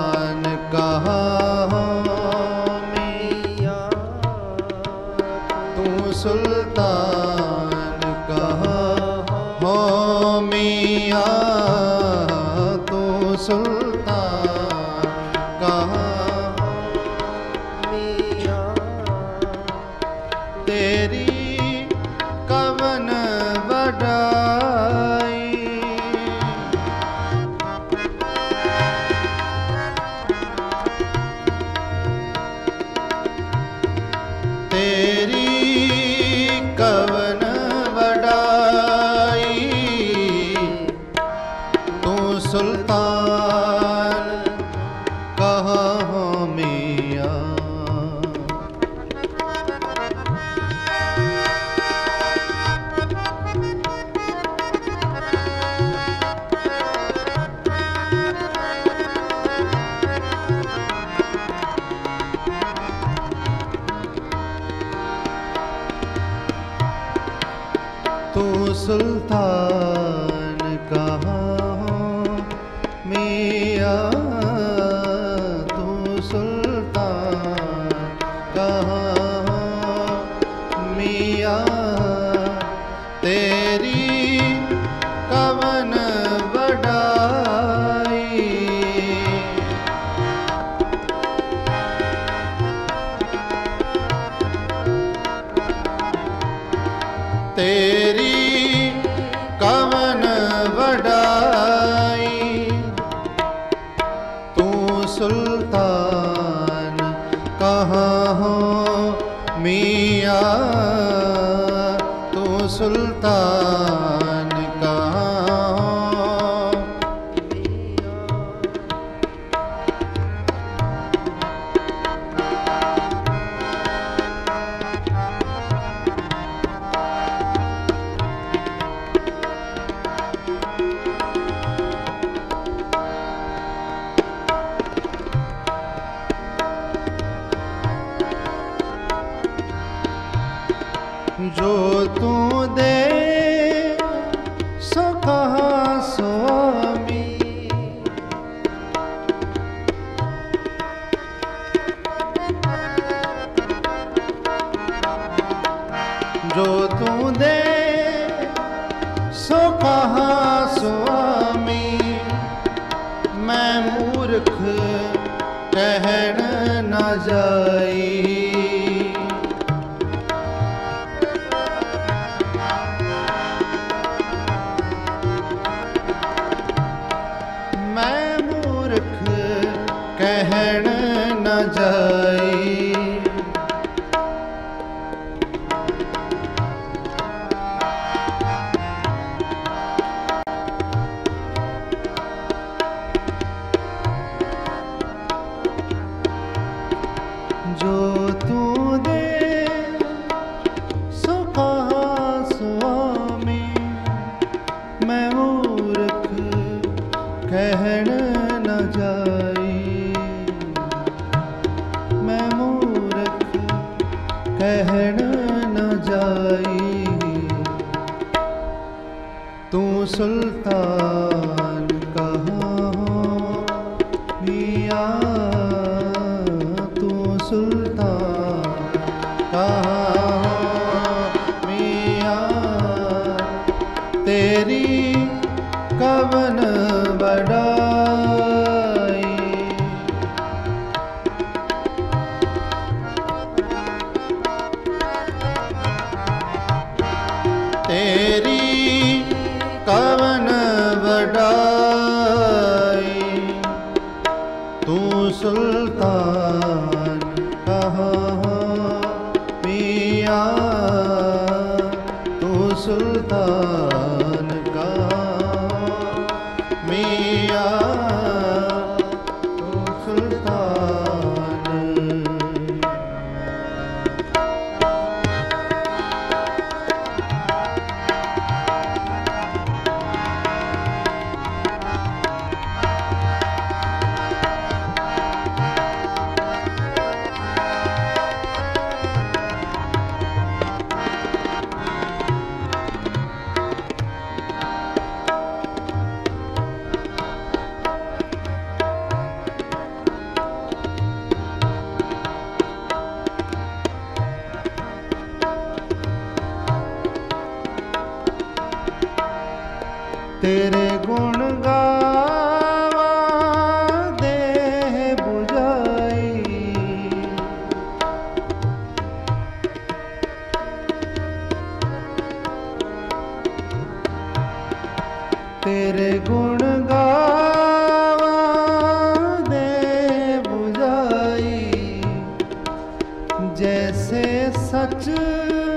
ਸੱਚ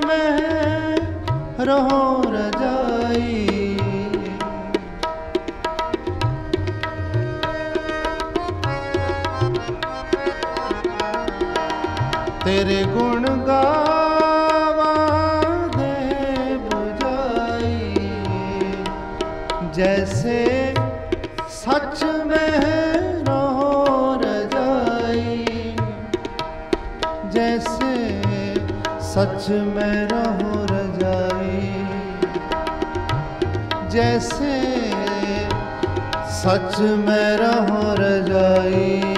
ਮੈਂ ਰਹੋ ਰਜਾ सच में रहो रजाई जैसे सच में रहो रजाई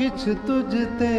किछ तुझते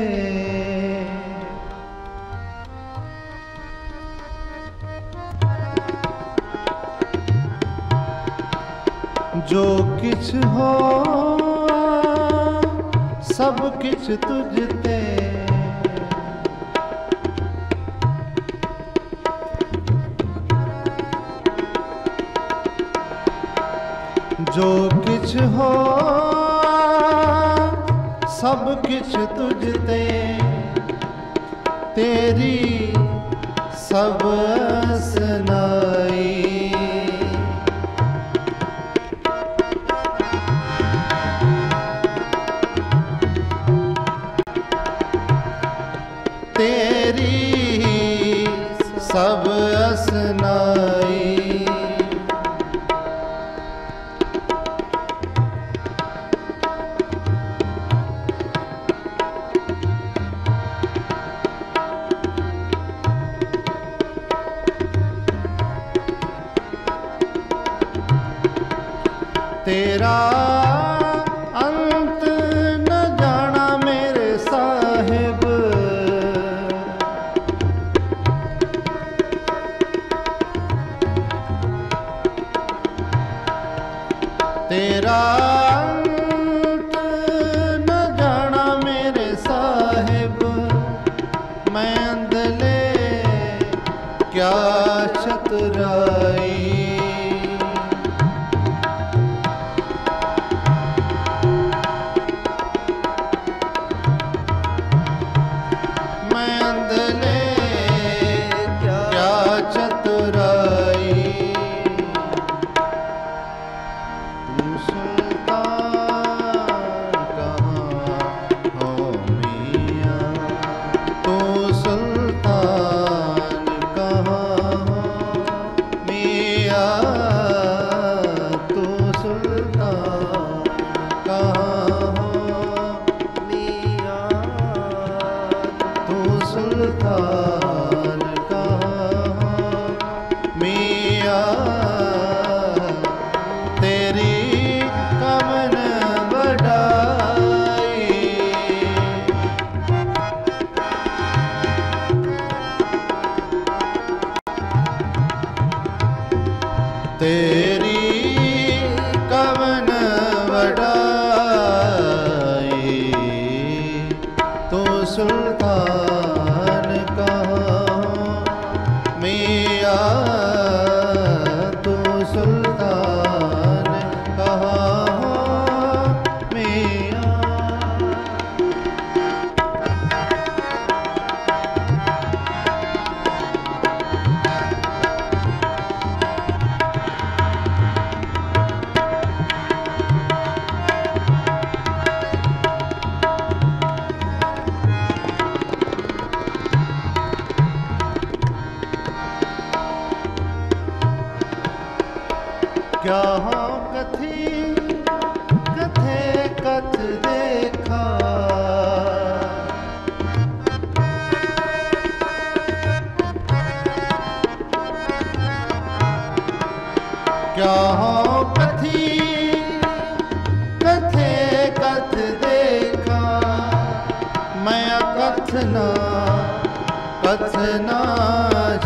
ਨਾ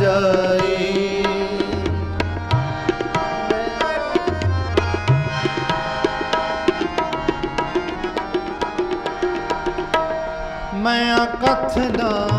ਜਾਏ। ਮੈਂ ਅਕਥ ਦਾ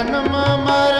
ਜਨਮ ਮਰਨ